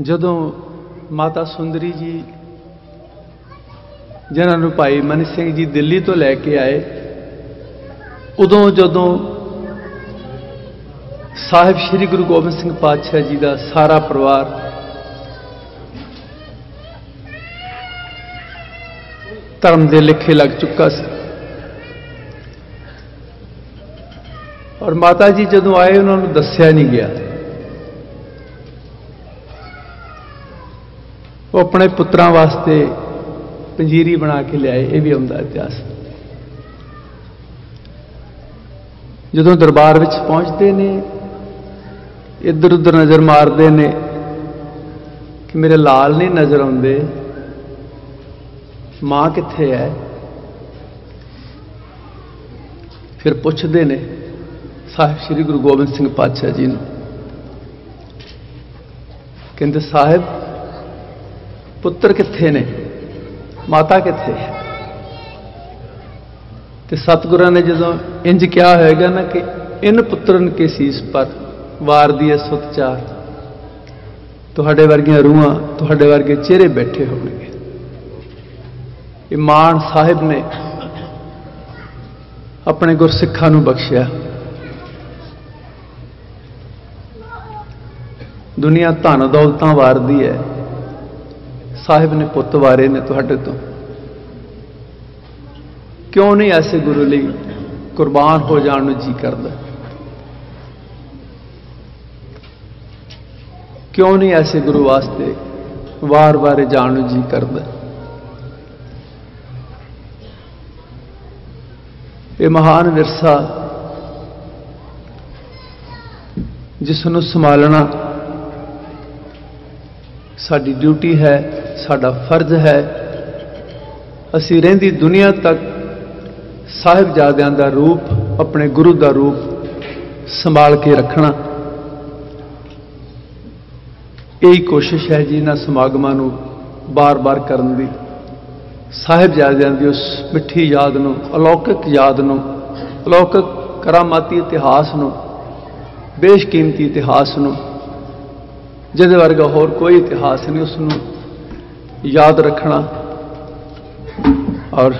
ਜਦੋਂ ਮਾਤਾ ਸੁੰਦਰੀ ਜੀ, ਜਿਨ੍ਹਾਂ ਨੂੰ ਭਾਈ ਮਨੀ ਸਿੰਘ ਜੀ ਦਿੱਲੀ ਤੋਂ ਲੈ ਕੇ ਆਏ, ਉਦੋਂ ਜਦੋਂ ਸਾਹਿਬ ਸ੍ਰੀ ਗੁਰੂ ਗੋਬਿੰਦ ਸਿੰਘ ਪਾਤਸ਼ਾਹ ਜੀ ਦਾ ਸਾਰਾ ਪਰਿਵਾਰ ਧਰਮ ਦੇ ਲਿਖੇ ਲੱਗ ਚੁੱਕਾ ਸੀ। ਔਰ ਮਾਤਾ ਜੀ ਜਦੋਂ ਆਏ, ਉਹਨਾਂ ਨੂੰ ਦੱਸਿਆ ਨਹੀਂ ਗਿਆ। ਉਹ ਆਪਣੇ ਪੁੱਤਰਾਂ ਵਾਸਤੇ ਪੰਜੀਰੀ ਬਣਾ ਕੇ ਲਿਆਏ, ਇਹ ਵੀ ਆਉਂਦਾ ਇਤਿਹਾਸ। ਜਦੋਂ ਦਰਬਾਰ ਵਿੱਚ ਪਹੁੰਚਦੇ ਨੇ ਇੱਧਰ ਉੱਧਰ ਨਜ਼ਰ ਮਾਰਦੇ ਨੇ ਕਿ ਮੇਰੇ ਲਾਲ ਨਹੀਂ ਨਜ਼ਰ ਆਉਂਦੇ, ਮਾਂ ਕਿੱਥੇ ਹੈ? ਫਿਰ ਪੁੱਛਦੇ ਨੇ ਸਾਹਿਬ ਸ੍ਰੀ ਗੁਰੂ ਗੋਬਿੰਦ ਸਿੰਘ ਪਾਤਸ਼ਾਹ ਜੀ ਨੂੰ। ਕਹਿੰਦੇ, ਸਾਹਿਬ ਪੁੱਤਰ ਕਿੱਥੇ ਨੇ? ਮਾਤਾ ਕਿੱਥੇ ਹੈ? ਤੇ ਸਤਿਗੁਰਾਂ ਨੇ ਜਦੋਂ ਇੰਜ ਕਿਹਾ ਹੋਏਗਾ ਨਾ ਕਿ ਇਨ ਪੁੱਤਰਨ ਕੇ ਸੀਸ ਪਰ ਵਾਰਦੀ ਹੈ ਸੁਤ ਚਾਰ। ਤੁਹਾਡੇ ਵਰਗੀਆਂ ਰੂਹਾਂ ਤੁਹਾਡੇ ਵਰਗੇ ਚਿਹਰੇ ਬੈਠੇ ਹੋਣਗੇ। ਇਹ ਮਾਨ ਸਾਹਿਬ ਨੇ ਆਪਣੇ ਗੁਰਸਿੱਖਾਂ ਨੂੰ ਬਖਸ਼ਿਆ। ਦੁਨੀਆ ਧਨ ਦੌਲਤਾਂ ਵਾਰਦੀ ਹੈ। ਸਾਹਿਬ ਨੇ ਪੁੱਤ ਵਾਰੇ ਨੇ ਤੁਹਾਡੇ ਤੋਂ। ਕਿਉਂ ਨਹੀਂ ਐਸੇ ਗੁਰੂ ਲਈ ਕੁਰਬਾਨ ਹੋ ਜਾਣ ਨੂੰ ਜੀ ਕਰਦਾ? ਕਿਉਂ ਨਹੀਂ ਐਸੇ ਗੁਰੂ ਵਾਸਤੇ ਵਾਰ-ਵਾਰ ਜਾਣ ਨੂੰ ਜੀ ਕਰਦਾ? ਇਹ ਮਹਾਨ ਵਿਰਸਾ ਜਿਸ ਨੂੰ ਸੰਭਾਲਣਾ ਸਾਡੀ ਡਿਊਟੀ ਹੈ, ਸਾਡਾ ਫਰਜ਼ ਹੈ। ਅਸੀਂ ਰਹਿੰਦੀ ਦੁਨੀਆ ਤੱਕ ਸਾਹਿਬਜ਼ਾਦਿਆਂ ਦਾ ਰੂਪ, ਆਪਣੇ ਗੁਰੂ ਦਾ ਰੂਪ ਸੰਭਾਲ ਕੇ ਰੱਖਣਾ। ਇਹੀ ਕੋਸ਼ਿਸ਼ ਹੈ ਜੀ ਇਹਨਾਂ ਸਮਾਗਮਾਂ ਨੂੰ ਬਾਰ-ਬਾਰ ਕਰਨ ਦੀ। ਸਾਹਿਬਜ਼ਾਦਿਆਂ ਦੀ ਉਸ ਮਿੱਠੀ ਯਾਦ ਨੂੰ, ਅਲੌਕਿਕ ਯਾਦ ਨੂੰ, ਅਲੌਕਿਕ ਕਰਾਮਾਤੀ ਇਤਿਹਾਸ ਨੂੰ, ਬੇਸ਼ਕੀਮਤੀ ਇਤਿਹਾਸ ਨੂੰ ਜਿਹਦੇ ਵਰਗਾ ਹੋਰ ਕੋਈ ਇਤਿਹਾਸ ਨਹੀਂ ਉਸ ਨੂੰ ਯਾਦ ਰੱਖਣਾ। ਔਰ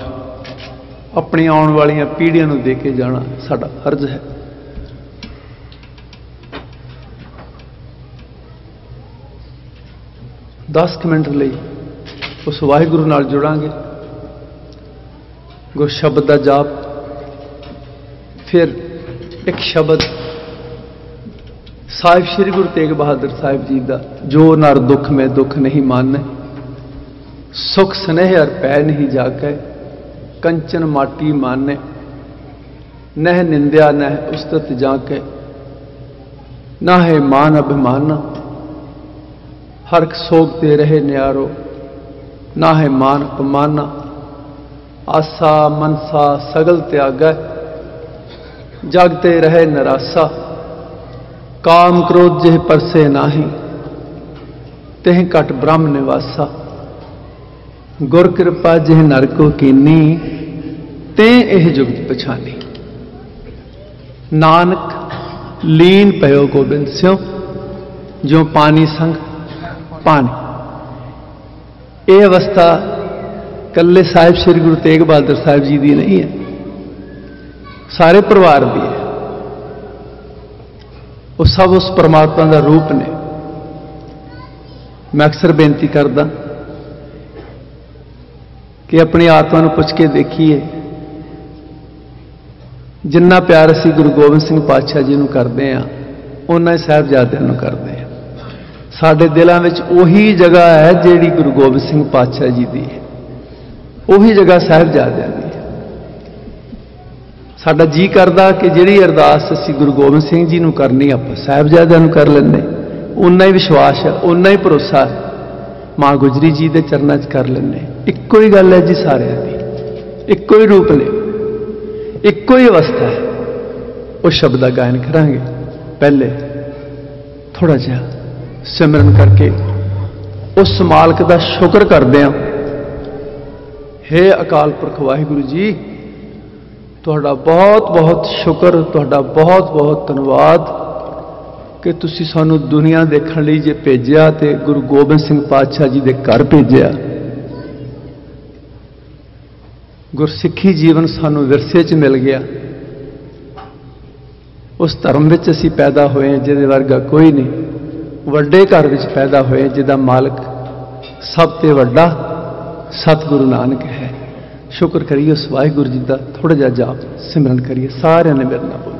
ਆਪਣੀ ਆਉਣ ਵਾਲੀਆਂ ਪੀੜ੍ਹੀਆਂ ਨੂੰ ਦੇ ਕੇ ਜਾਣਾ ਸਾਡਾ ਫਰਜ਼ ਹੈ। ਦਸ ਕੁ ਮਿੰਟ ਲਈ ਉਸ ਵਾਹਿਗੁਰੂ ਨਾਲ ਜੁੜਾਂਗੇ। ਗੁਰ ਸ਼ਬਦ ਦਾ ਜਾਪ, ਫਿਰ ਇੱਕ ਸ਼ਬਦ ਸਾਹਿਬ ਸ੍ਰੀ ਗੁਰੂ ਤੇਗ ਬਹਾਦਰ ਸਾਹਿਬ ਜੀ ਦਾ, ਜੋ ਨਰ ਦੁੱਖ ਮੈਂ ਦੁੱਖ ਨਹੀਂ ਮਾਨੈ, ਸੁਖ ਸਨੇਹ ਅਰ ਪੈ ਨਹੀਂ ਜਾਗੈ, ਕੰਚਨ ਮਾਟੀ ਮਾਨੈ, ਨਹਿ ਨਿੰਦਿਆ ਨਹਿ ਉਸਤਤ ਜਾਕੈ ਨਾ ਹੈ ਮਾਨ ਅਭਿਮਾਨ ਹਰਕ ਸੋਗ ਤੇ ਰਹੇ ਨਿਆਰੋ ਨਾ ਹੈ ਮਾਨ ਅਪਮਾਨ, ਆਸਾ ਮਨਸਾ ਸਗਲ ਤਿਆਗੈ ਜਗ ਤੇ ਰਹੇ ਨਰਾਸਾ ਕਾਮ ਕ੍ਰੋਧ ਜਿਹ ਪਰਸੇ ਨਾਹੀ, ਤਹਿ ਘਟ ਬ੍ਰਹਮ ਨਿਵਾਸਾ। ਗੁਰ ਕਿਰਪਾ ਜਿਹ ਨਰਕੋ ਕੀਨੀ, ਤੇ ਇਹ ਜੁਗਤ ਪਛਾਨੀ। ਨਾਨਕ, ਲੀਨ ਪਇਓ ਗੋਬਿੰਦ ਸਿਓ ਜੋ ਪਾਣੀ ਸੰਗ ਪਾਣੀ। ਇਹ ਅਵਸਥਾ ਕੱਲੇ ਸਾਹਿਬ ਸ੍ਰੀ ਗੁਰੂ ਤੇਗ ਬਹਾਦਰ ਸਾਹਿਬ ਜੀ ਦੀ ਨਹੀਂ ਹੈ। ਸਾਰੇ ਪਰਿਵਾਰ ਦੀ। ਉਹ ਸਭ ਉਸ ਪਰਮਾਤਮਾ ਦਾ ਰੂਪ ਨੇ। ਮੈਂ ਅਕਸਰ ਬੇਨਤੀ ਕਰਦਾ ਕਿ ਆਪਣੀ ਆਤਮਾ ਨੂੰ ਪੁੱਛ ਕੇ ਦੇਖੀਏ। ਜਿੰਨਾ ਪਿਆਰ ਅਸੀਂ ਗੁਰੂ ਗੋਬਿੰਦ ਸਿੰਘ ਪਾਤਸ਼ਾਹ ਜੀ ਨੂੰ ਕਰਦੇ ਆ ਉਹਨਾਂ ਹੀ ਸਾਹਿਬਜ਼ਾਦਿਆਂ ਨੂੰ ਕਰਦੇ ਆ ਸਾਡੇ ਦਿਲਾਂ ਵਿੱਚ ਉਹੀ ਜਗ੍ਹਾ ਹੈ ਜਿਹੜੀ ਗੁਰੂ ਗੋਬਿੰਦ ਸਿੰਘ ਪਾਤਸ਼ਾਹ ਜੀ ਦੀ ਹੈ। ਉਹੀ ਜਗ੍ਹਾ ਸਾਹਿਬਜ਼ਾਦਿਆਂ ਦੀ ਸਾਡਾ ਜੀ ਕਰਦਾ ਕਿ ਜਿਹੜੀ ਅਰਦਾਸ ਅਸੀਂ ਗੁਰੂ ਗੋਬਿੰਦ ਸਿੰਘ ਜੀ ਨੂੰ ਕਰਨੀ ਆਪਾਂ ਸਾਹਿਬਜ਼ਾਦਿਆਂ ਨੂੰ ਕਰ ਲੈਂਦੇ। ਉਨਾ ਹੀ ਵਿਸ਼ਵਾਸ ਹੈ ਉਨਾ ਹੀ ਭਰੋਸਾ ਮਾਂ ਗੁਜਰੀ ਜੀ ਦੇ ਚਰਨਾਂ 'ਚ ਕਰ ਲੈਂਦੇ। ਇੱਕੋ ਹੀ ਗੱਲ ਹੈ ਜੀ ਸਾਰਿਆਂ ਦੀ। ਇੱਕੋ ਹੀ ਰੂਪ ਨੇ। ਇੱਕੋ ਹੀ ਅਵਸਥਾ ਹੈ। ਉਹ ਸ਼ਬਦ ਦਾ ਗਾਇਨ ਕਰਾਂਗੇ। ਪਹਿਲੇ ਥੋੜਾ ਜਿਹਾ ਸਿਮਰਨ ਕਰਕੇ ਉਸ ਮਾਲਕ ਦਾ ਸ਼ੁਕਰ ਕਰਦੇ ਹਾਂ। ਹੇ ਅਕਾਲ ਪੁਰਖ ਵਾਹਿਗੁਰੂ ਜੀ। ਤੁਹਾਡਾ ਬਹੁਤ ਬਹੁਤ ਸ਼ੁਕਰ, ਤੁਹਾਡਾ ਬਹੁਤ ਬਹੁਤ ਧੰਨਵਾਦ ਕਿ ਤੁਸੀਂ ਸਾਨੂੰ ਦੁਨੀਆ ਦੇਖਣ ਲਈ ਜੇ ਭੇਜਿਆ ਤੇ ਗੁਰੂ ਗੋਬਿੰਦ ਸਿੰਘ ਪਾਤਸ਼ਾਹ ਜੀ ਦੇ ਘਰ ਭੇਜਿਆ। ਗੁਰਸਿੱਖੀ ਜੀਵਨ ਸਾਨੂੰ ਵਿਰਸੇ 'ਚ ਮਿਲ ਗਿਆ। ਉਸ ਧਰਮ ਵਿੱਚ ਅਸੀਂ ਪੈਦਾ ਹੋਏ ਹਾਂ, ਜਿਹਦੇ ਵਰਗਾ ਕੋਈ ਨਹੀਂ। ਵੱਡੇ ਘਰ ਵਿੱਚ ਪੈਦਾ ਹੋਏ ਜਿਹਦਾ ਮਾਲਕ ਸਭ ਤੋਂ ਵੱਡਾ ਸਤਿਗੁਰੂ ਨਾਨਕ ਹੈ। ਸ਼ੁਕਰ ਕਰੀਏ, ਉਸ ਵਾਹਿਗੁਰੂ ਜੀ ਦਾ ਥੋੜਾ ਜਿਹਾ ਜਾਪ ਸਿਮਰਨ ਕਰੀਏ। ਸਾਰਿਆਂ ਨੇ ਮੇਰੇ ਨਾਲ ਬੋਲੋ।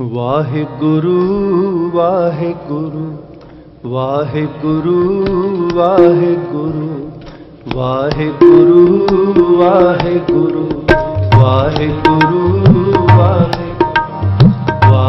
ਵਾਹਿਗੁਰੂ ਵਾਹਿਗੁਰੂ ਵਾਹਿਗੁਰੂ ਵਾਹਿਗੁਰੂ ਵਾਹਿਗੁਰੂ ਵਾਹਿਗੁਰੂ ਵਾਹਿਗੁਰੂ ਵਾਹਿਗੁਰੂ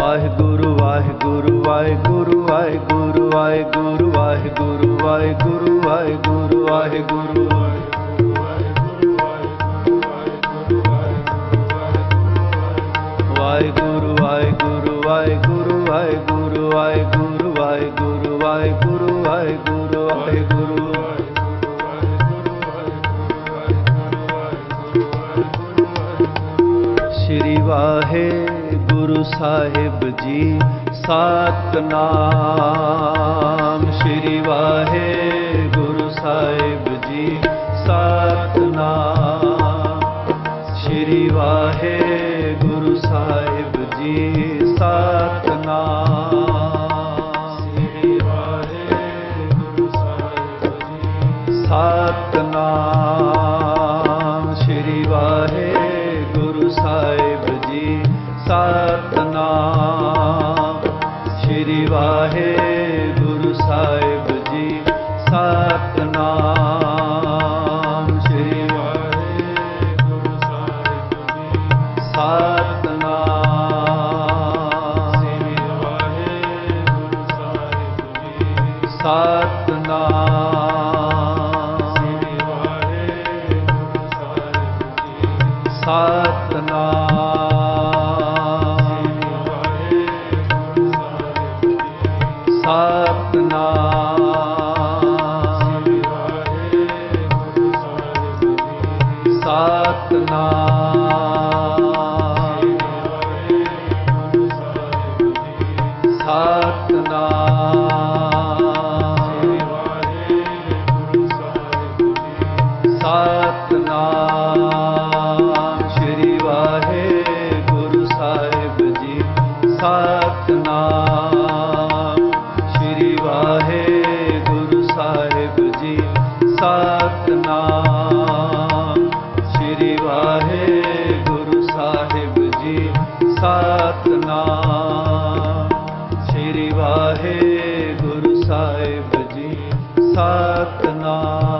ਵਾਹਿਗੁਰੂ ਵਾਹਿਗੁਰੂ ਵਾਹਿਗੁਰੂ ਵਾਹਿਗੁਰੂ ਵਾਹਿਗੁਰੂ ਵਾਹਿਗੁਰੂ ਵਾਹਿਗੁਰੂ ਵਾਹਿਗੁਰੂ ਵਾਹਿਗੁਰੂ ਵਾਹਿਗੁਰੂ ਵਾਹਿਗੁਰੂ ਵਾਹਿਗੁਰੂ ਵਾਹਿਗੁਰੂ ਵਾਹਿਗੁਰੂ ਵਾਹਿਗੁਰੂ ਵਾਹਿਗੁਰੂ ਵਾਹਿਗੁਰੂ ਵਾਹਿਗੁਰੂ ਸ੍ਰੀ ਵਾਹਿਗੁਰੂ ਸਾਹਿਬ ਜੀ ਸਤਨਾਮ ਸ੍ਰੀ ਵਾਹਿਗੁਰੂ। ਸਾਹਿਬ ਜੀ ਸਤਨਾਮ।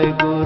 Jai Guru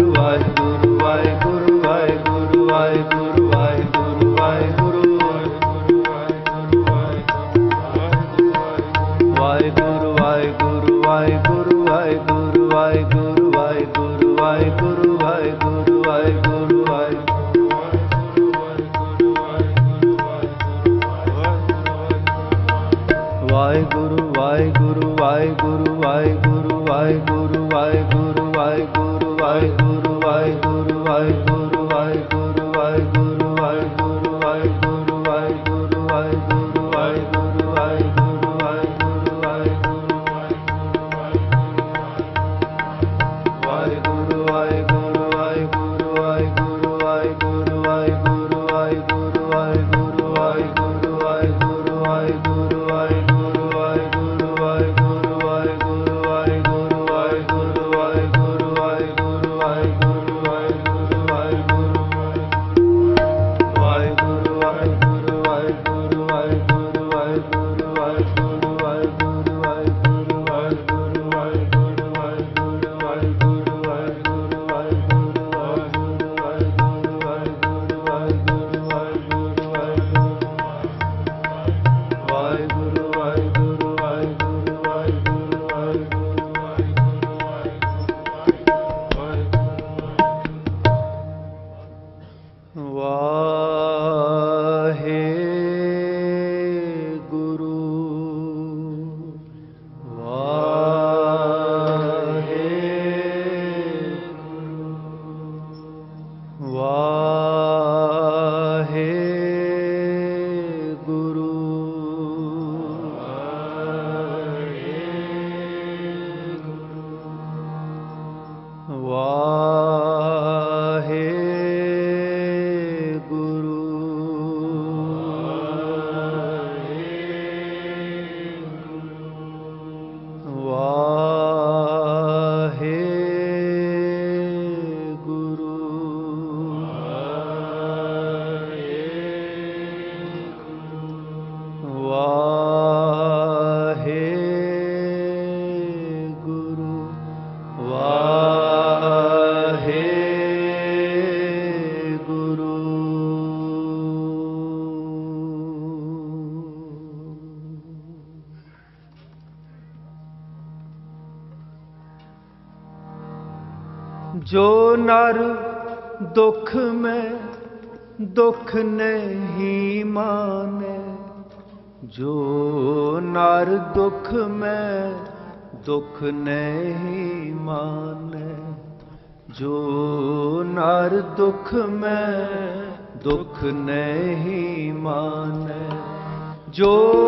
ਕਰ ਦੁੱਖ ਮੈਂ, ਦੁੱਖ ਨਹੀਂ ਮਾਨੇ ਜੋ ਨਰ ਦੁੱਖ ਮੈਂ, ਦੁੱਖ ਨਹੀਂ ਮਾਨੇ ਜੋ ਨਰ ਦੁੱਖ ਮੈਂ, ਦੁੱਖ ਨਹੀਂ ਮਾਨੇ ਜੋ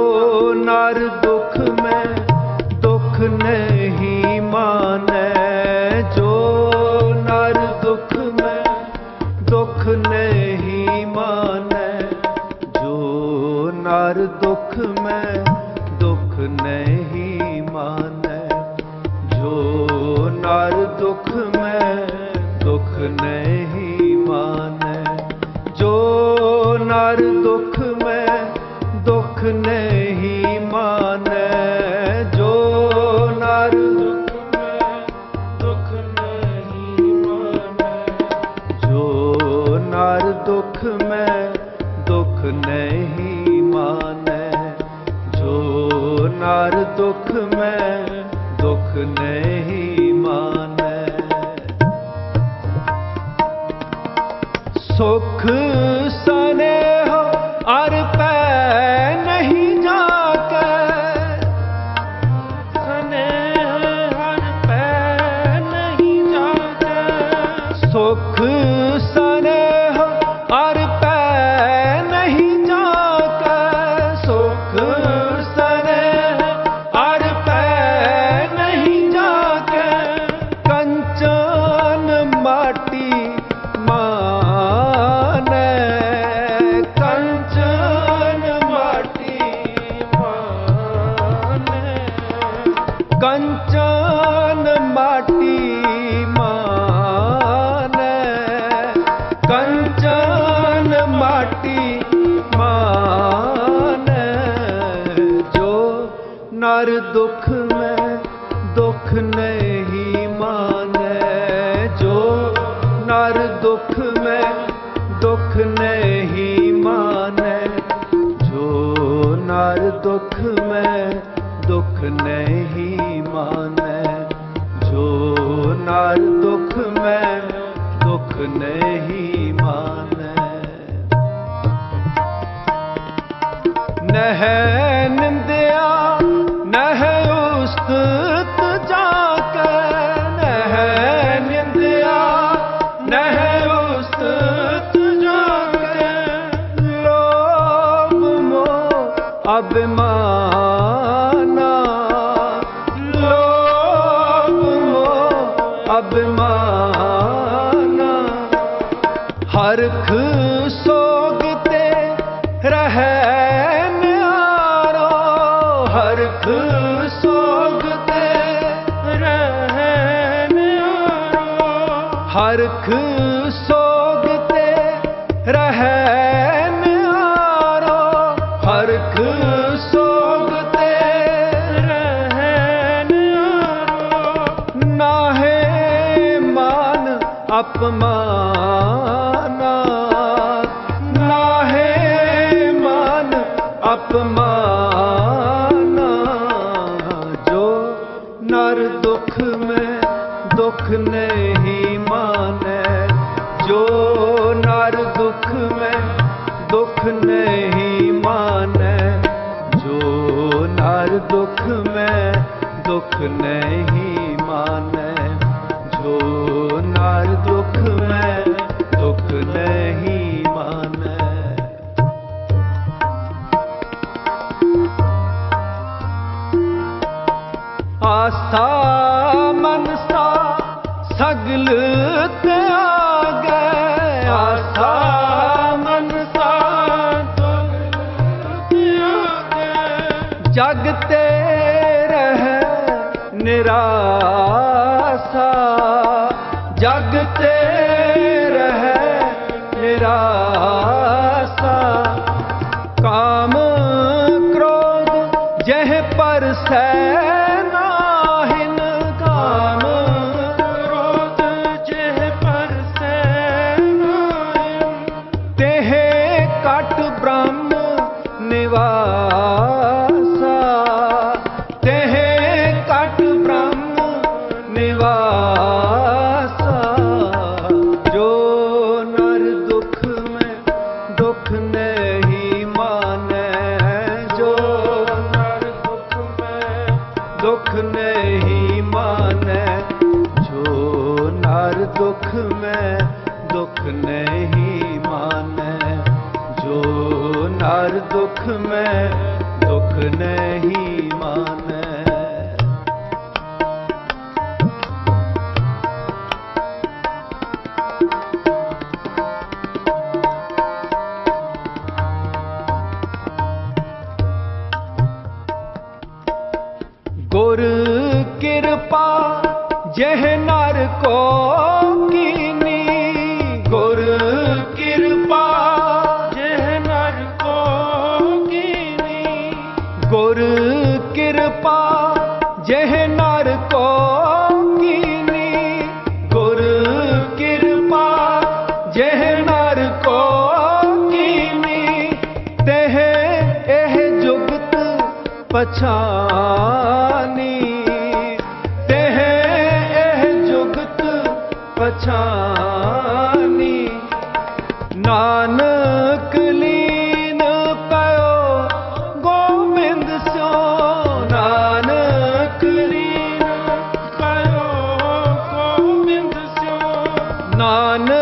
ਹਰਖ स्नान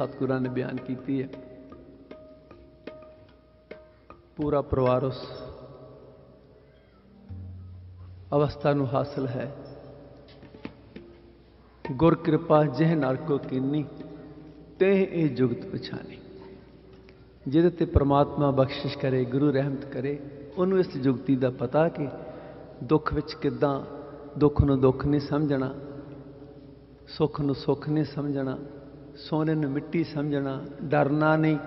ਸਤਿਗੁਰਾਂ ਨੇ ਬਿਆਨ ਕੀਤੀ ਹੈ। ਪੂਰਾ ਪਰਿਵਾਰ ਉਸ ਅਵਸਥਾ ਨੂੰ ਹਾਸਲ ਹੈ। ਗੁਰ ਕਿਰਪਾ ਜਿਹ ਨਰ ਕੋ ਕੀਨੀ ਤੇ ਇਹ ਜੁਗਤ ਪਛਾਨੀ। ਜਿਹਦੇ ਤੇ ਪ੍ਰਮਾਤਮਾ ਬਖਸ਼ਿਸ਼ ਕਰੇ, ਗੁਰੂ ਰਹਿਮਤ ਕਰੇ, ਉਹਨੂੰ ਇਸ ਜੁਗਤੀ ਦਾ ਪਤਾ ਕਿ ਦੁੱਖ ਵਿੱਚ ਕਿੱਦਾਂ ਦੁੱਖ ਨੂੰ ਦੁੱਖ ਨਹੀਂ ਸਮਝਣਾ, ਸੁੱਖ ਨੂੰ ਸੁੱਖ ਨਹੀਂ ਸਮਝਣਾ ਸੋਨੇ ਨੂੰ ਮਿੱਟੀ ਸਮਝਣਾ, ਡਰਨਾ ਨਹੀਂ।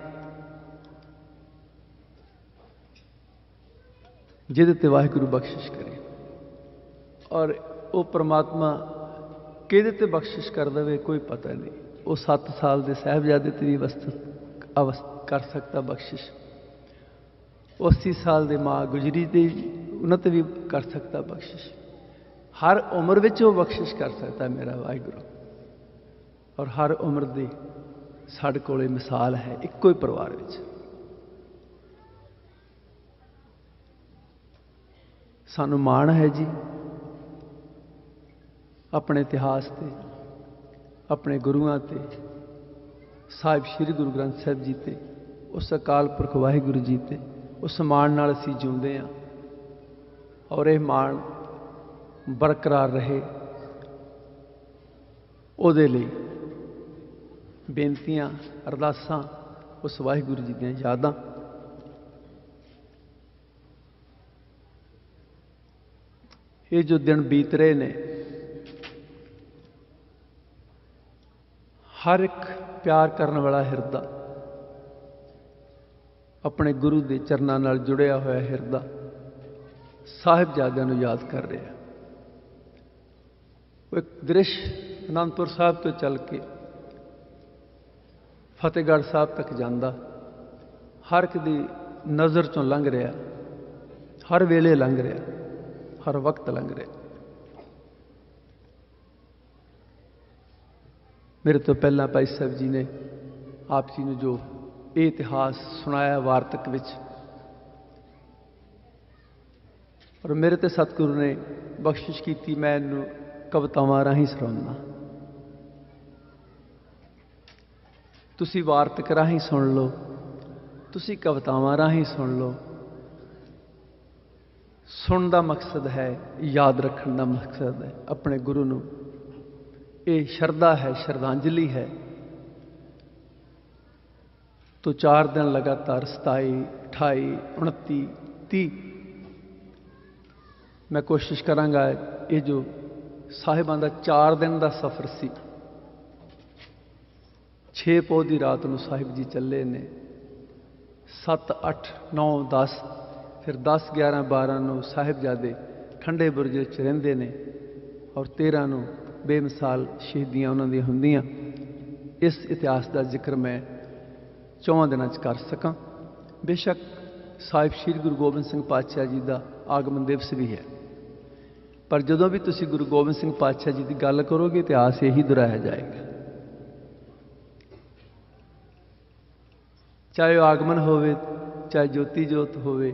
ਜਿਹਦੇ ਤੇ ਵਾਹਿਗੁਰੂ ਬਖਸ਼ਿਸ਼ ਕਰੇ। ਔਰ ਉਹ ਪ੍ਰਮਾਤਮਾ ਕਿਹਦੇ ਤੇ ਬਖਸ਼ਿਸ਼ ਕਰ ਦੇਵੇ, ਕੋਈ ਪਤਾ ਨਹੀਂ। ਉਹ 7 ਸਾਲ ਦੇ ਸਹਿਬਜ਼ਾਦੇ ਤੇ ਵੀ ਅਵਸਥ ਅਵਸਥ ਕਰ ਸਕਦਾ ਬਖਸ਼ਿਸ਼। 80 ਸਾਲ ਦੇ ਮਾਂ ਗੁਜਰੀ ਤੇ ਉਹਨਾਂ ਤੇ ਵੀ ਕਰ ਸਕਦਾ ਬਖਸ਼ਿਸ਼। ਹਰ ਉਮਰ ਵਿੱਚ ਉਹ ਬਖਸ਼ਿਸ਼ ਕਰ ਸਕਦਾ ਮੇਰਾ ਵਾਹਿਗੁਰੂ। ਔਰ ਹਰ ਉਮਰ ਦੀ ਸਾਡੇ ਕੋਲੇ ਮਿਸਾਲ ਹੈ ਇੱਕੋ ਹੀ ਪਰਿਵਾਰ ਵਿੱਚ। ਸਾਨੂੰ ਮਾਣ ਹੈ ਜੀ ਆਪਣੇ ਇਤਿਹਾਸ ਤੇ, ਆਪਣੇ ਗੁਰੂਆਂ ਤੇ, ਸਾਹਿਬ ਸ੍ਰੀ ਗੁਰੂ ਗ੍ਰੰਥ ਸਾਹਿਬ ਜੀ ਤੇ, ਉਸ ਅਕਾਲ ਪੁਰਖ ਵਾਹਿਗੁਰੂ ਜੀ ਤੇ, ਉਸ ਮਾਣ ਨਾਲ ਅਸੀਂ ਜਿਉਂਦੇ ਹਾਂ ਔਰ ਇਹ ਮਾਣ ਬਰਕਰਾਰ ਰਹੇ। ਉਹਦੇ ਲਈ ਬੇਨਤੀਆਂ, ਅਰਦਾਸਾਂ, ਉਸ ਵਾਹਿਗੁਰੂ ਜੀ ਦੀਆਂ ਯਾਦਾਂ। ਇਹ ਜੋ ਦਿਨ ਬੀਤ ਰਹੇ ਨੇ, ਹਰ ਇੱਕ ਪਿਆਰ ਕਰਨ ਵਾਲਾ ਹਿਰਦਾ, ਆਪਣੇ ਗੁਰੂ ਦੇ ਚਰਨਾਂ ਨਾਲ ਜੁੜਿਆ ਹੋਇਆ ਹਿਰਦਾ, ਸਾਹਿਬਜ਼ਾਦਿਆਂ ਨੂੰ ਯਾਦ ਕਰ ਰਿਹਾ। ਉਹ ਇੱਕ ਦ੍ਰਿਸ਼ ਅਨੰਦਪੁਰ ਸਾਹਿਬ ਤੋਂ ਚੱਲ ਕੇ ਫਤਿਹਗੜ੍ਹ ਸਾਹਿਬ ਤੱਕ ਜਾਂਦਾ, ਹਰ ਇੱਕ ਦੀ ਨਜ਼ਰ ਚੋਂ ਲੰਘ ਰਿਹਾ, ਹਰ ਵੇਲੇ ਲੰਘ ਰਿਹਾ, ਹਰ ਵਕਤ ਲੰਘ ਰਿਹਾ। ਮੇਰੇ ਤੋਂ ਪਹਿਲਾਂ ਭਾਈ ਸਾਹਿਬ ਜੀ ਨੇ ਆਪ ਜੀ ਨੂੰ ਜੋ ਇਹ ਇਤਿਹਾਸ ਸੁਣਾਇਆ ਵਾਰਤਕ ਵਿੱਚ, ਔਰ ਮੇਰੇ ਤੇ ਸਤਿਗੁਰੂ ਨੇ ਬਖਸ਼ਿਸ਼ ਕੀਤੀ, ਮੈਂ ਇਹਨੂੰ ਕਵਿਤਾਵਾਂ ਰਾਹੀਂ ਸੁਣਾਉਣਾ ਤੁਸੀਂ ਵਾਰਤਕ ਰਾਹੀਂ ਸੁਣ ਲਓ, ਤੁਸੀਂ ਕਵਿਤਾਵਾਂ ਰਾਹੀਂ ਸੁਣ ਲਓ। ਸੁਣਨ ਦਾ ਮਕਸਦ ਹੈ, ਯਾਦ ਰੱਖਣ ਦਾ ਮਕਸਦ ਹੈ ਆਪਣੇ ਗੁਰੂ ਨੂੰ। ਇਹ ਸ਼ਰਧਾ ਹੈ, ਸ਼ਰਧਾਂਜਲੀ ਹੈ। ਤੋ ਚਾਰ ਦਿਨ ਲਗਾਤਾਰ 27 28 29 30 ਮੈਂ ਕੋਸ਼ਿਸ਼ ਕਰਾਂਗਾ, ਇਹ ਜੋ ਸਾਹਿਬਾਂ ਦਾ 4 ਦਿਨ ਦਾ ਸਫ਼ਰ ਸੀ 6 ਪੋਹ ਦੀ ਰਾਤ ਨੂੰ ਸਾਹਿਬ ਜੀ ਚੱਲੇ ਨੇ। 7 8 9 10 ਫਿਰ 10 11 12 ਨੂੰ ਸਾਹਿਬਜ਼ਾਦੇ ਠੰਡੇ ਬੁਰਜ ਵਿੱਚ ਰਹਿੰਦੇ ਨੇ ਔਰ 13 ਨੂੰ ਬੇਮਿਸਾਲ ਸ਼ਹੀਦੀਆਂ ਉਹਨਾਂ ਦੀਆਂ ਹੁੰਦੀਆਂ। ਇਸ ਇਤਿਹਾਸ ਦਾ ਜ਼ਿਕਰ ਮੈਂ ਚੌਵਾਂ ਦਿਨਾਂ 'ਚ ਕਰ ਸਕਾਂ। ਬੇਸ਼ੱਕ ਸਾਹਿਬ ਸ੍ਰੀ ਗੁਰੂ ਗੋਬਿੰਦ ਸਿੰਘ ਪਾਤਸ਼ਾਹ ਜੀ ਦਾ ਆਗਮਨ ਦਿਵਸ ਵੀ ਹੈ। ਪਰ ਜਦੋਂ ਵੀ ਤੁਸੀਂ ਗੁਰੂ ਗੋਬਿੰਦ ਸਿੰਘ ਪਾਤਸ਼ਾਹ ਜੀ ਦੀ ਗੱਲ ਕਰੋਗੇ ਇਤਿਹਾਸ ਇਹੀ ਦੁਹਰਾਇਆ ਜਾਏਗਾ। ਚਾਹੇ ਉਹ ਆਗਮਨ ਹੋਵੇ, ਚਾਹੇ ਜੋਤੀ ਜੋਤ ਹੋਵੇ,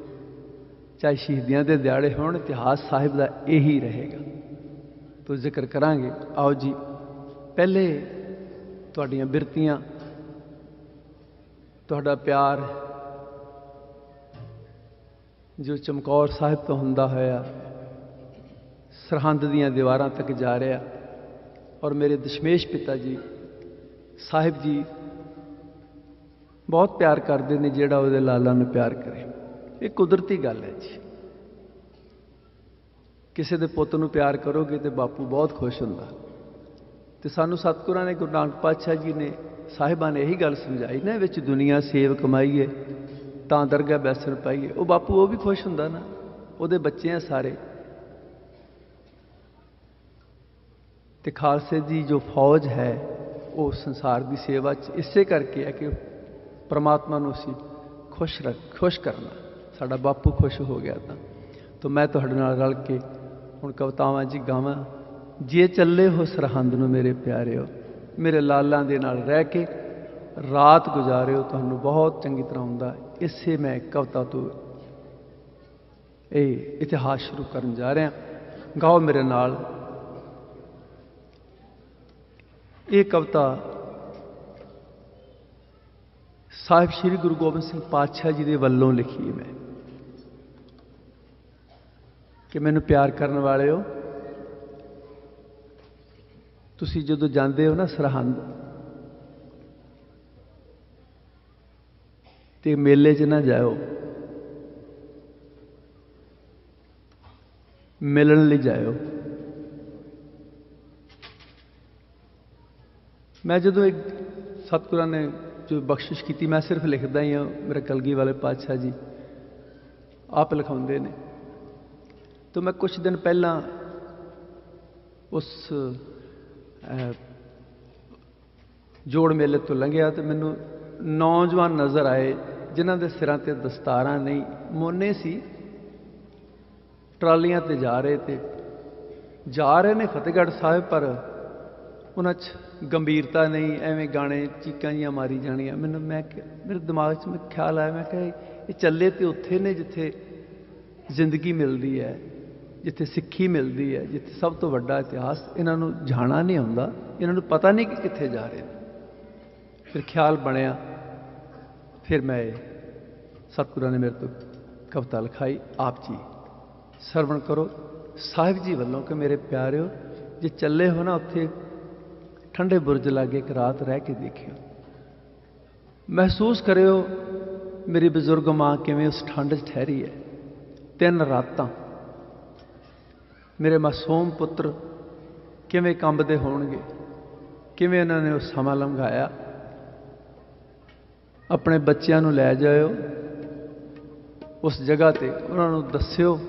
ਚਾਹੇ ਸ਼ਹੀਦੀਆਂ ਦੇ ਦਿਹਾੜੇ ਹੋਣ, ਇਤਿਹਾਸ ਸਾਹਿਬ ਦਾ ਇਹੀ ਰਹੇਗਾ। ਤੋ ਜ਼ਿਕਰ ਕਰਾਂਗੇ। ਆਓ ਜੀ, ਪਹਿਲੇ ਤੁਹਾਡੀਆਂ ਬਿਰਤੀਆਂ, ਤੁਹਾਡਾ ਪਿਆਰ, ਜੋ ਚਮਕੌਰ ਸਾਹਿਬ ਤੋਂ ਹੁੰਦਾ ਹੋਇਆ, ਸਰਹੰਦ ਦੀਆਂ ਦੀਵਾਰਾਂ ਤੱਕ ਜਾ ਰਿਹਾ। ਔਰ ਮੇਰੇ ਦਸ਼ਮੇਸ਼ ਪਿਤਾ ਜੀ, ਸਾਹਿਬ ਜੀ ਬਹੁਤ ਪਿਆਰ ਕਰਦੇ ਨੇ ਜਿਹੜਾ ਉਹਦੇ ਲਾਲਾਂ ਨੂੰ ਪਿਆਰ ਕਰੇ। ਇਹ ਕੁਦਰਤੀ ਗੱਲ ਹੈ ਜੀ। ਕਿਸੇ ਦੇ ਪੁੱਤ ਨੂੰ ਪਿਆਰ ਕਰੋਗੇ ਤੇ ਬਾਪੂ ਬਹੁਤ ਖੁਸ਼ ਹੁੰਦਾ। ਤੇ ਸਾਨੂੰ ਸਤਿਗੁਰਾਂ ਨੇ, ਗੁਰੂ ਨਾਨਕ ਪਾਤਸ਼ਾਹ ਜੀ ਨੇ ਸਾਹਿਬਾਂ ਨੇ ਇਹੀ ਗੱਲ ਸਮਝਾਈ ਨਾ, ਵਿੱਚ ਦੁਨੀਆ ਸੇਵ ਕਮਾਈਏ, ਤਾਂ ਦਰਗਾਹ ਬੈਸਣ ਪਾਈਏ। ਉਹ ਬਾਪੂ ਉਹ ਵੀ ਖੁਸ਼ ਹੁੰਦਾ ਨਾ, ਉਹਦੇ ਬੱਚੇ ਆ ਸਾਰੇ। ਤੇ ਖਾਲਸੇ ਦੀ ਜੋ ਫੌਜ ਹੈ, ਉਹ ਸੰਸਾਰ ਦੀ ਸੇਵਾ 'ਚ ਇਸੇ ਕਰਕੇ ਹੈ ਕਿ ਪ੍ਰਮਾਤਮਾ ਨੂੰ ਅਸੀਂ ਖੁਸ਼ ਰੱਖ, ਖੁਸ਼ ਕਰਨਾ। ਸਾਡਾ ਬਾਪੂ ਖੁਸ਼ ਹੋ ਗਿਆ ਤਾਂ। ਤਾਂ ਮੈਂ ਤੁਹਾਡੇ ਨਾਲ ਰਲ ਕੇ ਹੁਣ ਕਵਤਾਵਾਂ ਜੀ ਗਾਵਾਂ। ਜੇ ਚੱਲੇ ਹੋ ਸਰਹੰਦ ਨੂੰ ਮੇਰੇ ਪਿਆਰਿਓ, ਮੇਰੇ ਲਾਲਾਂ ਦੇ ਨਾਲ ਰਹਿ ਕੇ ਰਾਤ ਗੁਜ਼ਾਰਿਓ, ਤੁਹਾਨੂੰ ਬਹੁਤ ਚੰਗੀ ਤਰ੍ਹਾਂ ਹੁੰਦਾ। ਇਸੇ ਮੈਂ ਕਵਤਾ ਤੋਂ ਇਹ ਇਤਿਹਾਸ ਸ਼ੁਰੂ ਕਰਨ ਜਾ ਰਿਹਾ। ਗਾਓ ਮੇਰੇ ਨਾਲ। ਇਹ ਕਵਤਾ ਸਾਹਿਬ ਸ੍ਰੀ ਗੁਰੂ ਗੋਬਿੰਦ ਸਿੰਘ ਪਾਤਸ਼ਾਹ ਜੀ ਦੇ ਵੱਲੋਂ ਲਿਖੀ ਮੈਂ ਕਿ ਮੈਨੂੰ ਪਿਆਰ ਕਰਨ ਵਾਲਿਓ, ਤੁਸੀਂ ਜਦੋਂ ਜਾਂਦੇ ਹੋ ਨਾ ਸਰਹੰਦ, ਤੇ ਮੇਲੇ 'ਚ ਨਾ ਜਾਓ ਮਿਲਣ ਲਈ ਜਾਇਓ। ਮੈਂ ਜਦੋਂ ਇੱਕ ਸਤਿਗੁਰਾਂ ਨੇ ਜੋ ਬਖਸ਼ਿਸ਼ ਕੀਤੀ, ਮੈਂ ਸਿਰਫ ਲਿਖਦਾ ਹੀ ਹਾਂ, ਮੇਰੇ ਕਲਗੀ ਵਾਲੇ ਪਾਤਸ਼ਾਹ ਜੀ। ਆਪ ਲਿਖਾਉਂਦੇ ਨੇ। ਤਾਂ ਮੈਂ ਕੁਝ ਦਿਨ ਪਹਿਲਾਂ ਉਸ ਜੋੜ ਮੇਲੇ ਤੋਂ ਲੰਘਿਆ ਤੇ ਮੈਨੂੰ ਨੌਜਵਾਨ ਨਜ਼ਰ ਆਏ, ਜਿਨ੍ਹਾਂ ਦੇ ਸਿਰਾਂ ਤੇ ਦਸਤਾਰਾਂ ਨਹੀਂ, ਮੋਨੇ ਸੀ। ਟਰਾਲੀਆਂ ਤੇ ਜਾ ਰਹੇ ਤੇ ਜਾ ਰਹੇ ਨੇ ਫਤਿਹਗੜ੍ਹ ਸਾਹਿਬ, ਪਰ ਉਹਨਾਂ 'ਚ ਗੰਭੀਰਤਾ ਨਹੀਂ, ਐਵੇਂ ਗਾਣੇ ਚੀਕਾਂ ਜੀਆਂ ਮਾਰੀ ਜਾਣੀਆਂ। ਮੈਨੂੰ ਮੈਂ ਕਿਹਾ- ਮੇਰੇ ਦਿਮਾਗ 'ਚ ਮੈਂ ਖਿਆਲ ਆਇਆ, ਮੈਂ ਕਿਹਾ, ਇਹ ਚੱਲੇ ਤੇ ਉੱਥੇ ਨੇ ਜਿੱਥੇ ਜ਼ਿੰਦਗੀ ਮਿਲਦੀ ਹੈ, ਜਿੱਥੇ ਸਿੱਖੀ ਮਿਲਦੀ ਹੈ, ਜਿੱਥੇ ਸਭ ਤੋਂ ਵੱਡਾ ਇਤਿਹਾਸ ਇਹਨਾਂ ਨੂੰ ਜਾਣਾ ਨਹੀਂ ਆਉਂਦਾ, ਇਹਨਾਂ ਨੂੰ ਪਤਾ ਨਹੀਂ ਕਿ ਕਿੱਥੇ ਜਾ ਰਹੇ ਨੇ। ਫਿਰ ਖਿਆਲ ਬਣਿਆ, ਫਿਰ ਮੈਂ ਸਤਿਗੁਰਾਂ ਨੇ ਮੇਰੇ ਤੋਂ ਕਵਿਤਾ ਲਿਖਾਈ, ਆਪ ਜੀ ਸਰਵਣ ਕਰੋ। ਸਾਹਿਬ ਜੀ ਵੱਲੋਂ ਕਿ ਮੇਰੇ ਪਿਆਰਿਓ, ਜੇ ਚੱਲੇ ਹੋ ਨਾ ਉੱਥੇ ਠੰਡੇ ਬੁਰਜ ਲਾਗੇ ਇੱਕ ਰਾਤ ਰਹਿ ਕੇ ਦੇਖਿਓ ਮਹਿਸੂਸ ਕਰਿਓ, ਮੇਰੀ ਬਜ਼ੁਰਗ ਮਾਂ ਕਿਵੇਂ ਉਸ ਠੰਡ 'ਚ ਠਹਿਰੀ ਹੈ। ਤਿੰਨ ਰਾਤਾਂ। ਮੇਰੇ ਮਾਸੂਮ ਪੁੱਤਰ ਕਿਵੇਂ ਕੰਬਦੇ ਹੋਣਗੇ? ਕਿਵੇਂ ਇਹਨਾਂ ਨੇ ਉਹ ਸਮਾਂ ਲੰਘਾਇਆ? ਆਪਣੇ ਬੱਚਿਆਂ ਨੂੰ ਲੈ ਜਾਇਓ। ਉਸ ਜਗ੍ਹਾ ਤੇ ਉਹਨਾਂ ਨੂੰ ਦੱਸਿਓ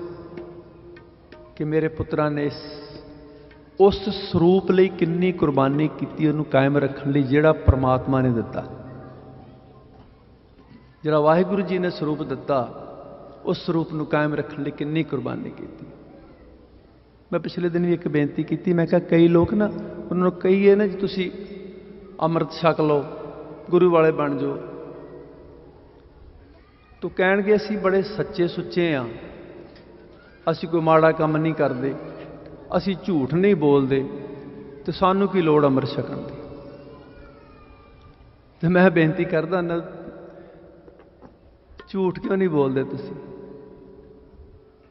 ਕਿ ਮੇਰੇ ਪੁੱਤਰਾਂ ਨੇ ਇਸ ਉਸ ਸਰੂਪ ਲਈ ਕਿੰਨੀ ਕੁਰਬਾਨੀ ਕੀਤੀ ਉਹਨੂੰ ਕਾਇਮ ਰੱਖਣ ਲਈ ਜਿਹੜਾ ਪ੍ਰਮਾਤਮਾ ਨੇ ਦਿੱਤਾ। ਜਿਹੜਾ ਵਾਹਿਗੁਰੂ ਜੀ ਨੇ ਸਰੂਪ ਦਿੱਤਾ, ਉਸ ਸਰੂਪ ਨੂੰ ਕਾਇਮ ਰੱਖਣ ਲਈ ਕਿੰਨੀ ਕੁਰਬਾਨੀ ਕੀਤੀ। ਮੈਂ ਪਿਛਲੇ ਦਿਨ ਵੀ ਇੱਕ ਬੇਨਤੀ ਕੀਤੀ, ਮੈਂ ਕਿਹਾ ਕਈ ਲੋਕ ਨਾ, ਉਹਨਾਂ ਨੂੰ ਕਹੀਏ ਨਾ ਜੀ ਤੁਸੀਂ ਅੰਮ੍ਰਿਤ ਛਕ ਲਓ, ਗੁਰੂ ਵਾਲੇ ਬਣ ਜਾਓ। ਤੂੰ ਕਹਿਣਗੇ ਅਸੀਂ ਬੜੇ ਸੱਚੇ ਸੁੱਚੇ ਆ, ਅਸੀਂ ਕੋਈ ਮਾੜਾ ਕੰਮ ਨਹੀਂ ਕਰਦੇ। ਅਸੀਂ ਝੂਠ ਨਹੀਂ ਬੋਲਦੇ ਤੇ ਸਾਨੂੰ ਕੀ ਲੋੜ ਅੰਮ੍ਰਿਤ ਛਕਣ ਦੀ? ਤੇ ਮੈਂ ਬੇਨਤੀ ਕਰਦਾ ਨਾ, ਝੂਠ ਕਿਉਂ ਨਹੀਂ ਬੋਲਦੇ ਤੁਸੀਂ?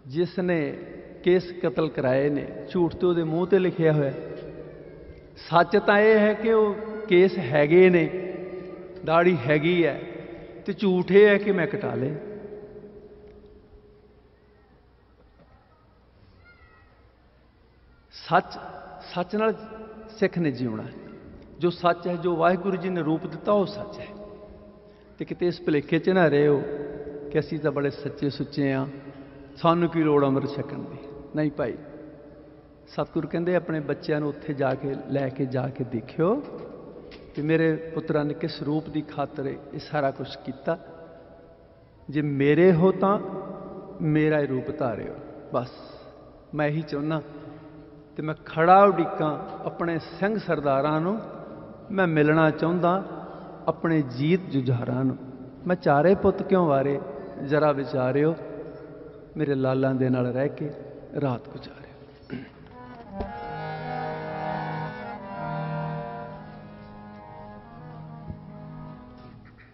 ਜਿਸ ਨੇ ਕੇਸ ਕਤਲ ਕਰਾਏ ਨੇ, ਝੂਠ ਤੇ ਉਹਦੇ ਮੂੰਹ ਤੇ ਲਿਖਿਆ ਹੋਇਆ। ਸੱਚ ਤਾਂ ਇਹ ਹੈ ਕਿ ਉਹ ਕੇਸ ਹੈਗੇ ਨੇ ਦਾੜੀ ਹੈਗੀ ਹੈ ਤੇ ਝੂਠ ਇਹ ਹੈ ਕਿ ਮੈਂ ਕਟਾ ਲਏ। ਸੱਚ ਸੱਚ ਨਾਲ ਸਿੱਖ ਨੇ ਜਿਉਣਾ। ਜੋ ਸੱਚ ਹੈ, ਜੋ ਵਾਹਿਗੁਰੂ ਜੀ ਨੇ ਰੂਪ ਦਿੱਤਾ, ਉਹ ਸੱਚ ਹੈ। ਤੇ ਕਿਤੇ ਇਸ ਭੁਲੇਖੇ 'ਚ ਨਾ ਰਹੋ ਕਿ ਅਸੀਂ ਤਾਂ ਬੜੇ ਸੱਚੇ ਸੁੱਚੇ ਆ। ਸਾਨੂੰ ਕੀ ਲੋੜ ਅੰਮ੍ਰਿਤ ਛਕਣ ਦੀ? ਨਹੀਂ ਭਾਈ। ਸਤਿਗੁਰ ਕਹਿੰਦੇ ਆਪਣੇ ਬੱਚਿਆਂ ਨੂੰ ਉੱਥੇ ਜਾ ਕੇ, ਲੈ ਕੇ ਜਾ ਕੇ ਦੇਖਿਓ ਕਿ ਮੇਰੇ ਪੁੱਤਰਾਂ ਨੇ ਕਿਸ ਰੂਪ ਦੀ ਖਾਤਰ ਇਹ ਸਾਰਾ ਕੁਝ ਕੀਤਾ। ਜੇ ਮੇਰੇ ਹੋ ਤਾਂ ਮੇਰਾ ਹੀ ਰੂਪ ਧਾਰਿਓ। ਬਸ, ਮੈਂ ਇਹੀ ਚਾਹੁੰਦਾ ਤੇ ਮੈਂ ਖੜਾ ਉਡੀਕਾਂ ਆਪਣੇ ਸਿੰਘ ਸਰਦਾਰਾਂ ਨੂੰ। ਮੈਂ ਮਿਲਣਾ ਚਾਹੁੰਦਾ ਆਪਣੇ ਜੀਤ ਜੁਝਾਰਾਂ ਨੂੰ। ਮੈਂ ਚਾਰੇ ਪੁੱਤ ਕਿਉਂ ਵਾਰੇ? ਜਰਾ ਵਿਚਾਰਿਓ, ਮੇਰੇ ਲਾਲਾਂ ਦੇ ਨਾਲ ਰਹਿ ਕੇ ਰਾਤ ਗੁਜ਼ਾਰਿਓ।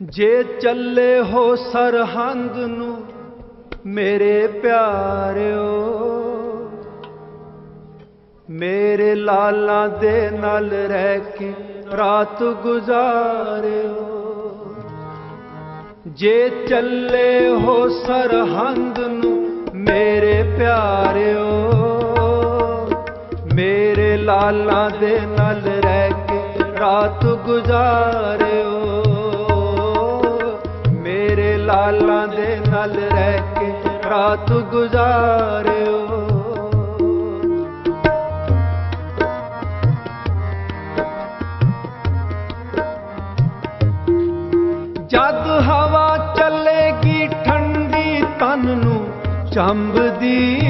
ਜੇ ਚੱਲੇ ਹੋ ਸਰਹੰਦ ਨੂੰ, ਮੇਰੇ ਪਿਆਰਿਓ ਮੇਰੇ ਲਾਲਾਂ ਦੇ ਨਾਲ ਰਹਿ ਕੇ ਰਾਤ ਗੁਜ਼ਾਰਿਓ। ਜੇ ਚੱਲੇ ਹੋ ਸਰਹੰਦ ਨੂੰ ਮੇਰੇ ਪਿਆਰਿਓ, ਮੇਰੇ ਲਾਲਾਂ ਦੇ ਨਾਲ ਰਹਿ ਕੇ ਰਾਤ ਗੁਜ਼ਾਰਿਓ। ਮੇਰੇ ਲਾਲਾਂ ਦੇ ਨਾਲ ਰਹਿ ਕੇ ਰਾਤ ਗੁਜ਼ਾਰਿਓ। ਚੰਬਦੀ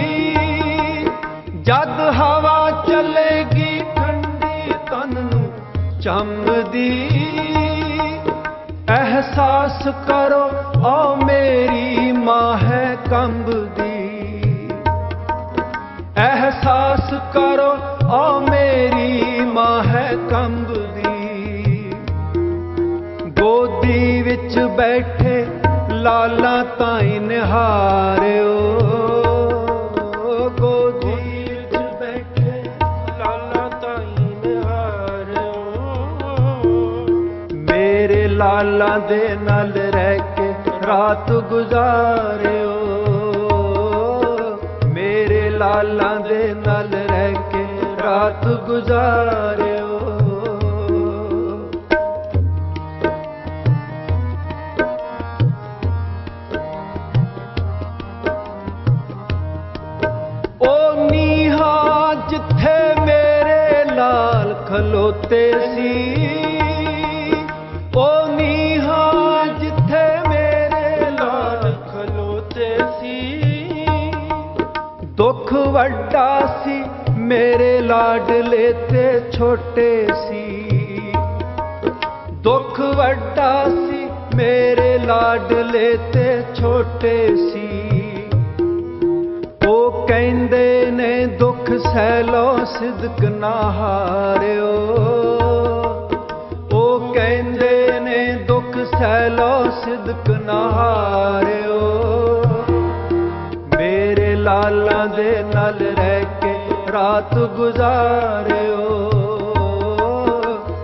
ਜਦ ਹਵਾ ਚੱਲੇਗੀ ਠੰਡੀ ਤਨ ਨੂੰ ਚੰਬਦੀ ਅਹਿਸਾਸ ਕਰੋ ਓ ਮੇਰੀ ਮਾਂ ਹੈ ਕੰਬਦੀ ਅਹਿਸਾਸ ਕਰੋ ਓ ਮੇਰੀ ਮਾਂ ਹੈ ਕੰਬਦੀ ਗੋਦੀ ਵਿੱਚ ਬੈਠੇ ਲਾਲਾ ਤਾਈ ਨਿਹਾਰਿਓ। ਗੋਦੀ ਬੈਠੇ ਲਾਲਾ ਤਾਈ ਨਿਹਾਰਿਓ। ਮੇਰੇ ਲਾਲਾਂ ਦੇ ਨਾਲ ਰਹਿ ਕੇ ਰਾਤ ਗੁਜ਼ਾਰਿਓ। ਮੇਰੇ ਲਾਲਾਂ ਦੇ ਨਾਲ ਰਹਿ ਕੇ ਰਾਤ ਗੁਜ਼ਾਰਿਓ। ਖਲੋਤੇ ਸੀ। ਉਹ ਨੀਹਾਂ ਜਿੱਥੇ ਮੇਰੇ ਲਾਲ ਖਲੋਤੇ ਸੀ। ਦੁੱਖ ਵੱਡਾ ਸੀ, ਮੇਰੇ ਲਾਡਲੇ ਤੇ ਛੋਟੇ ਸੀ। ਦੁੱਖ ਵੱਡਾ ਸੀ, ਮੇਰੇ ਲਾਡਲੇ ਤੇ ਛੋਟੇ ਸੀ। ਉਹ ਕਹਿੰਦੇ ਨੇ, ਦੁੱਖ ਸਹਿ ਲੋ ਸਿਦਕ ਨਾ ਹਾਰਿਓ ਰਾਤ ਗੁਜ਼ਾਰਿਓ।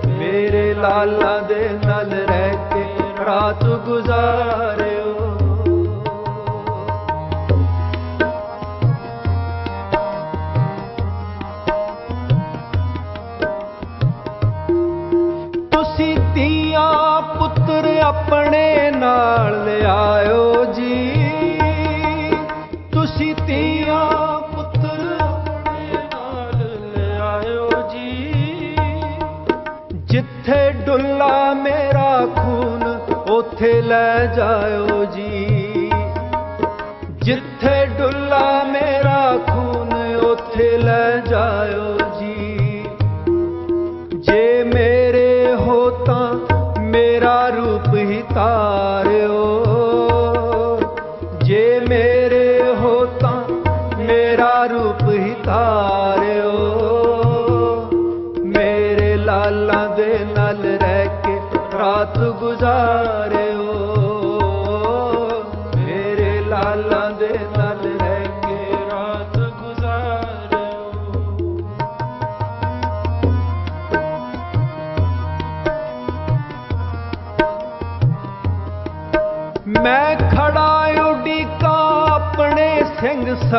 ਮੇਰੇ ਲਾਲਾਂ ਦੇ ਨਾਲ ਰਹਿ ਕੇ ਰਾਤ ਗੁਜ਼ਾਰਿਓ। ਤੁਸੀਂ ਧੀਆਂ ਪੁੱਤਰ ਆਪਣੇ ਨਾਲ ਲਿਆਇਓ ਜੀ। ਉੱਥੇ ਲੈ ਜਾਇਓ ਜੀ, ਜਿੱਥੇ ਡੁੱਲਾ ਮੇਰਾ ਖੂਨ, ਉੱਥੇ ਲੈ ਜਾਇਓ ਜੀ। ਜੇ ਮੇਰੇ ਹੋ ਤਾਂ ਮੇਰਾ ਰੂਪ ਹੀ ਤਾਰ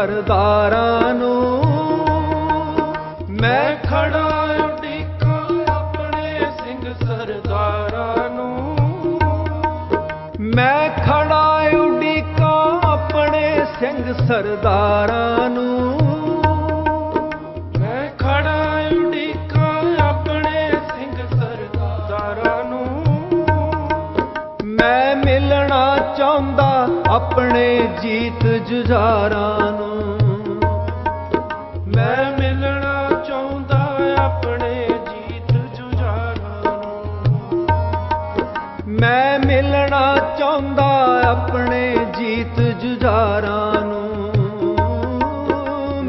ਸਰਦਾਰਾਂ ਨੂੰ। ਮੈਂ ਖੜਾ ਉਡੀਕਾਂ ਆਪਣੇ ਸਿੰਘ ਸਰਦਾਰਾਂ ਨੂੰ। ਮੈਂ ਖੜਾ ਉਡੀਕਾਂ ਆਪਣੇ ਸਿੰਘ ਸਰਦਾਰਾਂ ਨੂੰ। ਮੈਂ ਖੜਾ ਉਡੀਕਾਂ ਆਪਣੇ ਸਿੰਘ ਸਰਦਾਰਾਂ ਨੂੰ। ਮੈਂ ਮਿਲਣਾ ਚਾਹੁੰਦਾ ਆਪਣੇ ਜੀਤ ਜੁਝਾਰਾਂ ਆਪਣੇ ਜੀਤ ਜੁਝਾਰਾਂ ਨੂੰ।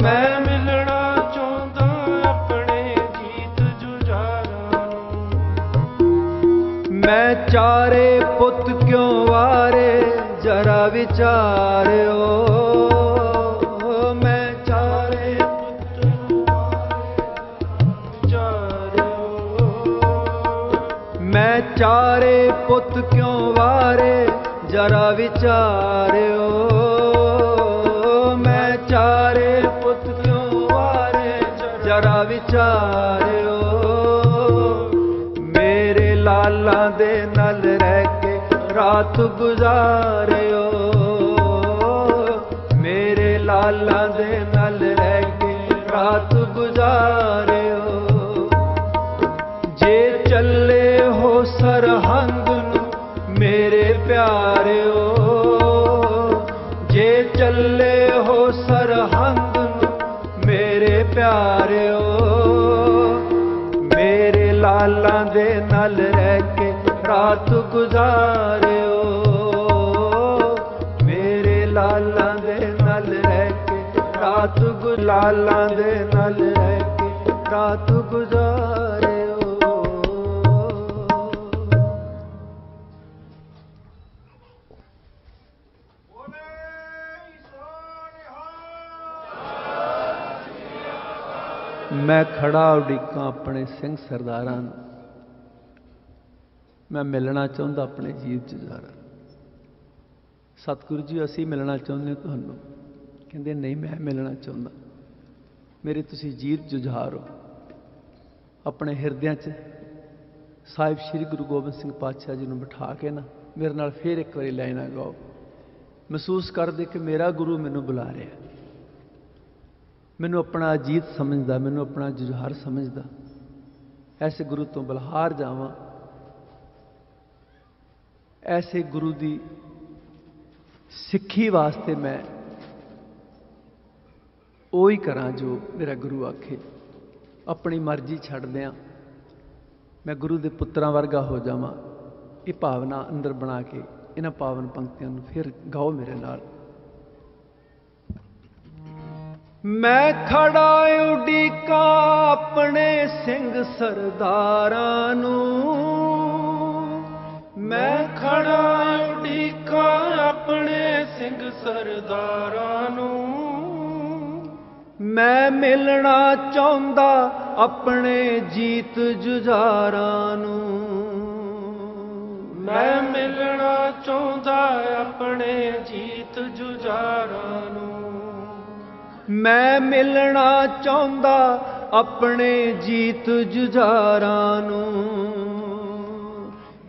ਮੈਂ ਮਿਲਣਾ ਚਾਹੁੰਦਾ ਆਪਣੇ ਜੀਤ ਜੁਝਾਰਾਂ ਨੂੰ। ਮੈਂ ਚਾਰੇ ਪੁੱਤ ਕਿਉਂ ਵਾਰੇ, ਜਰਾ ਵਿਚਾਰਿਓ। ਮੈਂ ਚਾਰੇ ਪੁੱਤ ਜਰਾ ਵਿਚਾਰਿਓ। ਮੈਂ ਚਾਰੇ ਪੁੱਤ ਕਿਉਂ ਵਾਰੇ ਜਰਾ ਵਿਚਾਰਿਓ। ਮੇਰੇ ਲਾਲਾਂ ਦੇ ਨਾਲ ਰਹਿ ਕੇ ਰਾਤ ਗੁਜ਼ਾਰ ਗੁਲਾਲਾਂ ਦੇ ਨਾਲ ਰਹਿ ਕੇ ਰਾਤ ਗੁਜ਼ਾਰਿਓ। ਮੈਂ ਖੜਾ ਉਡੀਕਾਂ ਆਪਣੇ ਸਿੰਘ ਸਰਦਾਰਾਂ ਨੂੰ। ਮੈਂ ਮਿਲਣਾ ਚਾਹੁੰਦਾ ਆਪਣੇ ਜੀਵ ਜੁਝਾਰਾਂ ਸਤਿਗੁਰੂ ਜੀ, ਅਸੀਂ ਮਿਲਣਾ ਚਾਹੁੰਦੇ ਤੁਹਾਨੂੰ। ਕਹਿੰਦੇ, ਨਹੀਂ, ਮੈਂ ਮਿਲਣਾ ਚਾਹੁੰਦਾ। ਮੇਰੇ ਤੁਸੀਂ ਜੀਵ ਜੁਝਾਰ ਹੋ। ਆਪਣੇ ਹਿਰਦਿਆਂ 'ਚ ਸਾਹਿਬ ਸ੍ਰੀ ਗੁਰੂ ਗੋਬਿੰਦ ਸਿੰਘ ਪਾਤਸ਼ਾਹ ਜੀ ਨੂੰ ਬਿਠਾ ਕੇ ਨਾ ਮੇਰੇ ਨਾਲ ਫੇਰ ਇੱਕ ਵਾਰੀ ਲਾਈਨਾਂ ਗਾਓ। ਮਹਿਸੂਸ ਕਰਦੇ ਕਿ ਮੇਰਾ ਗੁਰੂ ਮੈਨੂੰ ਬੁਲਾ ਰਿਹਾ ਮੈਨੂੰ ਆਪਣਾ ਅਜੀਤ ਸਮਝਦਾ, ਮੈਨੂੰ ਆਪਣਾ ਜੁਝਾਰ ਸਮਝਦਾ। ਐਸੇ ਗੁਰੂ ਤੋਂ ਬਲਹਾਰ ਜਾਵਾਂ। ਐਸੇ ਗੁਰੂ ਦੀ ਸਿੱਖੀ ਵਾਸਤੇ ਮੈਂ ਉਹ ਹੀ ਕਰਾਂ ਜੋ ਮੇਰਾ ਗੁਰੂ ਆਖੇ। ਆਪਣੀ ਮਰਜ਼ੀ ਛੱਡ ਦਿਆਂ। ਮੈਂ ਗੁਰੂ ਦੇ ਪੁੱਤਰਾਂ ਵਰਗਾ ਹੋ ਜਾਵਾਂ। ਇਹ ਭਾਵਨਾ ਅੰਦਰ ਬਣਾ ਕੇ ਇਹਨਾਂ ਪਾਵਨ ਪੰਕਤੀਆਂ ਨੂੰ ਫਿਰ ਗਾਓ ਮੇਰੇ ਨਾਲ। ਮੈਂ ਖੜਾ ਉਡੀਕਾਂ ਆਪਣੇ ਸਿੰਘ ਸਰਦਾਰਾਂ ਨੂੰ। ਮੈਂ ਖੜਾ ਉਡੀਕਾਂ ਆਪਣੇ ਸਿੰਘ ਸਰਦਾਰਾਂ ਨੂੰ। ਮੈਂ ਮਿਲਣਾ ਚਾਹੁੰਦਾ ਆਪਣੇ ਜੀਤ ਜੁਝਾਰਾਂ ਨੂੰ। ਮੈਂ ਮਿਲਣਾ ਚਾਹੁੰਦਾ ਆਪਣੇ ਜੀਤ ਜੁਝਾਰਾਂ ਨੂੰ। ਮੈਂ ਮਿਲਣਾ ਚਾਹੁੰਦਾ ਆਪਣੇ ਜੀਤ ਜੁਝਾਰਾਂ ਨੂੰ।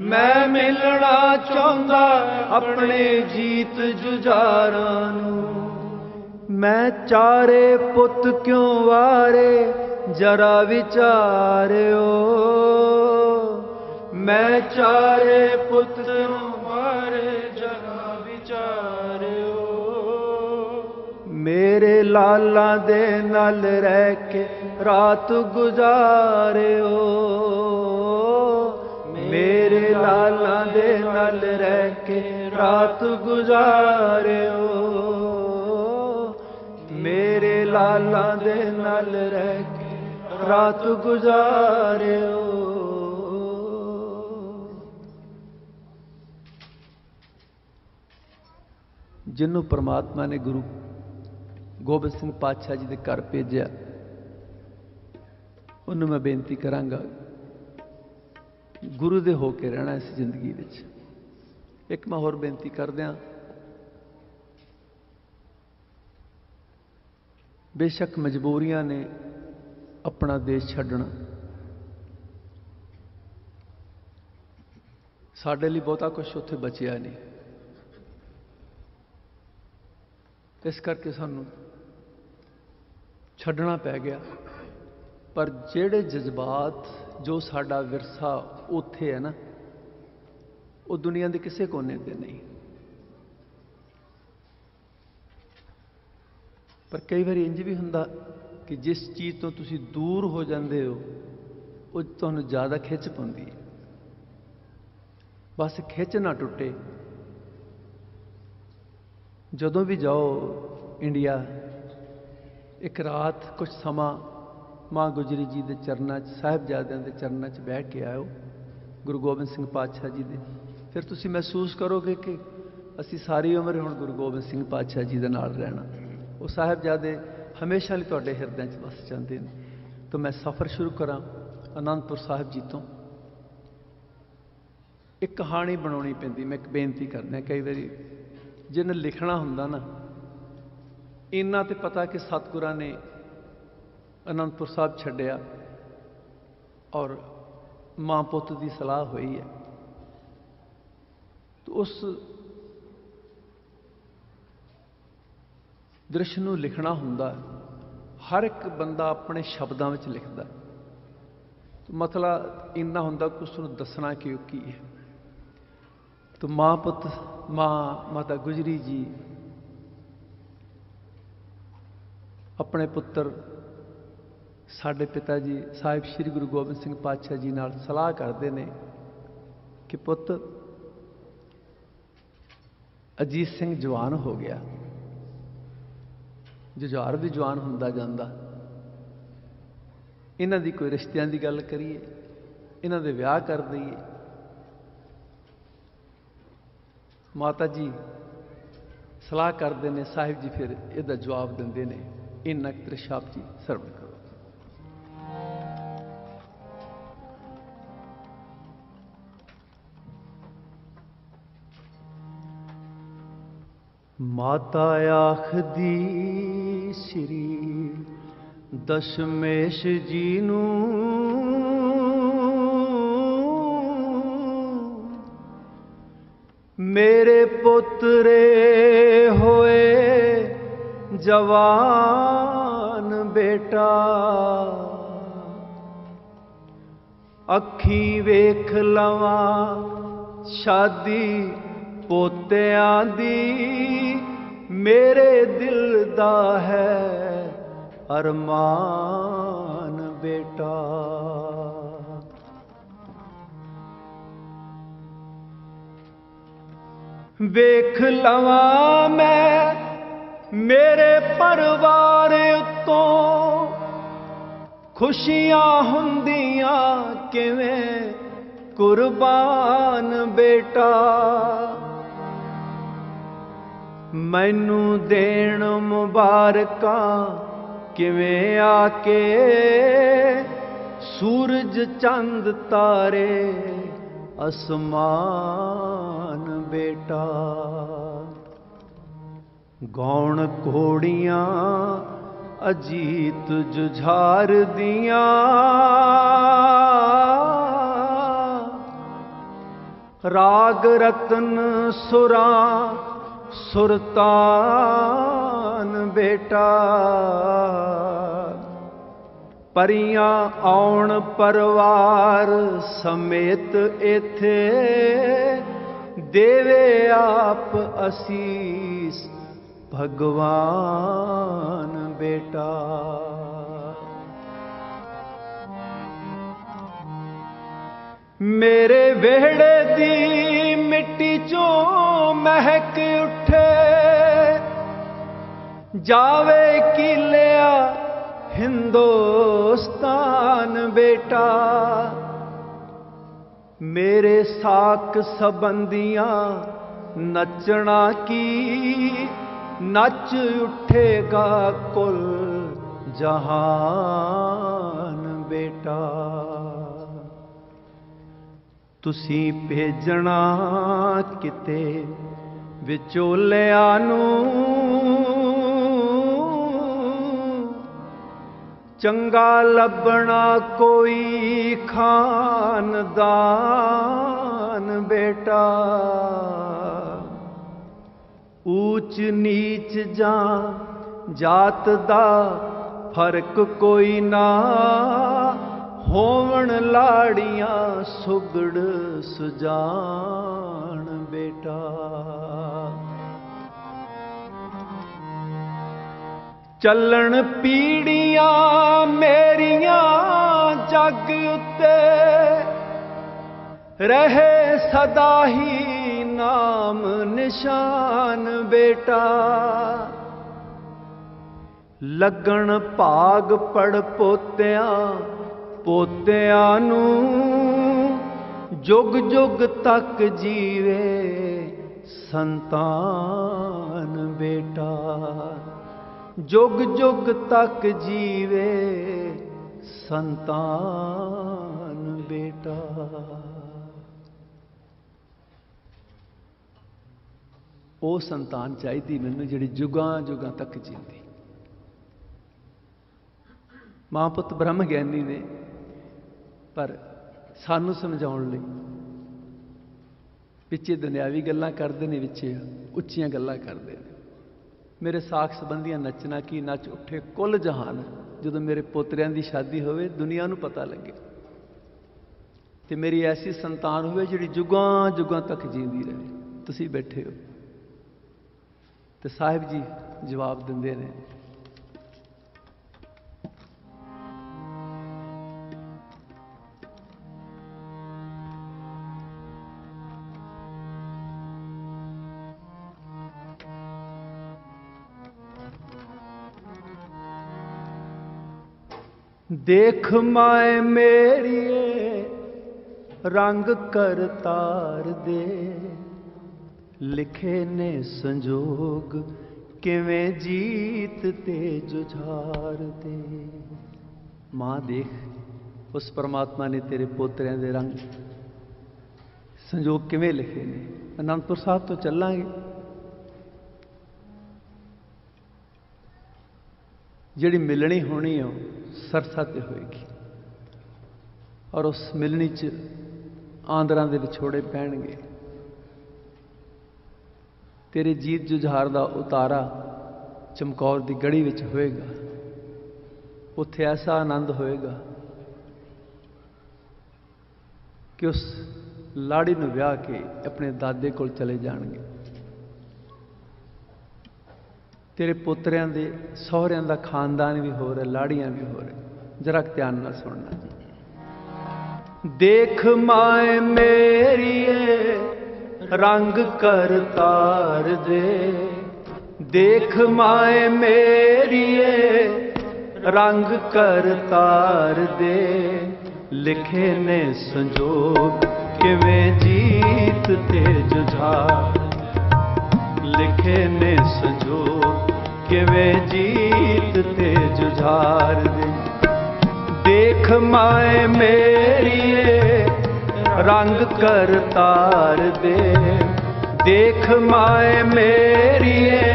ਮੈਂ ਮਿਲਣਾ ਚਾਹੁੰਦਾ ਆਪਣੇ ਜੀਤ ਜੁਝਾਰਾਂ ਨੂੰ। ਮੈਂ ਚਾਰੇ ਪੁੱਤ ਕਿਉਂ ਵਾਰੇ? ਜਰਾ ਵਿਚਾਰਿਓ। ਮੈਂ ਚਾਰੇ ਪੁੱਤ ਕਿਉਂ ਵਾਰੇ? ਜਰਾ ਵਿਚਾਰਿਓ। ਮੇਰੇ ਲਾਲਾਂ ਦੇ ਨਾਲ ਰਹਿ ਕੇ ਰਾਤ ਗੁਜ਼ਾਰਿਓ। ਮੇਰੇ ਲਾਲਾਂ ਦੇ ਨਾਲ ਰਹਿ ਕੇ ਰਾਤ ਗੁਜ਼ਾਰਿਓ। ਮੇਰੇ ਲਾਲਾਂ ਦੇ ਨਾਲ ਰਹਿ ਕੇ ਰਾਤ ਗੁਜ਼ਾਰਿਓ। ਜਿਹਨੂੰ ਪ੍ਰਮਾਤਮਾ ਨੇ ਗੁਰੂ ਗੋਬਿੰਦ ਸਿੰਘ ਪਾਤਸ਼ਾਹ ਜੀ ਦੇ ਘਰ ਭੇਜਿਆ, ਉਹਨੂੰ ਮੈਂ ਬੇਨਤੀ ਕਰਾਂਗਾ, ਗੁਰੂ ਦੇ ਹੋ ਕੇ ਰਹਿਣਾ ਇਸ ਜ਼ਿੰਦਗੀ ਵਿੱਚ। ਇੱਕ ਮੈਂ ਹੋਰ ਬੇਨਤੀ ਕਰਦਿਆਂ ਬੇਸ਼ੱਕ ਮਜਬੂਰੀਆਂ ਨੇ ਆਪਣਾ ਦੇਸ਼ ਛੱਡਣਾ। ਸਾਡੇ ਲਈ ਬਹੁਤਾ ਕੁਝ ਉੱਥੇ ਬਚਿਆ ਨਹੀਂ। ਇਸ ਕਰਕੇ ਸਾਨੂੰ ਛੱਡਣਾ ਪੈ ਗਿਆ। ਪਰ ਜਿਹੜੇ ਜਜ਼ਬਾਤ ਜੋ ਸਾਡਾ ਵਿਰਸਾ ਉੱਥੇ ਹੈ ਨਾ, ਉਹ ਦੁਨੀਆ ਦੇ ਕਿਸੇ ਕੋਨੇ ਤੇ ਨਹੀਂ। ਪਰ ਕਈ ਵਾਰੀ ਇੰਜ ਵੀ ਹੁੰਦਾ ਕਿ ਜਿਸ ਚੀਜ਼ ਤੋਂ ਤੁਸੀਂ ਦੂਰ ਹੋ ਜਾਂਦੇ ਹੋ, ਉਹ ਤੁਹਾਨੂੰ ਜ਼ਿਆਦਾ ਖਿੱਚ ਪਾਉਂਦੀ ਹੈ। ਬਸ ਖਿੱਚ ਨਾ ਟੁੱਟੇ। ਜਦੋਂ ਵੀ ਜਾਓ ਇੰਡੀਆ, ਇੱਕ ਰਾਤ ਕੁਝ ਸਮਾਂ ਮਾਂ ਗੁਜਰੀ ਜੀ ਦੇ ਚਰਨਾਂ 'ਚ, ਸਾਹਿਬਜ਼ਾਦਿਆਂ ਦੇ ਚਰਨਾਂ 'ਚ ਬੈਠ ਕੇ ਆਇਓ, ਗੁਰੂ ਗੋਬਿੰਦ ਸਿੰਘ ਪਾਤਸ਼ਾਹ ਜੀ ਦੇ। ਫਿਰ ਤੁਸੀਂ ਮਹਿਸੂਸ ਕਰੋਗੇ ਕਿ ਅਸੀਂ ਸਾਰੀ ਉਮਰ ਹੁਣ ਗੁਰੂ ਗੋਬਿੰਦ ਸਿੰਘ ਪਾਤਸ਼ਾਹ ਜੀ ਦੇ ਨਾਲ ਰਹਿਣਾ। ਉਹ ਸਾਹਿਬਜ਼ਾਦੇ ਹਮੇਸ਼ਾ ਲਈ ਤੁਹਾਡੇ ਹਿਰਦਿਆਂ 'ਚ ਵਸ ਜਾਂਦੇ ਨੇ। ਤਾਂ ਮੈਂ ਸਫ਼ਰ ਸ਼ੁਰੂ ਕਰਾਂ ਅਨੰਦਪੁਰ ਸਾਹਿਬ ਜੀ ਤੋਂ। ਇੱਕ ਕਹਾਣੀ ਬਣਾਉਣੀ ਪੈਂਦੀ, ਮੈਂ ਇੱਕ ਬੇਨਤੀ ਕਰਦਾ ਕਈ ਵਾਰੀ। ਜਿਹਨੇ ਲਿਖਣਾ ਹੁੰਦਾ ਨਾ ਇੰਨਾ ਤੇ ਪਤਾ ਕਿ ਸਤਿਗੁਰਾਂ ਨੇ ਅਨੰਦਪੁਰ ਸਾਹਿਬ ਛੱਡਿਆ ਔਰ ਮਾਂ ਪੁੱਤ ਦੀ ਸਲਾਹ ਹੋਈ ਹੈ। ਉਸ ਦ੍ਰਿਸ਼ ਨੂੰ ਲਿਖਣਾ ਹੁੰਦਾ ਹਰ ਇੱਕ ਬੰਦਾ ਆਪਣੇ ਸ਼ਬਦਾਂ ਵਿੱਚ ਲਿਖਦਾ ਮਸਲਾ ਇੰਨਾ ਹੁੰਦਾ ਕਿ ਉਸ ਨੂੰ ਦੱਸਣਾ ਕਿ ਕੀ ਹੈ। ਤਾਂ ਮਾਂ ਪੁੱਤ, ਮਾਂ, ਮਾਤਾ ਗੁਜਰੀ ਜੀ, ਆਪਣੇ ਪੁੱਤਰ, ਸਾਡੇ ਪਿਤਾ ਜੀ, ਸਾਹਿਬ ਸ੍ਰੀ ਗੁਰੂ ਗੋਬਿੰਦ ਸਿੰਘ ਪਾਤਸ਼ਾਹ ਜੀ ਨਾਲ ਸਲਾਹ ਕਰਦੇ ਨੇ ਕਿ ਪੁੱਤ, ਅਜੀਤ ਸਿੰਘ ਜਵਾਨ ਹੋ ਗਿਆ। ਜੁਝਾਰ ਵੀ ਜਵਾਨ ਹੁੰਦਾ ਜਾਂਦਾ। ਇਹਨਾਂ ਦੀ ਕੋਈ ਰਿਸ਼ਤਿਆਂ ਦੀ ਗੱਲ ਕਰੀਏ, ਇਹਨਾਂ ਦੇ ਵਿਆਹ ਕਰ ਦਈਏ। ਮਾਤਾ ਜੀ ਸਲਾਹ ਕਰਦੇ ਨੇ, ਸਾਹਿਬ ਜੀ ਫਿਰ ਇਹਦਾ ਜਵਾਬ ਦਿੰਦੇ ਨੇ। ਇਹ ਨਕਤਰ ਸ਼ਾਪ ਜੀ, ਸਰਵਣ ਕਰੋ। ਮਾਤਾ ਆਖਦੀ ਸ੍ਰੀ ਦਸ਼ਮੇਸ਼ ਜੀ ਨੂੰ। ਮੇਰੇ ਪੁੱਤਰੇ ਹੋਏ ਜਵਾਨ ਬੇਟਾ, ਅੱਖੀ ਵੇਖ ਲਵਾਂ ਸ਼ਾਦੀ ਪੋਤਿਆਂ ਦੀ। ਮੇਰੇ ਦਿਲ ਦਾ ਹੈ ਅਰਮਾਨ ਬੇਟਾ। ਵੇਖ ਲਵਾਂ ਮੈਂ ਮੇਰੇ ਪਰਿਵਾਰ ਉਤੋਂ ਖੁਸ਼ੀਆਂ ਹੁੰਦੀਆਂ ਕਿਵੇਂ? ਕੁਰਬਾਨ ਬੇਟਾ। ਮੈਨੂੰ ਦੇਣ ਮੁਬਾਰਕਾਂ ਕਿਵੇਂ ਆ ਕੇ ਸੂਰਜ ਚੰਦ ਤਾਰੇ, ਅਸਮਾਨ ਬੇਟਾ। ਗੌਣ ਕੋੜੀਆਂ ਅਜੀਤ ਜੁਝਾਰ ਦੀਆਂ। ਰਾਗ ਰਤਨ ਸੁਰਾਂ ਸੁਰਤਾਨ ਬੇਟਾ ਪਰੀਆਂ ਆਉਣ ਪਰਵਾਰ ਸਮੇਤ ਇਥੇ ਦੇਵੇ ਆਪ ਅਸੀਸ ਭਗਵਾਨ ਬੇਟਾ। ਮੇਰੇ ਵਿਹੜੇ ਦੀ ਮਿੱਟੀ ਚੋਂ ਮਹਿਕ ਉੱਠੇ। ਜਾਵੇ ਕੀ ਲਿਆ ਹਿੰਦੁਸਤਾਨ ਬੇਟਾ, ਮੇਰੇ ਸਾਕ ਸਬੰਦੀਆਂ ਨੱਚਣਾ ਕੀ? ਨੱਚ ਉੱਠੇਗਾ ਕੁਲ ਜਹਾਨ ਬੇਟਾ। ਤੁਸੀਂ ਭੇਜਣਾ ਕਿਤੇ ਵਿਚੋਲਿਆਂ ਨੂੰ। ਚੰਗਾ ਲੱਭਣਾ ਕੋਈ ਖਾਨਦਾਨ ਬੇਟਾ। ਊਚ ਨੀਚ ਜਾਂ ਜਾਤ ਦਾ ਫ਼ਰਕ ਕੋਈ ਨਾ। ਹੋਵਣ ਲਾੜੀਆਂ ਸੁਗੜ ਸੁਜਾਨ ਬੇਟਾ। ਚੱਲਣ ਪੀੜੀਆਂ ਮੇਰੀਆਂ ਜੱਗ ਉੱਤੇ ਰਹੇ ਸਦਾ ਹੀ ਨਾਮ ਨਿਸ਼ਾਨ ਬੇਟਾ। ਲੱਗਣ ਭਾਗ ਪੜ ਪੋਤਿਆਂ ਪੋਤਿਆਂ ਨੂੰ ਜੁਗ ਜੁਗ ਤੱਕ ਜੀਵੇ ਸੰਤਾਨ ਬੇਟਾ। ਜੁਗ ਜੁਗ ਤੱਕ ਜੀਵੇ ਸੰਤਾਨ ਬੇਟਾ। ਉਹ ਸੰਤਾਨ ਚਾਹੀਦੀ ਮੈਨੂੰ ਜਿਹੜੀ ਜੁਗਾਂ ਜੁਗਾਂ ਤੱਕ ਜੀਂਦੀ। ਮਾਂ ਪੁੱਤ ਬ੍ਰਹਮ ਗਿਆਨੀ ਨੇ ਪਰ ਸਾਨੂੰ ਸਮਝਾਉਣ ਲਈ ਵਿੱਚੇ ਦੁਨਿਆਵੀ ਗੱਲਾਂ ਕਰਦੇ ਨੇ, ਵਿੱਚੇ ਉੱਚੀਆਂ ਗੱਲਾਂ ਕਰਦੇ ਨੇ। ਮੇਰੇ ਸਾਖ ਸੰਬੰਧੀਆਂ ਨੱਚਣਾ ਕੀ ਨੱਚ ਉੱਠੇ ਕੁੱਲ ਜਹਾਨ। ਜਦੋਂ ਮੇਰੇ ਪੋਤਰਿਆਂ ਦੀ ਸ਼ਾਦੀ ਹੋਵੇ, ਦੁਨੀਆ ਨੂੰ ਪਤਾ ਲੱਗੇ। ਤੇ ਮੇਰੀ ਐਸੀ ਸੰਤਾਨ ਹੋਵੇ ਜਿਹੜੀ ਜੁਗਾਂ ਜੁਗਾਂ ਤੱਕ ਜੀਂਦੀ ਰਹੇ। ਤੁਸੀਂ ਬੈਠੇ ਹੋ। ਤੇ ਸਾਹਿਬ ਜੀ ਜਵਾਬ ਦਿੰਦੇ ਨੇ ਦੇਖ ਮਾਏ ਮੇਰੀਏ, ਰੰਗ ਕਰਤਾਰ ਦੇ। ਲਿਖੇ ਨੇ ਸੰਜੋਗ, ਕਿਵੇਂ ਜੀਤ ਤੇ ਜੁਝਾਰ ਦੇ। ਮਾਂ ਦੇਖ, ਉਸ ਪਰਮਾਤਮਾ ਨੇ ਤੇਰੇ ਪੋਤਰਿਆਂ ਦੇ ਰੰਗ। ਸੰਜੋਗ ਕਿਵੇਂ ਲਿਖੇ ਨੇ? ਅਨੰਦਪੁਰ ਸਾਹਿਬ ਤੋਂ ਚੱਲਾਂਗੇ। ਜਿਹੜੀ ਮਿਲਣੀ ਹੋਣੀ ਆ ਸਰਸਾ ਤੇ ਹੋਏਗੀ ਔਰ ਉਸ ਮਿਲਣੀ 'ਚ ਆਂਦਰਾਂ ਦੇ ਵਿਛੋੜੇ ਪੈਣਗੇ। ਤੇਰੇ ਜੀਤ ਜੁਝਾਰ ਦਾ ਉਤਾਰਾ ਚਮਕੌਰ ਦੀ ਗੜੀ ਵਿੱਚ ਹੋਏਗਾ। ਉੱਥੇ ਐਸਾ ਆਨੰਦ ਹੋਏਗਾ ਕਿ ਉਸ ਲਾੜੀ ਨੂੰ ਵਿਆਹ ਕੇ ਆਪਣੇ ਦਾਦੇ ਕੋਲ ਚਲੇ ਜਾਣਗੇ। ਤੇਰੇ ਪੁੱਤਰਿਆਂ ਦੇ, ਸਹੁਰਿਆਂ ਦਾ ਖਾਨਦਾਨ ਵੀ ਹੋਰ ਹੈ ਲਾੜੀਆਂ ਵੀ ਹੋਰ ਹੈ ਜਰਾ ਧਿਆਨ ਨਾਲ ਸੁਣਨਾ ਜੀ ਦੇਖ ਮਾਏ ਮੇਰੀਏ ਰੰਗ ਕਰਤਾਰ ਦੇ। ਦੇਖ ਮਾਏ ਮੇਰੀਏ ਰੰਗ ਕਰ ਤਾਰ ਦੇ। ਲਿਖੇ ਨੇ ਸੰਜੋਗ, ਕਿਵੇਂ ਜੀਤ ਤੇ ਜੁਝਾਰ। ਲਿਖੇ ਨੇ ਸੰਜੋਗ ਕਿਵੇਂ ਜੀਤ ਤੇ ਜੁਝਾਰ ਦੇ ਦੇਖ ਮਾਏ ਮੇਰੀਏ ਰੰਗ ਕਰਤਾਰ ਦੇ। ਦੇਖ ਮਾਏ ਮੇਰੀਏ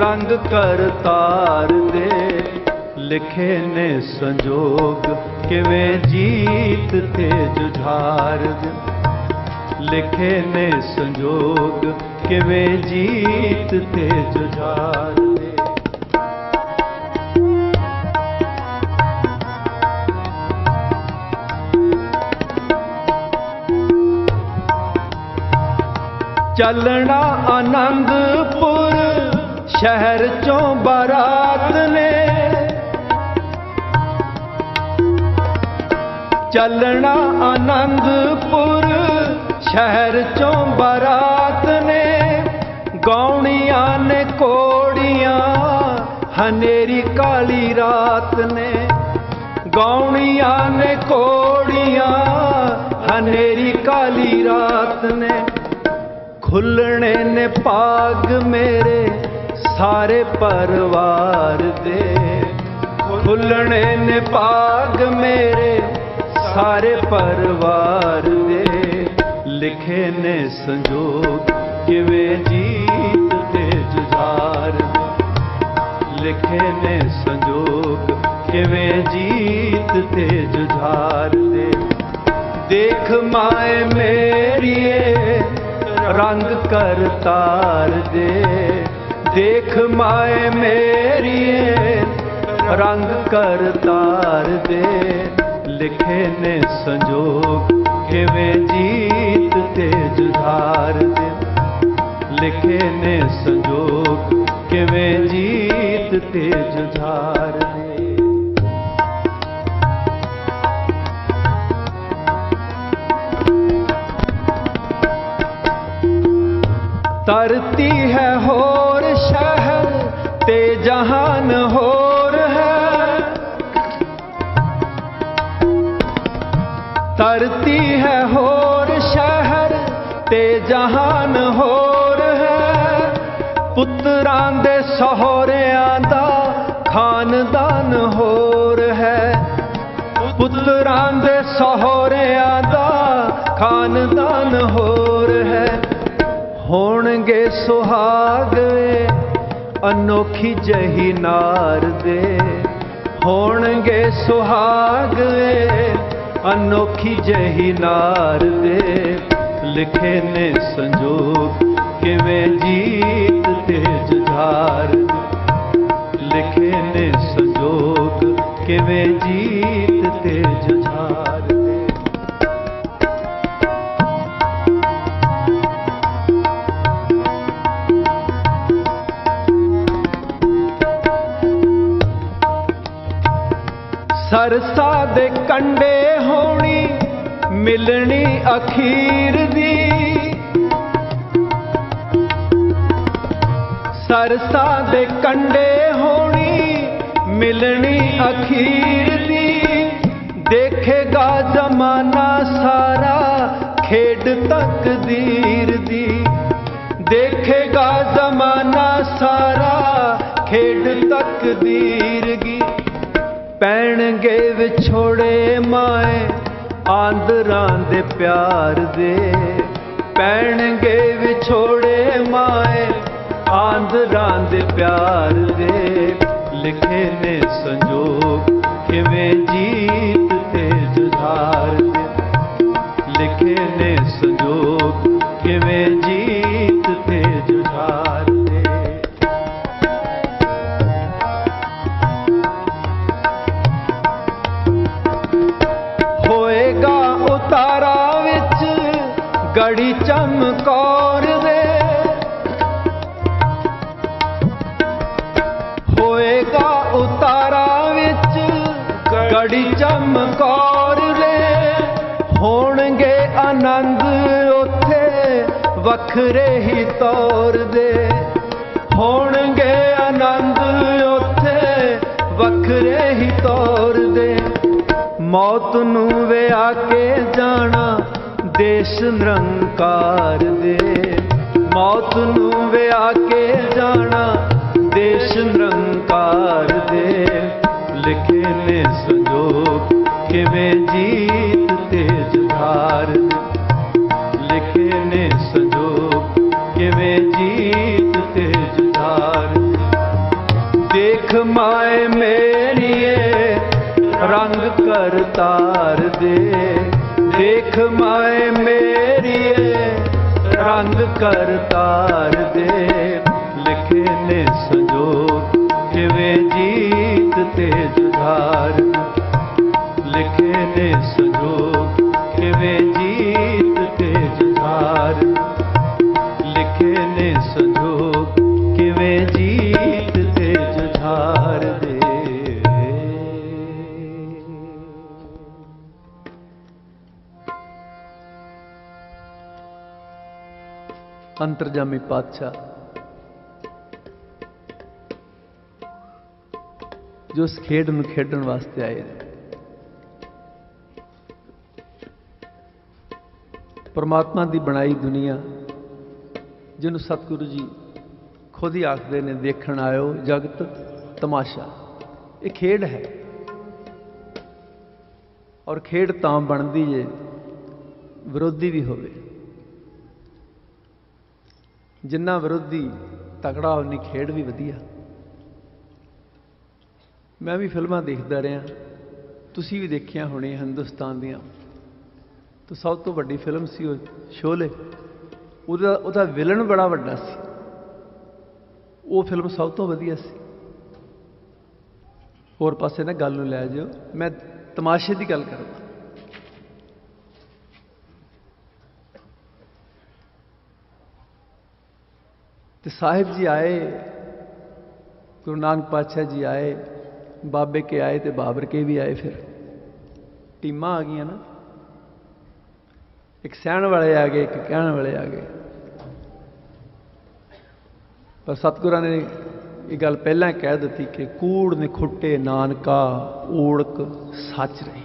ਰੰਗ ਕਰ ਤਾਰ ਦੇ। ਲਿਖੇ ਨੇ ਸੰਜੋਗ ਕਿਵੇਂ ਜੀਤ ਤੇ ਜੁਝਾਰ ਦੇ। ਲਿਖੇ ਨੇ ਸੰਜੋਗ ਕਿਵੇਂ ਜੀਤ ਤੇ ਜੁਝਾਰ ਦੇ ਚੱਲਣਾ ਆਨੰਦਪੁਰ ਸ਼ਹਿਰ ਚੋਂ ਬਾਰਾਤ ਨੇ। ਚੱਲਣਾ ਆਨੰਦਪੁਰ ਸ਼ਹਿਰ ਚੋਂ ਬਾਰਾਤ ਹਨੇਰੀ ਕਾਲੀ ਰਾਤ ਨੇ ਗਾਉਣੀਆਂ ਨੇ ਕੋੜੀਆਂ ਹਨੇਰੀ ਕਾਲੀ ਰਾਤ ਨੇ ਖੁੱਲਣੇ ਨੇ ਪਾਗ ਮੇਰੇ ਸਾਰੇ ਪਰਿਵਾਰ ਦੇ। ਖੁੱਲਣੇ ਨੇ ਪਾਗ ਮੇਰੇ ਸਾਰੇ ਪਰਿਵਾਰ ਦੇ। ਲਿਖੇ ਨੇ ਸੰਜੋਗ ਕਿਵੇਂ ਜੀ ਲਿਖੇ ਨੇ ਸੰਜੋਗ, ਕਿਵੇਂ ਜੀਤ ਤੇ ਜੁਝਾਰ ਦੇ। ਦੇਖ ਮਾਏ ਮੇਰੀਏ, ਰੰਗ ਕਰ ਤਾਰ ਦੇ। ਦੇਖ ਮਾਏ ਮੇਰੀਏ, ਰੰਗ ਕਰ ਤਾਰ ਦੇ। ਲਿਖੇ ਨੇ ਸੰਜੋਗ, ਕਿਵੇਂ ਜੀਤ ਤੇ ਜੁਝਾਰ ਦੇ। ਲਿਖੇ ਨੇ ਸੰਜੋਗ ਕਿਵੇਂ ਜੀਤ ਤੇ ਜੁਝਾਰ ਦੇ। ਧਰਤੀ ਹੈ ਹੋਰ ਸ਼ਹਿਰ ਤੇ ਜਹਾਨ ਹੋਰ ਹੈ। ਧਰਤੀ ਹੈ ਹੋਰ ਸ਼ਹਿਰ ਤੇ ਜਹਾਨ ਹੋਰ ਪੁੱਤਰਾਂ ਦੇ ਸਹੋਰਿਆਂ ਦਾ ਖਾਨਦਾਨ ਹੋਰ ਹੈ। ਪੁੱਤਰਾਂ ਦੇ ਸਹੋਰਿਆਂ ਦਾ ਖਾਨਦਾਨ ਹੋਰ ਹੈ। ਹੋਣਗੇ ਸੁਹਾਗ ਅਨੋਖੀ ਜਹੀ ਨਾਰ ਦੇ ਹੋਣਗੇ ਸੁਹਾਗ ਅਨੋਖੀ ਜਹੀ ਨਾਰ ਦੇ ਲਿਖੇ ਨੇ ਸੰਜੋਗ ਕਿਵੇਂ ਜੀਤ ਤੇ ਜੁਝਾਰ ਲਿਖੇ ਨੇ ਸੰਜੋਗ, ਕਿਵੇਂ ਜੀਤ ਤੇ ਜੁਝਾਰ ਸਰਸਾ ਦੇ ਕੰਡੇ ਹੋਣੀ, ਮਿਲਣੀ ਅਖੀਰ ਦੀ ਸਰਸਾ ਦੇ ਕੰਡੇ ਹੋਣੀ, ਮਿਲਣੀ ਅਖੀਰ ਦੀ। ਦੇਖੇਗਾ ਜ਼ਮਾਨਾ ਸਾਰਾ ਖੇਡ ਤਕਦੀਰ ਦੀ। ਦੇਖੇਗਾ ਜ਼ਮਾਨਾ ਸਾਰਾ ਖੇਡ ਤਕਦੀਰ ਦੀ। ਪੈਣਗੇ ਵਿਛੋੜੇ ਮਾਏ ਆਂਦਰਾਂ ਦੇ ਪਿਆਰ ਦੇ। ਪੈਣਗੇ ਵਿਛੋੜੇ ਮਾਏ ਆਂਦਰਾਂ ਦੇ ਪਿਆਰ ਦੇ ਲਿਖੇ ਨੇ ਸੰਜੋਗ ਕਿਵੇਂ ਜੀਤ ਤੇ ਜੁਝਾਰ ਦੇ। ਲਿਖੇ ਨੇ ਵੱਖਰੇ ਹੀ ਤੌਰ ਦੇ। ਹੋਣਗੇ ਆਨੰਦ ਉੱਥੇ ਵੱਖਰੇ ਹੀ ਤੌਰ ਦੇ। ਮੌਤ ਨੂੰ ਵਿਆ ਕੇ ਜਾਣਾ ਦੇਸ਼ ਨਿਰੰਕਾਰ ਦੇ। ਮੌਤ ਨੂੰ ਵਿਆ ਕੇ ਜਾਣਾ ਰੰਗ ਕਰ ਪਾਤਸ਼ਾਹ। ਜੋ ਇਸ ਖੇਡ ਨੂੰ ਖੇਡਣ ਵਾਸਤੇ ਆਏ ਨੇ। ਪਰਮਾਤਮਾ ਦੀ ਬਣਾਈ ਦੁਨੀਆ, ਜਿਹਨੂੰ ਸਤਿਗੁਰੂ ਜੀ ਖੁਦ ਹੀ ਆਖਦੇ ਨੇ, ਦੇਖਣ ਆਇਓ, ਜਗਤ ਤਮਾਸ਼ਾ। ਇਹ ਖੇਡ ਹੈ। ਔਰ ਖੇਡ ਤਾਂ ਬਣਦੀ ਏ ਵਿਰੋਧੀ ਵੀ ਹੋਵੇ। ਜਿੰਨਾ ਵਿਰੋਧੀ ਤਕੜਾ ਉਨੀ ਖੇਡ ਵੀ ਵਧੀਆ। ਮੈਂ ਵੀ ਫਿਲਮਾਂ ਦੇਖਦਾ ਰਿਹਾ। ਤੁਸੀਂ ਵੀ ਦੇਖੀਆਂ ਹੋਣੀਆਂ ਹਿੰਦੁਸਤਾਨ ਦੀਆਂ। ਤਾਂ ਸਭ ਤੋਂ ਵੱਡੀ ਫਿਲਮ ਸੀ ਉਹ ਸ਼ੋਲੇ। ਉਹਦਾ ਉਹਦਾ ਵਿਲਨ ਬੜਾ ਵੱਡਾ ਸੀ। ਉਹ ਫਿਲਮ ਸਭ ਤੋਂ ਵਧੀਆ ਸੀ। ਹੋਰ ਪਾਸੇ ਨਾ ਗੱਲ ਨੂੰ ਲੈ ਜਾਓ ਮੈਂ ਤਮਾਸ਼ੇ ਦੀ ਗੱਲ ਕਰਦਾ। ਤੇ ਸਾਹਿਬ ਜੀ ਆਏ, ਗੁਰੂ ਨਾਨਕ ਪਾਤਸ਼ਾਹ ਜੀ ਆਏ, ਬਾਬੇ ਕੇ ਆਏ ਤੇ ਬਾਬਰ ਕੇ ਵੀ ਆਏ ਫਿਰ। ਟੀਮਾਂ ਆ ਗਈਆਂ ਨਾ। ਇੱਕ ਸਹਿਣ ਵਾਲੇ ਆ ਗਏ, ਇੱਕ ਕਹਿਣ ਵਾਲੇ ਆ ਗਏ। ਪਰ ਸਤਿਗੁਰਾਂ ਨੇ ਇਹ ਗੱਲ ਪਹਿਲਾਂ ਕਹਿ ਦਿੱਤੀ ਕਿ ਕੂੜ ਨਿਖੁੱਟੇ ਨਾਨਕਾ ਓੜਕ ਸੱਚ ਰਹੀ।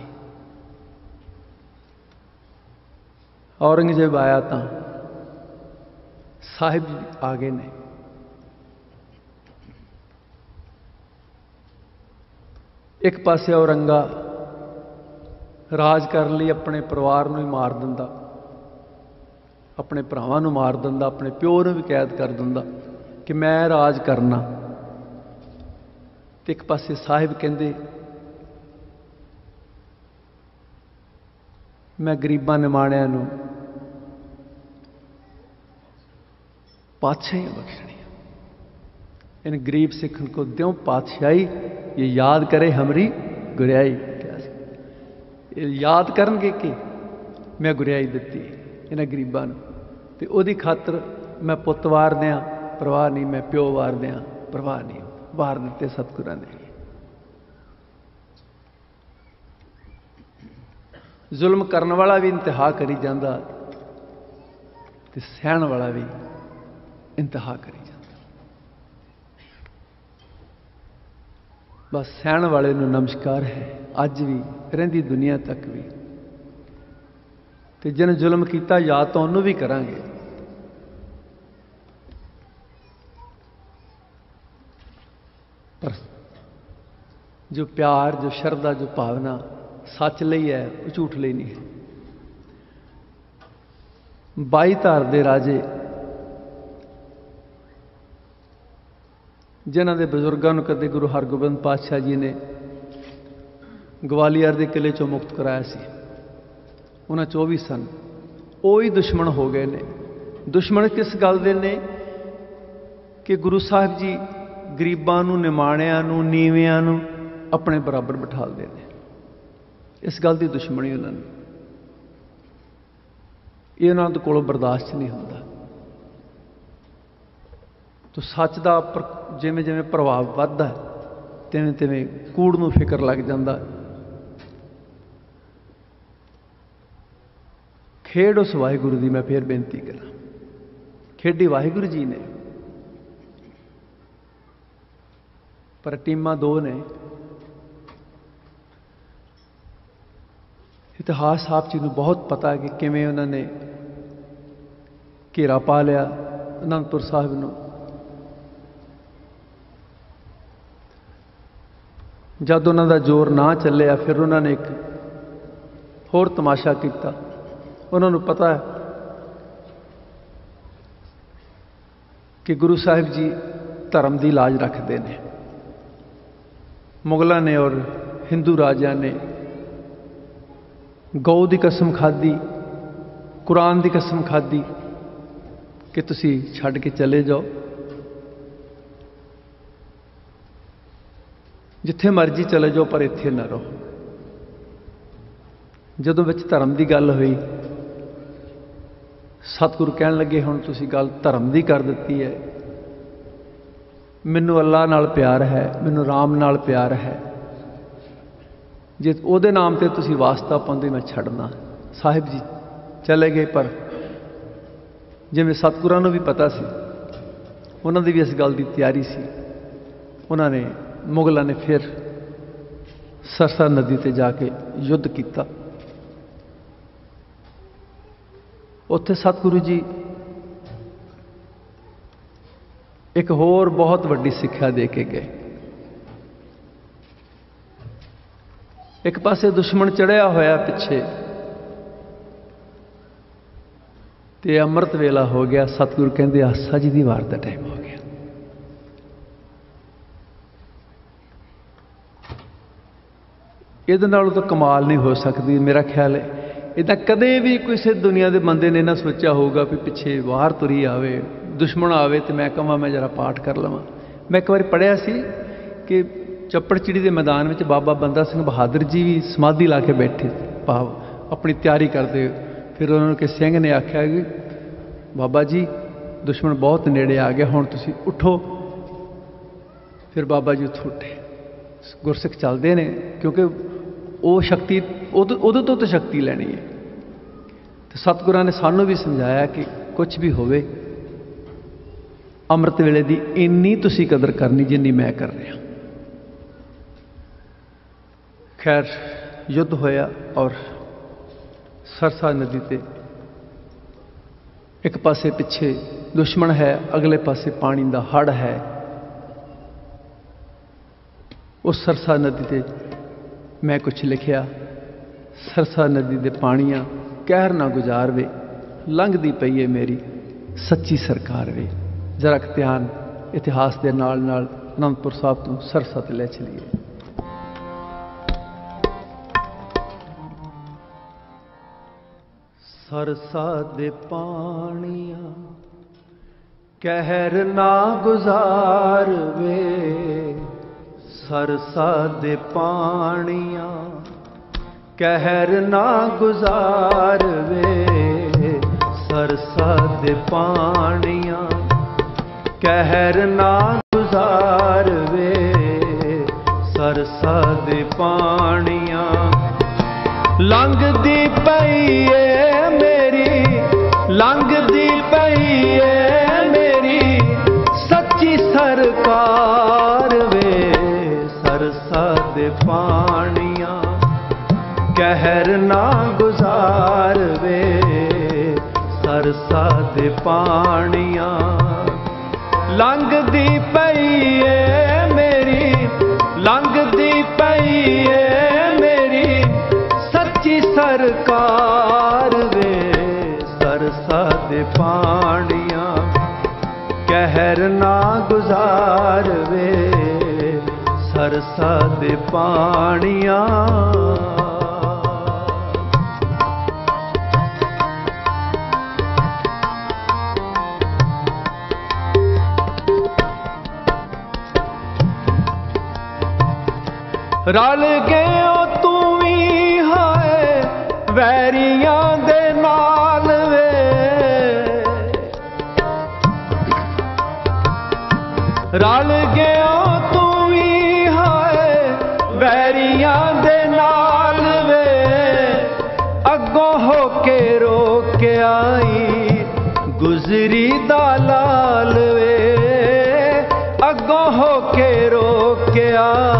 ਔਰੰਗਜ਼ੇਬ ਆਇਆ ਤਾਂ ਸਾਹਿਬ ਜੀ ਆ ਗਏ ਨੇ। ਇੱਕ ਪਾਸੇ ਔਰੰਗਾ ਰਾਜ ਕਰਨ ਲਈ ਆਪਣੇ ਪਰਿਵਾਰ ਨੂੰ ਹੀ ਮਾਰ ਦਿੰਦਾ, ਆਪਣੇ ਭਰਾਵਾਂ ਨੂੰ ਮਾਰ ਦਿੰਦਾ, ਆਪਣੇ ਪਿਓ ਨੂੰ ਵੀ ਕੈਦ ਕਰ ਦਿੰਦਾ ਕਿ ਮੈਂ ਰਾਜ ਕਰਨਾ। ਤੇ ਇੱਕ ਪਾਸੇ ਸਾਹਿਬ ਕਹਿੰਦੇ, ਮੈਂ ਗਰੀਬਾਂ ਨਿਮਾਣਿਆਂ ਨੂੰ ਪਾਤਸ਼ਾਹੀਆਂ ਬਖਸ਼ਣੀਆਂ इन गरीब सिखन को द्यों पातशाही ये याद करे हमरी गुरियाई ਕਿਹਾ ਸੀ ਇਹ ਯਾਦ ਕਰਨਗੇ ਕਿ ਮੈਂ ਗੁਰਿਆਈ ਦਿੱਤੀ ਇਹਨਾਂ ਗਰੀਬਾਂ ਨੂੰ ਤੇ ਉਹਦੀ ਖਾਤਰ ਮੈਂ ਪੁੱਤ ਵਾਰ ਦਿਆਂ ਪਰਵਾਹ ਨਹੀਂ ਮੈਂ ਪਿਓ ਵਾਰ ਦਿਆਂ ਪਰਵਾਹ ਨਹੀਂ ਵਾਰ ਦਿੱਤੇ ਸਤਿਗੁਰਾਂ ਨੇ ਜ਼ੁਲਮ ਕਰਨ ਵਾਲਾ ਵੀ ਇੰਤਹਾ ਕਰੀ ਜਾਂਦਾ ਤੇ ਸਹਿਣ ਵਾਲਾ ਵੀ ਇੰਤਹਾ ਕਰੀ ਜਾਂਦਾ। ਬਸ ਸਹਿਣ ਵਾਲੇ ਨੂੰ ਨਮਸਕਾਰ ਹੈ। ਅੱਜ ਵੀ, ਰਹਿੰਦੀ ਦੁਨੀਆ ਤੱਕ ਵੀ। ਤੇ ਜਿਹਨੇ ਜ਼ੁਲਮ ਕੀਤਾ ਯਾਦ ਤਾਂ ਉਹਨੂੰ ਵੀ ਕਰਾਂਗੇ। ਪਰ ਜੋ ਪਿਆਰ, ਜੋ ਸ਼ਰਧਾ, ਜੋ ਭਾਵਨਾ ਸੱਚ ਲਈ ਹੈ, ਉਹ ਝੂਠ ਲਈ ਨਹੀਂ ਹੈ। ਬਾਈ ਧਾਰ ਦੇ ਰਾਜੇ ਜਿਨ੍ਹਾਂ ਦੇ ਬਜ਼ੁਰਗਾਂ ਨੂੰ ਕਦੇ ਗੁਰੂ ਹਰਗੋਬਿੰਦ ਪਾਤਸ਼ਾਹ ਜੀ ਨੇ ਗਵਾਲੀਅਰ ਦੇ ਕਿਲੇ ਚੋਂ ਮੁਕਤ ਕਰਾਇਆ ਸੀ। ਉਹਨਾਂ 24 ਸਨ ਉਹ ਹੀ ਦੁਸ਼ਮਣ ਹੋ ਗਏ ਨੇ। ਦੁਸ਼ਮਣ ਕਿਸ ਗੱਲ ਦੇ ਨੇ? ਕਿ ਗੁਰੂ ਸਾਹਿਬ ਜੀ ਗਰੀਬਾਂ ਨੂੰ, ਨਿਮਾਣਿਆਂ ਨੂੰ, ਨੀਵਿਆਂ ਨੂੰ ਆਪਣੇ ਬਰਾਬਰ ਬਿਠਾਲਦੇ ਨੇ। ਇਸ ਗੱਲ ਦੀ ਦੁਸ਼ਮਣੀ ਉਹਨਾਂ ਨੂੰ। ਇਹ ਉਹਨਾਂ ਦੇ ਕੋਲੋਂ ਬਰਦਾਸ਼ਤ ਨਹੀਂ ਹੁੰਦਾ। ਤੋ ਸੱਚ ਦਾ ਜਿਵੇਂ ਜਿਵੇਂ ਪ੍ਰਭਾਵ ਵੱਧਦਾ, ਤਿਵੇਂ ਤਿਵੇਂ ਕੂੜ ਨੂੰ ਫਿਕਰ ਲੱਗ ਜਾਂਦਾ। ਖੇਡ ਉਸ ਵਾਹਿਗੁਰੂ ਦੀ, ਮੈਂ ਫੇਰ ਬੇਨਤੀ ਕਰਾਂ। ਖੇਡੀ ਵਾਹਿਗੁਰੂ ਜੀ ਨੇ। ਪਰ ਟੀਮਾਂ ਦੋ ਨੇ। ਇਤਿਹਾਸ ਆਪ ਜੀ ਨੂੰ ਬਹੁਤ ਪਤਾ ਹੈ ਕਿ ਕਿਵੇਂ ਉਹਨਾਂ ਨੇ ਘੇਰਾ ਪਾ ਲਿਆ ਅਨੰਦਪੁਰ ਸਾਹਿਬ ਨੂੰ। ਜਦ ਉਹਨਾਂ ਦਾ ਜ਼ੋਰ ਨਾ ਚੱਲਿਆ, ਫਿਰ ਉਹਨਾਂ ਨੇ ਇੱਕ ਹੋਰ ਤਮਾਸ਼ਾ ਕੀਤਾ। ਉਹਨਾਂ ਨੂੰ ਪਤਾ ਹੈ ਕਿ ਗੁਰੂ ਸਾਹਿਬ ਜੀ ਧਰਮ ਦੀ ਲਾਜ ਰੱਖਦੇ ਨੇ। ਮੁਗਲਾਂ ਨੇ ਔਰ ਹਿੰਦੂ ਰਾਜਿਆਂ ਨੇ ਗਊ ਦੀ ਕਸਮ ਖਾਦੀ ਕੁਰਾਨ ਦੀ ਕਸਮ ਖਾਦੀ ਕਿ ਤੁਸੀਂ ਛੱਡ ਕੇ ਚਲੇ ਜਾਓ। ਜਿੱਥੇ ਮਰਜ਼ੀ ਚਲੇ ਜਾਓ, ਪਰ ਇੱਥੇ ਨਾ ਰਹੋ। ਜਦੋਂ ਵਿੱਚ ਧਰਮ ਦੀ ਗੱਲ ਹੋਈ, ਸਤਿਗੁਰੂ ਕਹਿਣ ਲੱਗੇ, ਹੁਣ ਤੁਸੀਂ ਗੱਲ ਧਰਮ ਦੀ ਕਰ ਦਿੱਤੀ ਹੈ। ਮੈਨੂੰ ਅੱਲਾ ਨਾਲ ਪਿਆਰ ਹੈ, ਮੈਨੂੰ ਰਾਮ ਨਾਲ ਪਿਆਰ ਹੈ। ਜੇ ਉਹਦੇ ਨਾਮ ਤੇ ਤੁਸੀਂ ਵਾਸਤਾ ਪਾਉਂਦੇ, ਮੈਂ ਛੱਡਣਾ ਸਾਹਿਬ ਜੀ ਚਲੇ ਗਏ, ਪਰ ਜਿਵੇਂ ਸਤਿਗੁਰਾਂ ਨੂੰ ਵੀ ਪਤਾ ਸੀ, ਉਹਨਾਂ ਦੀ ਵੀ ਇਸ ਗੱਲ ਦੀ ਤਿਆਰੀ ਸੀ। ਉਹਨਾਂ ਨੇ ਮੁਗਲਾਂ ਨੇ ਫਿਰ ਸਰਸਾ ਨਦੀ ਤੇ ਜਾ ਕੇ ਯੁੱਧ ਕੀਤਾ। ਉੱਥੇ ਸਤਿਗੁਰੂ ਜੀ ਇੱਕ ਹੋਰ ਬਹੁਤ ਵੱਡੀ ਸਿੱਖਿਆ ਦੇ ਕੇ ਗਏ। ਇੱਕ ਪਾਸੇ ਦੁਸ਼ਮਣ ਚੜਿਆ ਹੋਇਆ ਪਿੱਛੇ ਤੇ ਅੰਮ੍ਰਿਤ ਵੇਲਾ ਹੋ ਗਿਆ। ਸਤਿਗੁਰੂ ਕਹਿੰਦੇ, ਆਸਾ ਜੀ ਦੀ ਵਾਰ ਦਾ ਟਾਈਮ ਹੋ ਗਿਆ ਇਹਦੇ ਨਾਲੋਂ ਤਾਂ ਕਮਾਲ ਨਹੀਂ ਹੋ ਸਕਦੀ, ਮੇਰਾ ਖਿਆਲ ਹੈ। ਇਦਾਂ ਕਦੇ ਵੀ ਕਿਸੇ ਦੁਨੀਆ ਦੇ ਬੰਦੇ ਨੇ ਨਾ ਸੋਚਿਆ ਹੋਊਗਾ ਵੀ ਪਿੱਛੇ ਬਾਹਰ ਤੁਰੀ ਆਵੇ, ਦੁਸ਼ਮਣ ਆਵੇ ਤੇ ਮੈਂ ਕਹਾਂ ਮੈਂ ਜਰਾ ਪਾਠ ਕਰ ਲਵਾਂ। ਮੈਂ ਇੱਕ ਵਾਰੀ ਪੜਿਆ ਸੀ ਕਿ ਚੱਪੜਚਿੜੀ ਦੇ ਮੈਦਾਨ ਵਿੱਚ ਬਾਬਾ ਬੰਦਾ ਸਿੰਘ ਬਹਾਦਰ ਜੀ ਵੀ ਸਮਾਧੀ ਲਾ ਕੇ ਬੈਠੇ, ਭਾਵ ਆਪਣੀ ਤਿਆਰੀ ਕਰਦੇ। ਫਿਰ ਉਹਨਾਂ ਨੂੰ ਕਿ ਸਿੰਘ ਨੇ ਆਖਿਆ ਕਿ ਬਾਬਾ ਜੀ, ਦੁਸ਼ਮਣ ਬਹੁਤ ਨੇੜੇ ਆ ਗਿਆ, ਹੁਣ ਤੁਸੀਂ ਉੱਠੋ। ਫਿਰ ਬਾਬਾ ਜੀ ਉੱਥੋਂ ਉੱਠੇ। ਗੁਰਸਿੱਖ ਚੱਲਦੇ ਨੇ, ਕਿਉਂਕਿ ਉਹ ਸ਼ਕਤੀ ਉਦੋਂ ਉਦੋਂ ਤੋਂ ਤਾਂ ਸ਼ਕਤੀ ਲੈਣੀ ਹੈ। ਤੇ ਸਤਿਗੁਰਾਂ ਨੇ ਸਾਨੂੰ ਵੀ ਸਮਝਾਇਆ ਕਿ ਕੁਝ ਵੀ ਹੋਵੇ, ਅੰਮ੍ਰਿਤ ਵੇਲੇ ਦੀ ਇੰਨੀ ਤੁਸੀਂ ਕਦਰ ਕਰਨੀ ਜਿੰਨੀ ਮੈਂ ਕਰ ਰਿਹਾ। ਖੈਰ, ਯੁੱਧ ਹੋਇਆ ਔਰ ਸਰਸਾ ਨਦੀ ਤੇ ਇੱਕ ਪਾਸੇ ਪਿੱਛੇ ਦੁਸ਼ਮਣ ਹੈ, ਅਗਲੇ ਪਾਸੇ ਪਾਣੀ ਦਾ ਹੜ ਹੈ। ਉਸ ਸਰਸਾ ਨਦੀ ਤੇ ਮੈਂ ਕੁਛ ਲਿਖਿਆ। ਸਰਸਾ ਨਦੀ ਦੇ ਪਾਣੀਆਂ ਕਹਿਰ ਨਾ ਗੁਜ਼ਾਰ ਵੇ, ਲੰਘਦੀ ਪਈ ਏ ਮੇਰੀ ਸੱਚੀ ਸਰਕਾਰ ਵੇ। ਜਰਾ ਧਿਆਨ ਇਤਿਹਾਸ ਦੇ ਨਾਲ ਨਾਲ ਅਨੰਦਪੁਰ ਸਾਹਿਬ ਤੋਂ ਸਰਸਾ ਤੇ ਲੈ ਚਲੀਏ। ਸਰਸਾ ਦੇ ਪਾਣੀਆਂ ਕਹਿਰ ਨਾ ਗੁਜ਼ਾਰ ਵੇ। ਸਰਸਾ ਦੇ ਪਾਣੀਆਂ, ਕਹਿਰ ਨਾ ਗੁਜ਼ਾਰਵੇ। ਸਰਸਾ ਦੇ ਪਾਣੀਆਂ, ਕਹਿਰ ਨਾ ਗੁਜ਼ਾਰਵੇ। ਸਰਸਾ ਦੇ ਪਾਣੀਆਂ, ਲੰਘਦੀ ਪਈ ਏ ਪਾਣੀਆਂ ਲੰਘਦੀ ਪਈ ਏ ਮੇਰੀ, ਲੰਘਦੀ ਪਈ ਏ ਮੇਰੀ। ਸੱਚੀ ਸਰਕਾਰ ਵੇ ਸਰਸਾ ਦੇ ਪਾਣੀਆਂ, ਕਹਿਰ ਨਾ ਗੁਜ਼ਾਰ ਵੇ। ਸਰਸਾ ਦੇ ਪਾਣੀਆਂ ਰਲ ਗਿਓ ਤੂੰ ਵੀ ਹਾਏ, ਵੈਰੀਆਂ ਦੇ ਨਾਲ ਵੇ। ਰਲ ਗਿਓ ਤੂੰ ਵੀ ਹਾਏ, ਵੈਰੀਆਂ ਦੇ ਨਾਲ ਵੇ। ਅੱਗੋਂ ਹੋ ਕੇ ਰੋਕ ਆਈ, ਗੁਜ਼ਰੀ ਦਾ ਲਾਲ ਵੇ। ਅੱਗੋਂ ਹੋ ਕੇ ਰੋਕ ਆਈ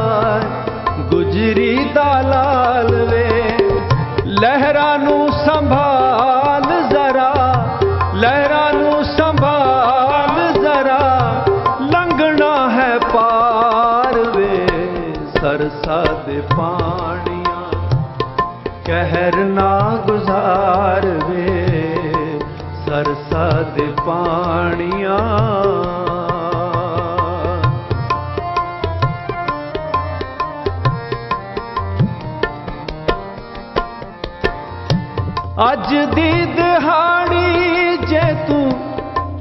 ਅੱਜ ਦੀ ਦਿਹਾੜੀ ਜੇ ਤੂੰ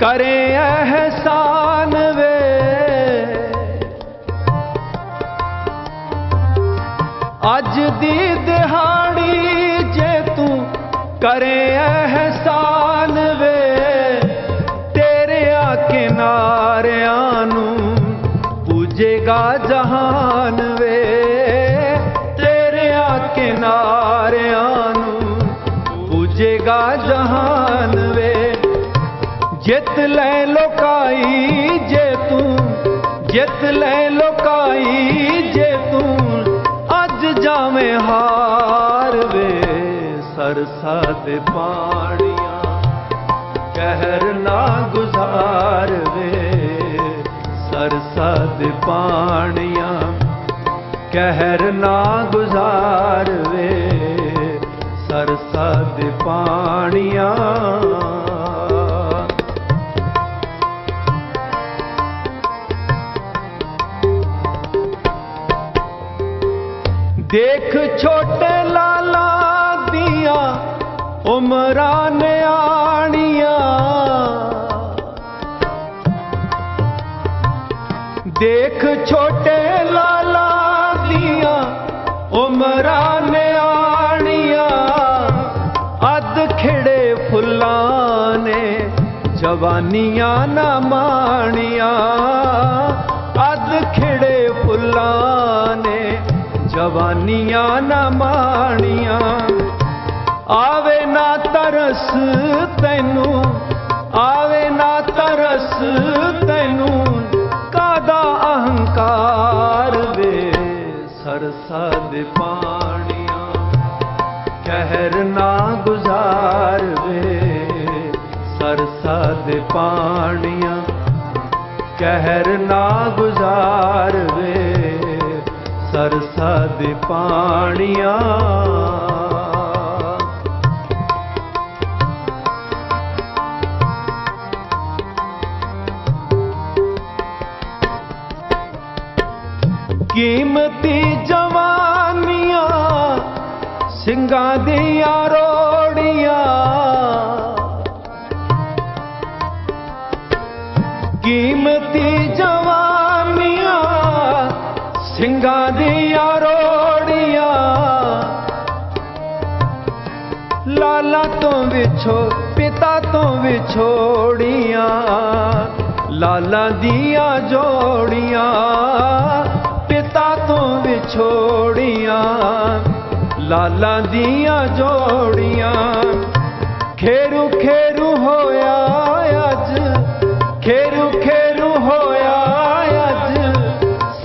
ਕਰੇ ਅਹਿਸਾਨ ਵੇ। ਅੱਜ ਦੀ ਦਿਹਾੜੀ ਜੇ ਤੂੰ ਕਰੇ ਜਿੱਤ ਲੈ ਲੋਕਾਈ ਜੇ ਤੂੰ, ਜਿੱਤ ਲੈ ਲੋਕਾਈ ਜੇ ਤੂੰ, ਅੱਜ ਜਾਵੇਂ ਹਾਰ ਵੇ ਸਰਸਾ ਦੇ ਪਾਣੀਆਂ, ਕਹਿਰ ਨਾ ਗੁਜ਼ਾਰ ਵੇ ਸਰਸਾ ਦੇ ਪਾਣੀਆਂ, ਕਹਿਰ ਨਾ ਗੁਜ਼ਾਰ ਵੇ ਸਰਸਾ ਦੇ ਪਾਣੀਆਂ। ਦੇਖ ਛੋਟੇ ਲਾਲਾ ਦੀਆਂ, ਉਮਰਾਂ ਨਿਆਣੀਆਂ। ਦੇਖ ਛੋਟੇ ਲਾਲਾ ਦੀਆਂ, ਉਮਰਾਂ ਨਿਆਣੀਆਂ। ਅੱਧ ਖਿੜੇ ਫੁੱਲਾਂ ਨੇ, ਜਵਾਨੀਆਂ ਨਾ ਮਾਣੀਆਂ। ਜਵਾਨੀਆਂ ਨਾ ਮਾਣੀਆਂ। ਆਵੇ ਨਾ ਤਰਸ ਤੈਨੂੰ, ਆਵੇ ਨਾ ਤਰਸ ਤੈਨੂੰ ਕਾਦਾ ਅਹੰਕਾਰ ਵੇ ਸਰਸਾ ਦੇ ਪਾਣੀਆਂ। ਕਹਿਰ ਨਾ ਗੁਜ਼ਾਰ ਵੇ ਸਰਸਾ ਦੇ ਪਾਣੀਆਂ। ਕਹਿਰ ਨਾ ਗੁਜ਼ਾਰ ਵੇ ਸਰਸਾ ਦੇ ਪਾਣੀਆਂ। ਕੀਮਤੀ ਜਵਾਨੀਆਂ ਸਿੰਘਾਂ ਦੀਆਂ ਲਾਲਾ ਤੋਂ ਵਿਛੋ, ਪਿਤਾ ਤੋਂ ਵਿਛੋੜੀਆਂ, ਲਾਲਾਂ ਦੀਆਂ ਜੋੜੀਆਂ, ਪਿਤਾ ਤੋਂ ਵਿਛੋੜੀਆਂ, ਲਾਲਾਂ ਦੀਆਂ ਜੋੜੀਆਂ। ਖੇਰੂ ਖੇਰੂ ਹੋਇਆ ਅੱਜ, ਖੇਰੂ ਖੇਰੂ ਹੋਇਆ ਅੱਜ,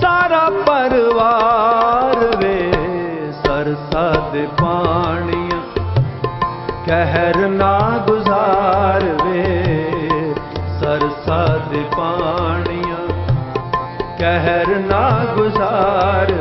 ਸਾਰਾ ਪਰਿਵਾਰ ਵੇ ਸਰਸਾ ਦੇ ਪਾਣੀਆਂ ਕਹਿਰ ਗੁਜ਼ਾਰ ਵੇ। ਸਰਸਾ ਦੇ ਪਾਣੀਆਂ ਕਹਿਰ ਨਾ ਗੁਜ਼ਾਰ।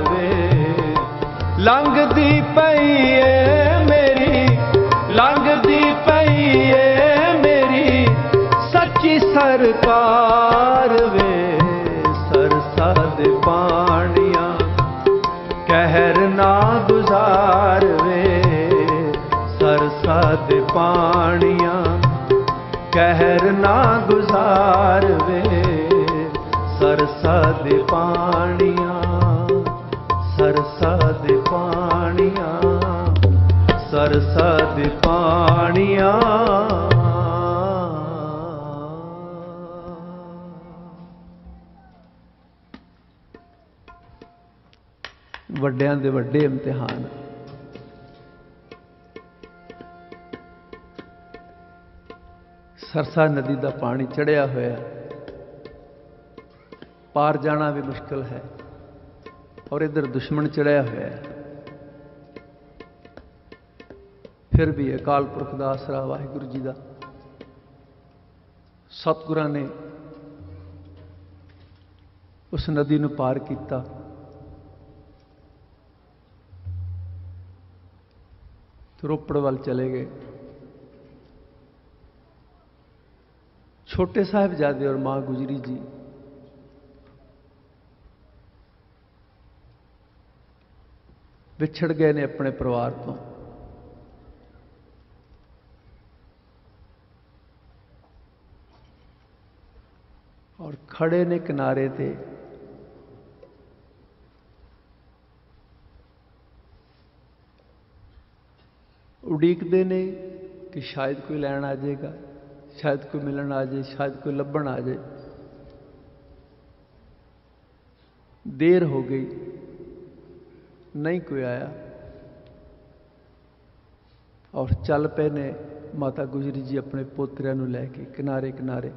ਪਾਣੀਆਂ ਵੱਡਿਆਂ ਦੇ ਵੱਡੇ ਇਮਤਿਹਾਨ। ਸਰਸਾ ਨਦੀ ਦਾ ਪਾਣੀ ਚੜਿਆ ਹੋਇਆ। ਪਾਰ ਜਾਣਾ ਵੀ ਮੁਸ਼ਕਲ ਹੈ, ਔਰ ਇਧਰ ਦੁਸ਼ਮਣ ਚੜਿਆ ਹੋਇਆ। ਹੈ ਫਿਰ ਵੀ ਅਕਾਲ ਪੁਰਖ ਦਾ ਆਸਰਾ ਵਾਹਿਗੁਰੂ ਜੀ ਦਾ। ਸਤਿਗੁਰਾਂ ਨੇ ਉਸ ਨਦੀ ਨੂੰ ਪਾਰ ਕੀਤਾ। ਰੋਪੜ ਵੱਲ ਚਲੇ ਗਏ। ਛੋਟੇ ਸਾਹਿਬਜ਼ਾਦੇ ਔਰ ਮਾਂ ਗੁਜਰੀ ਜੀ ਵਿਛੜ ਗਏ ਨੇ ਆਪਣੇ ਪਰਿਵਾਰ ਤੋਂ। ਔਰ ਖੜੇ ਨੇ ਕਿਨਾਰੇ ਤੇ। ਉਡੀਕਦੇ ਨੇ ਕਿ ਸ਼ਾਇਦ ਕੋਈ ਲੈਣ ਆ ਜਾਏਗਾ, ਸ਼ਾਇਦ ਕੋਈ ਮਿਲਣ ਆ ਜਾਏ, ਸ਼ਾਇਦ ਕੋਈ ਲੱਭਣ ਆ ਜਾਏ। ਦੇਰ ਹੋ ਗਈ, ਨਹੀਂ ਕੋਈ ਆਇਆ। ਔਰ ਚੱਲ ਪਏ ਨੇ ਮਾਤਾ ਗੁਜਰੀ ਜੀ ਆਪਣੇ ਪੋਤਰਿਆਂ ਨੂੰ ਲੈ ਕੇ ਕਿਨਾਰੇ ਕਿਨਾਰੇ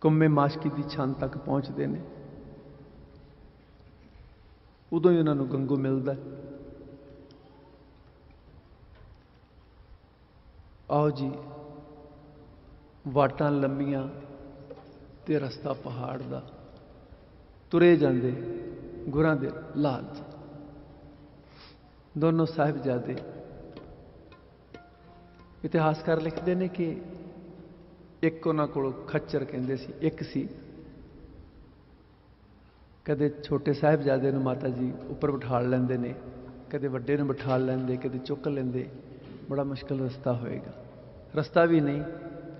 ਕੁੰਮੇ ਮਾਸ਼ਕੀ ਦੀ ਛਾਂ ਤੱਕ ਪਹੁੰਚਦੇ ਨੇ। ਉਦੋਂ ਹੀ ਉਹਨਾਂ ਨੂੰ ਗੰਗੂ ਮਿਲਦਾ ਆਓ ਜੀ, ਵਾਟਾਂ ਲੰਮੀਆਂ ਤੇ ਰਸਤਾ ਪਹਾੜ ਦਾ। ਤੁਰੇ ਜਾਂਦੇ ਗੁਰਾਂ ਦੇ ਲਾਲ 'ਚ ਦੋਨੋਂ ਸਾਹਿਬਜ਼ਾਦੇ ਇਤਿਹਾਸਕਾਰ ਲਿਖਦੇ ਨੇ ਕਿ ਇੱਕ ਉਹਨਾਂ ਕੋਲ ਖੱਚਰ ਕਹਿੰਦੇ ਸੀ, ਇੱਕ ਸੀ। ਕਦੇ ਛੋਟੇ ਸਾਹਿਬਜ਼ਾਦੇ ਨੂੰ ਮਾਤਾ ਜੀ ਉੱਪਰ ਬਿਠਾ ਲੈਂਦੇ ਨੇ, ਕਦੇ ਵੱਡੇ ਨੂੰ ਬਿਠਾ ਲੈਂਦੇ, ਕਦੇ ਚੁੱਕ ਲੈਂਦੇ। ਬੜਾ ਮੁਸ਼ਕਲ ਰਸਤਾ ਹੋਏਗਾ। ਰਸਤਾ ਵੀ ਨਹੀਂ।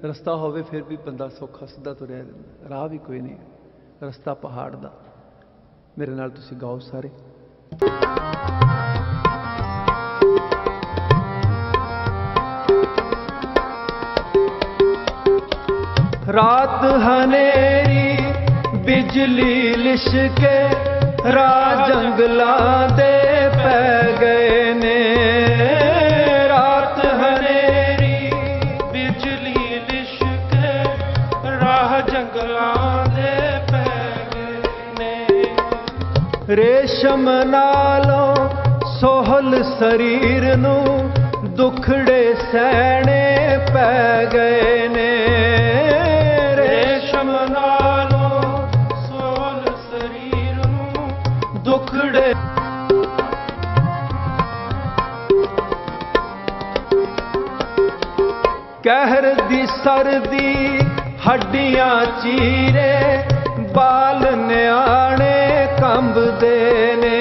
ਰਸਤਾ ਹੋਵੇ ਫਿਰ ਵੀ ਬੰਦਾ ਸੌਖਾ ਸਿੱਧਾ ਤੁਰਿਆ ਜਾਂਦਾ ਰਾਹ ਵੀ ਕੋਈ ਨਹੀਂ। ਰਸਤਾ ਪਹਾੜ ਦਾ। ਮੇਰੇ ਨਾਲ ਤੁਸੀਂ ਗਾਓ ਸਾਰੇ। ਰਾਤ ਹਨੇਰੀ, ਬਿਜਲੀ ਲਿਸ਼ਕੇ ਰਾਹ ਜੰਗਲਾਂ ਦੇ ਪੈ ਗਏ ਨੇ। ਰਾਤ ਹਨੇਰੀ, ਬਿਜਲੀ ਲਿਸ਼ਕੇ ਰਾਹ ਜੰਗਲਾਂ ਦੇ ਪੈ ਗਏ ਨੇ। ਰੇਸ਼ਮ ਨਾਲੋਂ ਸੋਹਲ ਸਰੀਰ ਨੂੰ ਦੁਖੜੇ ਸਹਿਣੇ ਪੈ ਗਏ ਨੇ। ਦੁਖੜੇ ਕਹਿਰ ਦੀ ਸਰਦੀ ਹੱਡੀਆਂ ਚੀਰੇ, ਬਾਲ ਨਿਆਣੇ ਕੰਬਦੇ ਨੇ।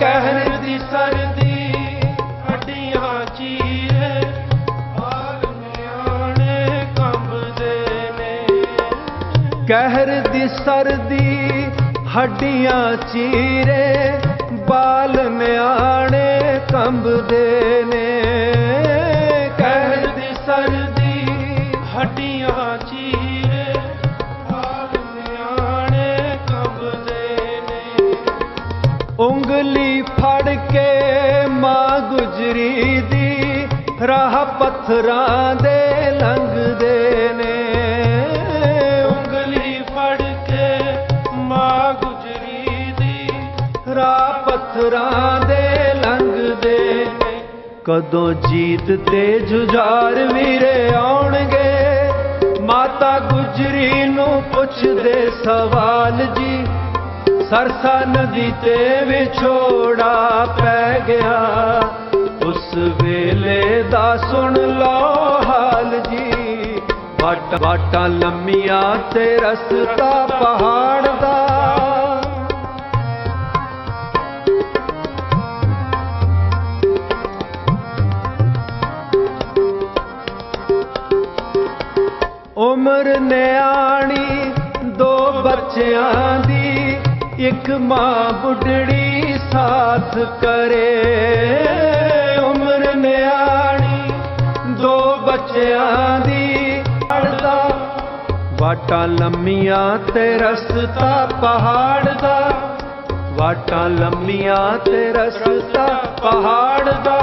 ਕਹਿਰ ਦੀ ਸਰਦੀ ਹੱਡੀਆਂ ਚੀਰੇ, ਬਾਲ ਨਿਆਣੇ ਕੰਬਦੇ ਨੇ। ਕਹਿਰ ਦੀ ਸਰਦੀ ਹੱਡੀਆਂ ਚੀਰੇ ਬਾਲ ਨਿਆਣੇ ਕੰਬਦੇ ਨੇ। ਕਹਿਰ ਦੀ ਸਰਦੀ ਹੱਡੀਆਂ ਚੀਰੇ ਹਾਲ ਨਿਆਣੇ ਕੰਬਦੇ ਨੇ। ਉਂਗਲੀ ਫੜ ਕੇ ਮਾਂ ਗੁਜਰੀ ਦੀ ਰਾਹ ਪੱਥਰਾਂ ਦੇ ਲੰਘਦੇ ਰਾਹ ਦੇ ਲੰਘਦੇ। ਕਦੋਂ ਜੀਤ ਤੇ ਜੁਝਾਰ ਵੀਰੇ ਆਉਣਗੇ। ਮਾਤਾ ਗੁਜਰੀ ਨੂੰ ਪੁੱਛਦੇ ਸਵਾਲ ਜੀ, ਸਰਸਾ ਨਦੀ ਤੇ ਵਿਛੋੜਾ ਪੈ ਗਿਆ। ਉਸ ਵੇਲੇ ਦਾ ਸੁਣ ਲਓ ਹਾਲ ਜੀ ਵਾਟਾਂ ਲੰਮੀਆਂ ਤੇ ਰਸਤਾ ਪਹਾੜ ਉਮਰ ਨਿਆਣੀ, ਦੋ ਬੱਚਿਆਂ ਦੀ, ਇੱਕ ਮਾਂ ਬੁੱਢੜੀ ਸਾਥ ਕਰੇ। ਉਮਰ ਨਿਆਣੀ, ਦੋ ਬੱਚਿਆਂ ਦੀ ਅੜਦਾ ਵਾਟਾਂ ਲੰਮੀਆਂ ਤੇ ਰਸਤਾ ਪਹਾੜ ਦਾ ਵਾਟਾਂ ਲੰਮੀਆਂ ਤੇ ਰਸਤਾ ਪਹਾੜ ਦਾ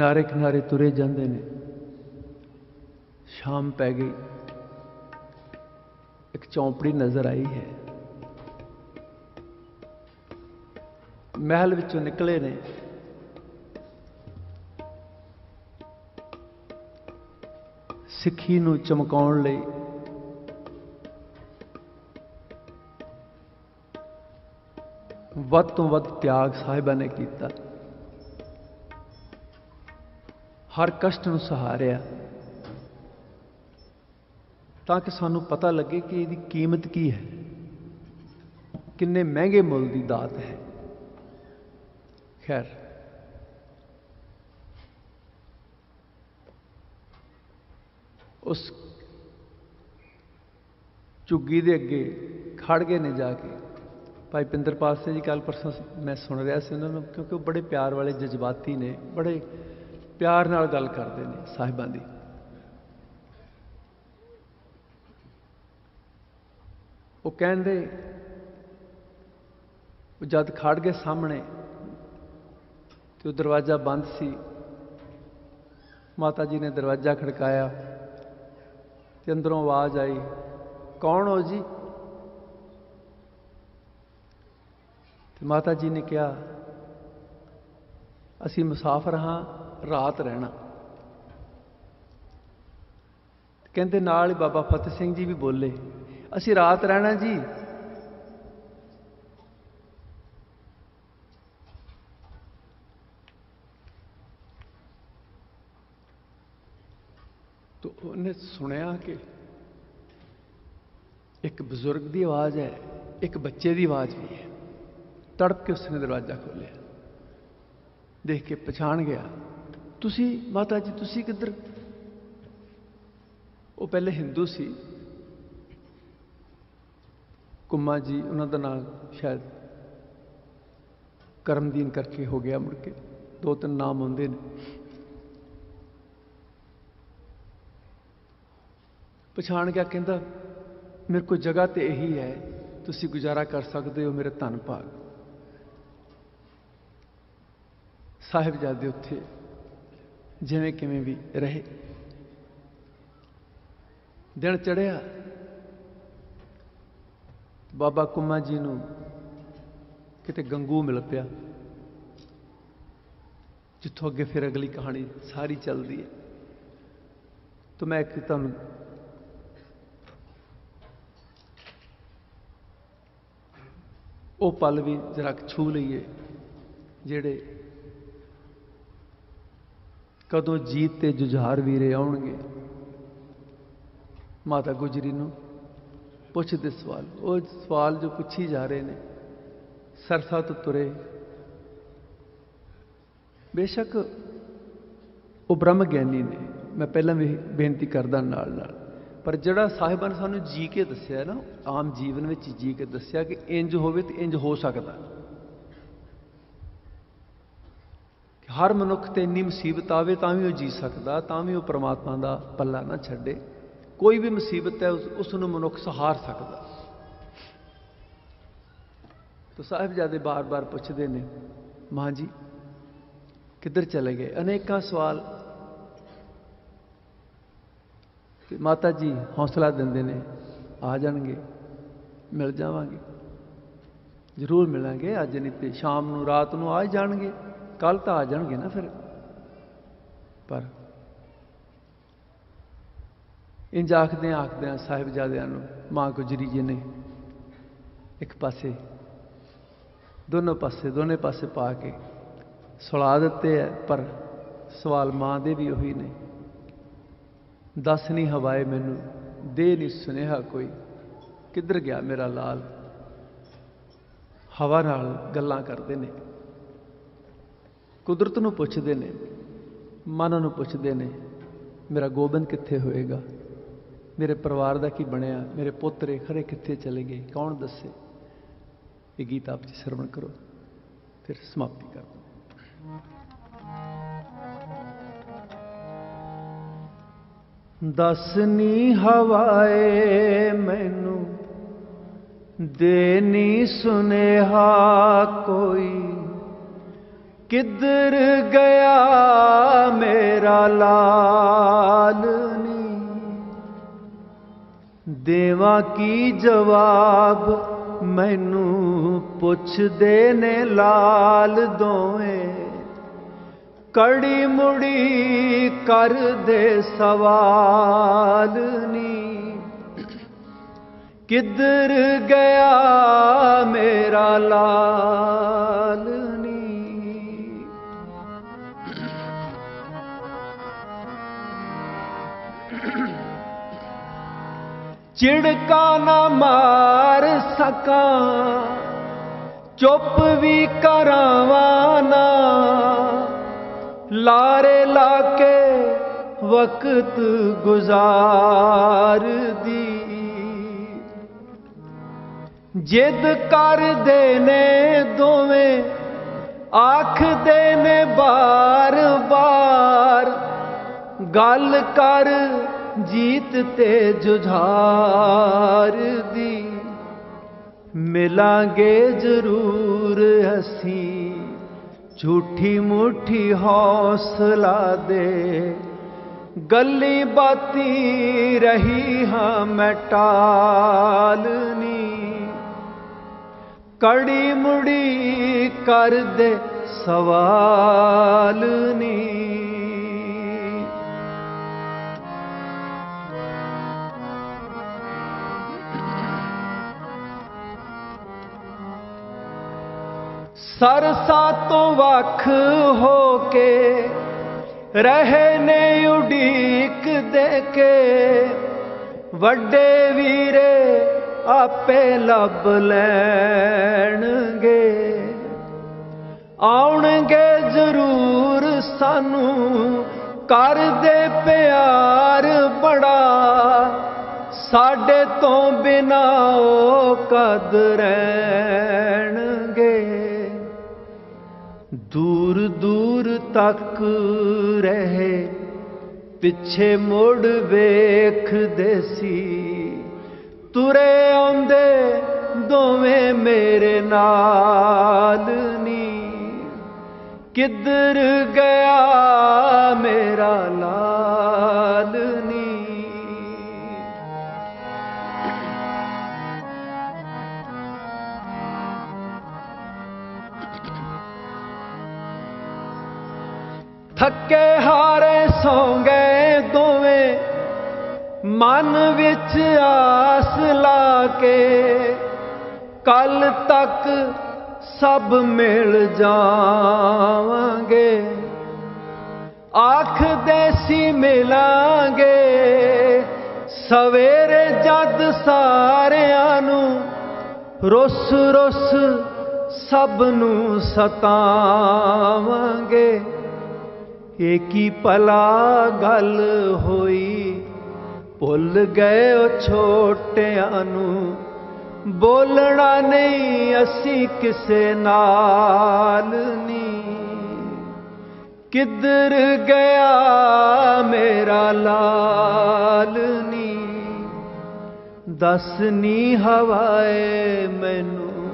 ਕਿਨਾਰੇ ਕਿਨਾਰੇ ਤੁਰੇ ਜਾਂਦੇ ਨੇ। ਸ਼ਾਮ ਪੈ ਗਈ। ਇੱਕ ਚੌਂਪੜੀ ਨਜ਼ਰ ਆਈ ਹੈ। ਮਹਿਲ ਵਿੱਚੋਂ ਨਿਕਲੇ ਨੇ। ਸਿੱਖੀ ਨੂੰ ਚਮਕਾਉਣ ਲਈ। ਵੱਧ ਤੋਂ ਵੱਧ ਤਿਆਗ ਸਾਹਿਬਾਂ ਨੇ ਕੀਤਾ। ਹਰ ਕਸ਼ਟ ਨੂੰ ਸਹਾਰਿਆ। ਤਾਂ ਕਿ ਸਾਨੂੰ ਪਤਾ ਲੱਗੇ ਕਿ ਇਹਦੀ ਕੀਮਤ ਕੀ ਹੈ। ਕਿੰਨੇ ਮਹਿੰਗੇ ਮੁੱਲ ਦੀ ਦਾਤ ਹੈ। ਖੈਰ। ਉਸ ਝੁੱਗੀ ਦੇ ਅੱਗੇ ਖੜ ਗਏ ਨੇ ਜਾ ਕੇ। ਭਾਈ ਪਿੰਦਰਪਾਲ ਸਿੰਘ ਜੀ ਕੱਲ ਪਰਸੋਂ ਮੈਂ ਸੁਣ ਰਿਹਾ ਸੀ ਉਹਨਾਂ ਨੂੰ, ਕਿਉਂਕਿ ਉਹ ਬੜੇ ਪਿਆਰ ਵਾਲੇ, ਜਜ਼ਬਾਤੀ ਨੇ, ਬੜੇ ਪਿਆਰ ਨਾਲ ਗੱਲ ਕਰਦੇ ਨੇ ਸਾਹਿਬਾਂ ਦੀ। ਉਹ ਕਹਿੰਦੇ, ਉਹ ਜਦ ਖੜ ਗਏ ਸਾਹਮਣੇ ਤੇ ਉਹ ਦਰਵਾਜ਼ਾ ਬੰਦ ਸੀ। ਮਾਤਾ ਜੀ ਨੇ ਦਰਵਾਜ਼ਾ ਖੜਕਾਇਆ ਤੇ ਅੰਦਰੋਂ ਆਵਾਜ਼ ਆਈ, ਕੌਣ ਹੋ ਜੀ? ਤੇ ਮਾਤਾ ਜੀ ਨੇ ਕਿਹਾ, ਅਸੀਂ ਮੁਸਾਫਰ ਹਾਂ ਰਾਤ ਰਹਿਣਾ। ਕਹਿੰਦੇ ਨਾਲ ਬਾਬਾ ਫਤਿਹ ਸਿੰਘ ਜੀ ਵੀ ਬੋਲੇ, ਅਸੀਂ ਰਾਤ ਰਹਿਣਾ ਜੀ। ਤੋ ਉਹਨੇ ਸੁਣਿਆ ਕਿ ਇੱਕ ਬਜ਼ੁਰਗ ਦੀ ਆਵਾਜ਼ ਹੈ, ਇੱਕ ਬੱਚੇ ਦੀ ਆਵਾਜ਼ ਵੀ ਹੈ। ਤੜਪ ਕੇ ਉਸਨੇ ਦਰਵਾਜ਼ਾ ਖੋਲ੍ਹਿਆ। ਦੇਖ ਕੇ ਪਛਾਣ ਗਿਆ ਤੁਸੀਂ ਮਾਤਾ ਜੀ, ਤੁਸੀਂ ਕਿੱਧਰ? ਉਹ ਪਹਿਲੇ ਹਿੰਦੂ ਸੀ। ਕੁੰਮਾ ਜੀ, ਉਹਨਾਂ ਦਾ ਨਾਮ ਸ਼ਾਇਦ ਕਰਮਦੀਨ ਕਰਕੇ ਹੋ ਗਿਆ ਮੁੜ ਕੇ। ਦੋ ਤਿੰਨ ਨਾਮ ਹੁੰਦੇ ਨੇ। ਪਛਾਣ ਗਿਆ, ਕਹਿੰਦਾ, ਮੇਰੇ ਕੋਲ ਜਗ੍ਹਾ ਤੇ ਇਹੀ ਹੈ। ਤੁਸੀਂ ਗੁਜ਼ਾਰਾ ਕਰ ਸਕਦੇ ਹੋ, ਮੇਰੇ ਧੰਨ ਭਾਗ। ਸਾਹਿਬਜ਼ਾਦੇ ਉੱਥੇ ਜਿਵੇਂ ਕਿਵੇਂ ਵੀ ਰਹੇ। ਦਿਨ ਚੜਿਆ ਬਾਬਾ ਕੁਮਾ ਜੀ ਨੂੰ ਕਿਤੇ ਗੰਗੂ ਮਿਲ ਪਿਆ। ਜਿੱਥੋਂ ਅੱਗੇ ਫਿਰ ਅਗਲੀ ਕਹਾਣੀ ਸਾਰੀ ਚੱਲਦੀ ਹੈ। ਤਾਂ ਮੈਂ ਇੱਕ ਤੁਹਾਨੂੰ ਉਹ ਪਲ ਵੀ ਜਰਾ ਛੂ ਲਈਏ, ਜਿਹੜੇ ਕਦੋਂ ਜੀਤ ਤੇ ਜੁਝਾਰ ਵੀਰੇ ਆਉਣਗੇ? ਮਾਤਾ ਗੁਜਰੀ ਨੂੰ ਪੁੱਛਦੇ ਸਵਾਲ। ਉਹ ਸਵਾਲ ਜੋ ਪੁੱਛੀ ਜਾ ਰਹੇ ਨੇ ਸਰਸਾ ਤੋਂ ਤੁਰੇ। ਬੇਸ਼ੱਕ ਉਹ ਬ੍ਰਹਮ ਗਿਆਨੀ ਨੇ, ਮੈਂ ਪਹਿਲਾਂ ਵੀ ਬੇਨਤੀ ਕਰਦਾ ਨਾਲ ਨਾਲ। ਪਰ ਜਿਹੜਾ ਸਾਹਿਬਾਂ ਨੇ ਸਾਨੂੰ ਜੀ ਕੇ ਦੱਸਿਆ ਨਾ, ਆਮ ਜੀਵਨ ਵਿੱਚ ਜੀ ਕੇ ਦੱਸਿਆ ਕਿ ਇੰਜ ਹੋਵੇ ਤੇ ਇੰਜ ਹੋ ਸਕਦਾ ਕਿ ਹਰ ਮਨੁੱਖ ਤੇ ਇੰਨੀ ਮੁਸੀਬਤ ਆਵੇ ਤਾਂ ਵੀ ਉਹ ਜੀ ਸਕਦਾ, ਤਾਂ ਵੀ ਉਹ ਪ੍ਰਮਾਤਮਾ ਦਾ ਪੱਲਾ ਨਾ ਛੱਡੇ। ਕੋਈ ਵੀ ਮੁਸੀਬਤ ਹੈ, ਉਸ- ਉਸ ਨੂੰ ਮਨੁੱਖ ਸਹਾਰ ਸਕਦਾ। ਤਾਂ ਸਾਹਿਬਜ਼ਾਦੇ ਬਾਰ-ਬਾਰ ਪੁੱਛਦੇ ਨੇ, ਮਾਂ ਜੀ, ਕਿੱਧਰ ਚਲੇ ਗਏ? ਅਨੇਕਾਂ ਸਵਾਲ ਤੇ ਮਾਤਾ ਜੀ ਹੌਸਲਾ ਦਿੰਦੇ ਨੇ, ਆ ਜਾਣਗੇ, ਮਿਲ ਜਾਵਾਂਗੇ। ਜ਼ਰੂਰ ਮਿਲਾਂਗੇ, ਅੱਜ ਨਹੀਂ ਤੇ ਸ਼ਾਮ ਨੂੰ, ਰਾਤ ਨੂੰ ਆ ਜਾਣਗੇ। ਕੱਲ ਤਾਂ ਆ ਜਾਣਗੇ ਨਾ ਫਿਰ। ਪਰ ਇੰਜ ਆਖਦੇ ਆਖਦੇ ਸਾਹਿਬਜ਼ਾਦਿਆਂ ਨੂੰ ਮਾਂ ਗੁਜਰੀ ਜੀ ਨੇ ਇੱਕ ਪਾਸੇ, ਦੋਨੋਂ ਪਾਸੇ, ਦੋਨੇ ਪਾਸੇ ਪਾ ਕੇ ਸੁਲਾ ਦਿੱਤੇ ਹੈ ਪਰ ਸਵਾਲ ਮਾਂ ਦੇ ਵੀ ਉਹੀ ਨੇ। ਦੱਸ ਨਹੀਂ ਹਵਾਏ ਮੈਨੂੰ, ਦੇ ਨਹੀਂ ਸੁਨੇਹਾ ਕੋਈ, ਕਿੱਧਰ ਗਿਆ ਮੇਰਾ ਲਾਲ? ਹਵਾ ਨਾਲ ਗੱਲਾਂ ਕਰਦੇ ਨੇ। ਕੁਦਰਤ ਨੂੰ ਪੁੱਛਦੇ ਨੇ, ਮਨ ਨੂੰ ਪੁੱਛਦੇ ਨੇ, ਮੇਰਾ ਗੋਬਿੰਦ ਕਿੱਥੇ ਹੋਏਗਾ? ਮੇਰੇ ਪਰਿਵਾਰ ਦਾ ਕੀ ਬਣਿਆ? ਮੇਰੇ ਪੁੱਤਰੇ ਖਰੇ ਕਿੱਥੇ ਚਲੇ ਗਏ? ਕੌਣ ਦੱਸੇ? ਇਹ ਗੀਤ ਆਪ ਜੀ ਸਰਵਣ ਕਰੋ, ਫਿਰ ਸਮਾਪਤੀ ਕਰ ਦਿਓ ਦਸਨੀ ਹਵਾਏ ਮੈਨੂੰ ਦੇਨੀ ਸੁਨੇਹਾ ਕੋਈ। ਕਿੱਧਰ ਗਿਆ ਮੇਰਾ ਲਾਲ ਨੀ? ਦੇਵਾ ਕੀ ਜਵਾਬ? ਮੈਨੂੰ ਪੁੱਛਦੇ ਨੇ ਲਾਲ ਦੋਵੇਂ। ਕੜੀ ਮੁੜੀ ਕਰਦੇ ਸਵਾਲ ਨੀ। ਕਿੱਧਰ ਗਿਆ ਮੇਰਾ ਲਾਲ ਨੀ ਨਾ ਮਾਰ ਸਕਾਂ, ਚੁੱਪ ਵੀ ਕਰਾਵਾਂ ਨਾ। ਲਾਰੇ ਲਾ ਕੇ ਵਕਤ ਗੁਜ਼ਾਰਦੀ। ਜਿੱਦ ਕਰਦੇ ਨੇ ਦੋਵੇਂ, ਆਖਦੇ ਨੇ ਬਾਰ-ਬਾਰ। ਗੱਲ ਕਰ ਜੀਤ ਤੇ ਜੁਝਾਰ ਦੀ। ਮਿਲਾਂਗੇ ਜ਼ਰੂਰ ਅਸੀਂ, ਝੂਠੀ ਮੁੱਠੀ ਹੌਸਲਾ ਦੇ। ਗੱਲੀ ਬਾਤੀ ਰਹੀ ਹਾਂ ਮੈਂ ਟਾਲਨੀ। ਕੜੀ ਮੁੜੀ ਕਰਦੇ ਸਵਾਲ ਨੀ ਸਰਸਾ ਤੋਂ ਵੱਖ ਹੋ ਕੇ ਰਹੇ ਨੇ ਉਡੀਕ ਦੇ ਕੇ। ਵੱਡੇ ਵੀਰੇ ਆਪੇ ਲੱਭ ਲੈਣਗੇ। ਆਉਣਗੇ ਜ਼ਰੂਰ ਸਾਨੂੰ ਕਰਦੇ ਪਿਆਰ ਬੜਾ। ਸਾਡੇ ਤੋਂ ਬਿਨਾ ਉਹ ਕਦ ਰਹਿਣਗੇ ਦੂਰ ਦੂਰ ਤੱਕ ਰਹੇ, ਪਿੱਛੇ ਮੁੜ ਵੇਖਦੇ ਸੀ। ਤੁਰੇ ਆਉਂਦੇ ਦੋਵੇਂ ਮੇਰੇ ਨਾਲ ਨੀ। ਕਿੱਧਰ ਗਿਆ ਮੇਰਾ ਲਾਲ ਥੱਕੇ ਹਾਰੇ ਸੌਂ ਗਏ ਦੋਵੇਂ, ਮਨ ਵਿੱਚ ਆਸ ਲਾ ਕੇ। ਕੱਲ ਤੱਕ ਸਭ ਮਿਲ ਜਾਵਾਂਗੇ। ਆਖ ਦੇਸੀ ਮਿਲਾਂਗੇ। ਸਵੇਰੇ ਜਦ ਸਾਰਿਆਂ ਨੂੰ ਰੁੱਸ ਰੁੱਸ ਸਭ ਨੂੰ ਸਤਾਵਾਂਗੇ। ਇਹ ਕੀ ਭਲਾ ਗੱਲ ਹੋਈ? ਭੁੱਲ ਗਏ ਉਹ ਛੋਟਿਆਂ ਨੂੰ। ਬੋਲਣਾ ਨਹੀਂ ਅਸੀਂ ਕਿਸੇ ਨਾਲ ਨਹੀਂ ਕਿੱਧਰ ਗਿਆ ਮੇਰਾ ਲਾਲ ਨੀ? ਦੱਸ ਨੀ ਹਵਾਏ ਮੈਨੂੰ।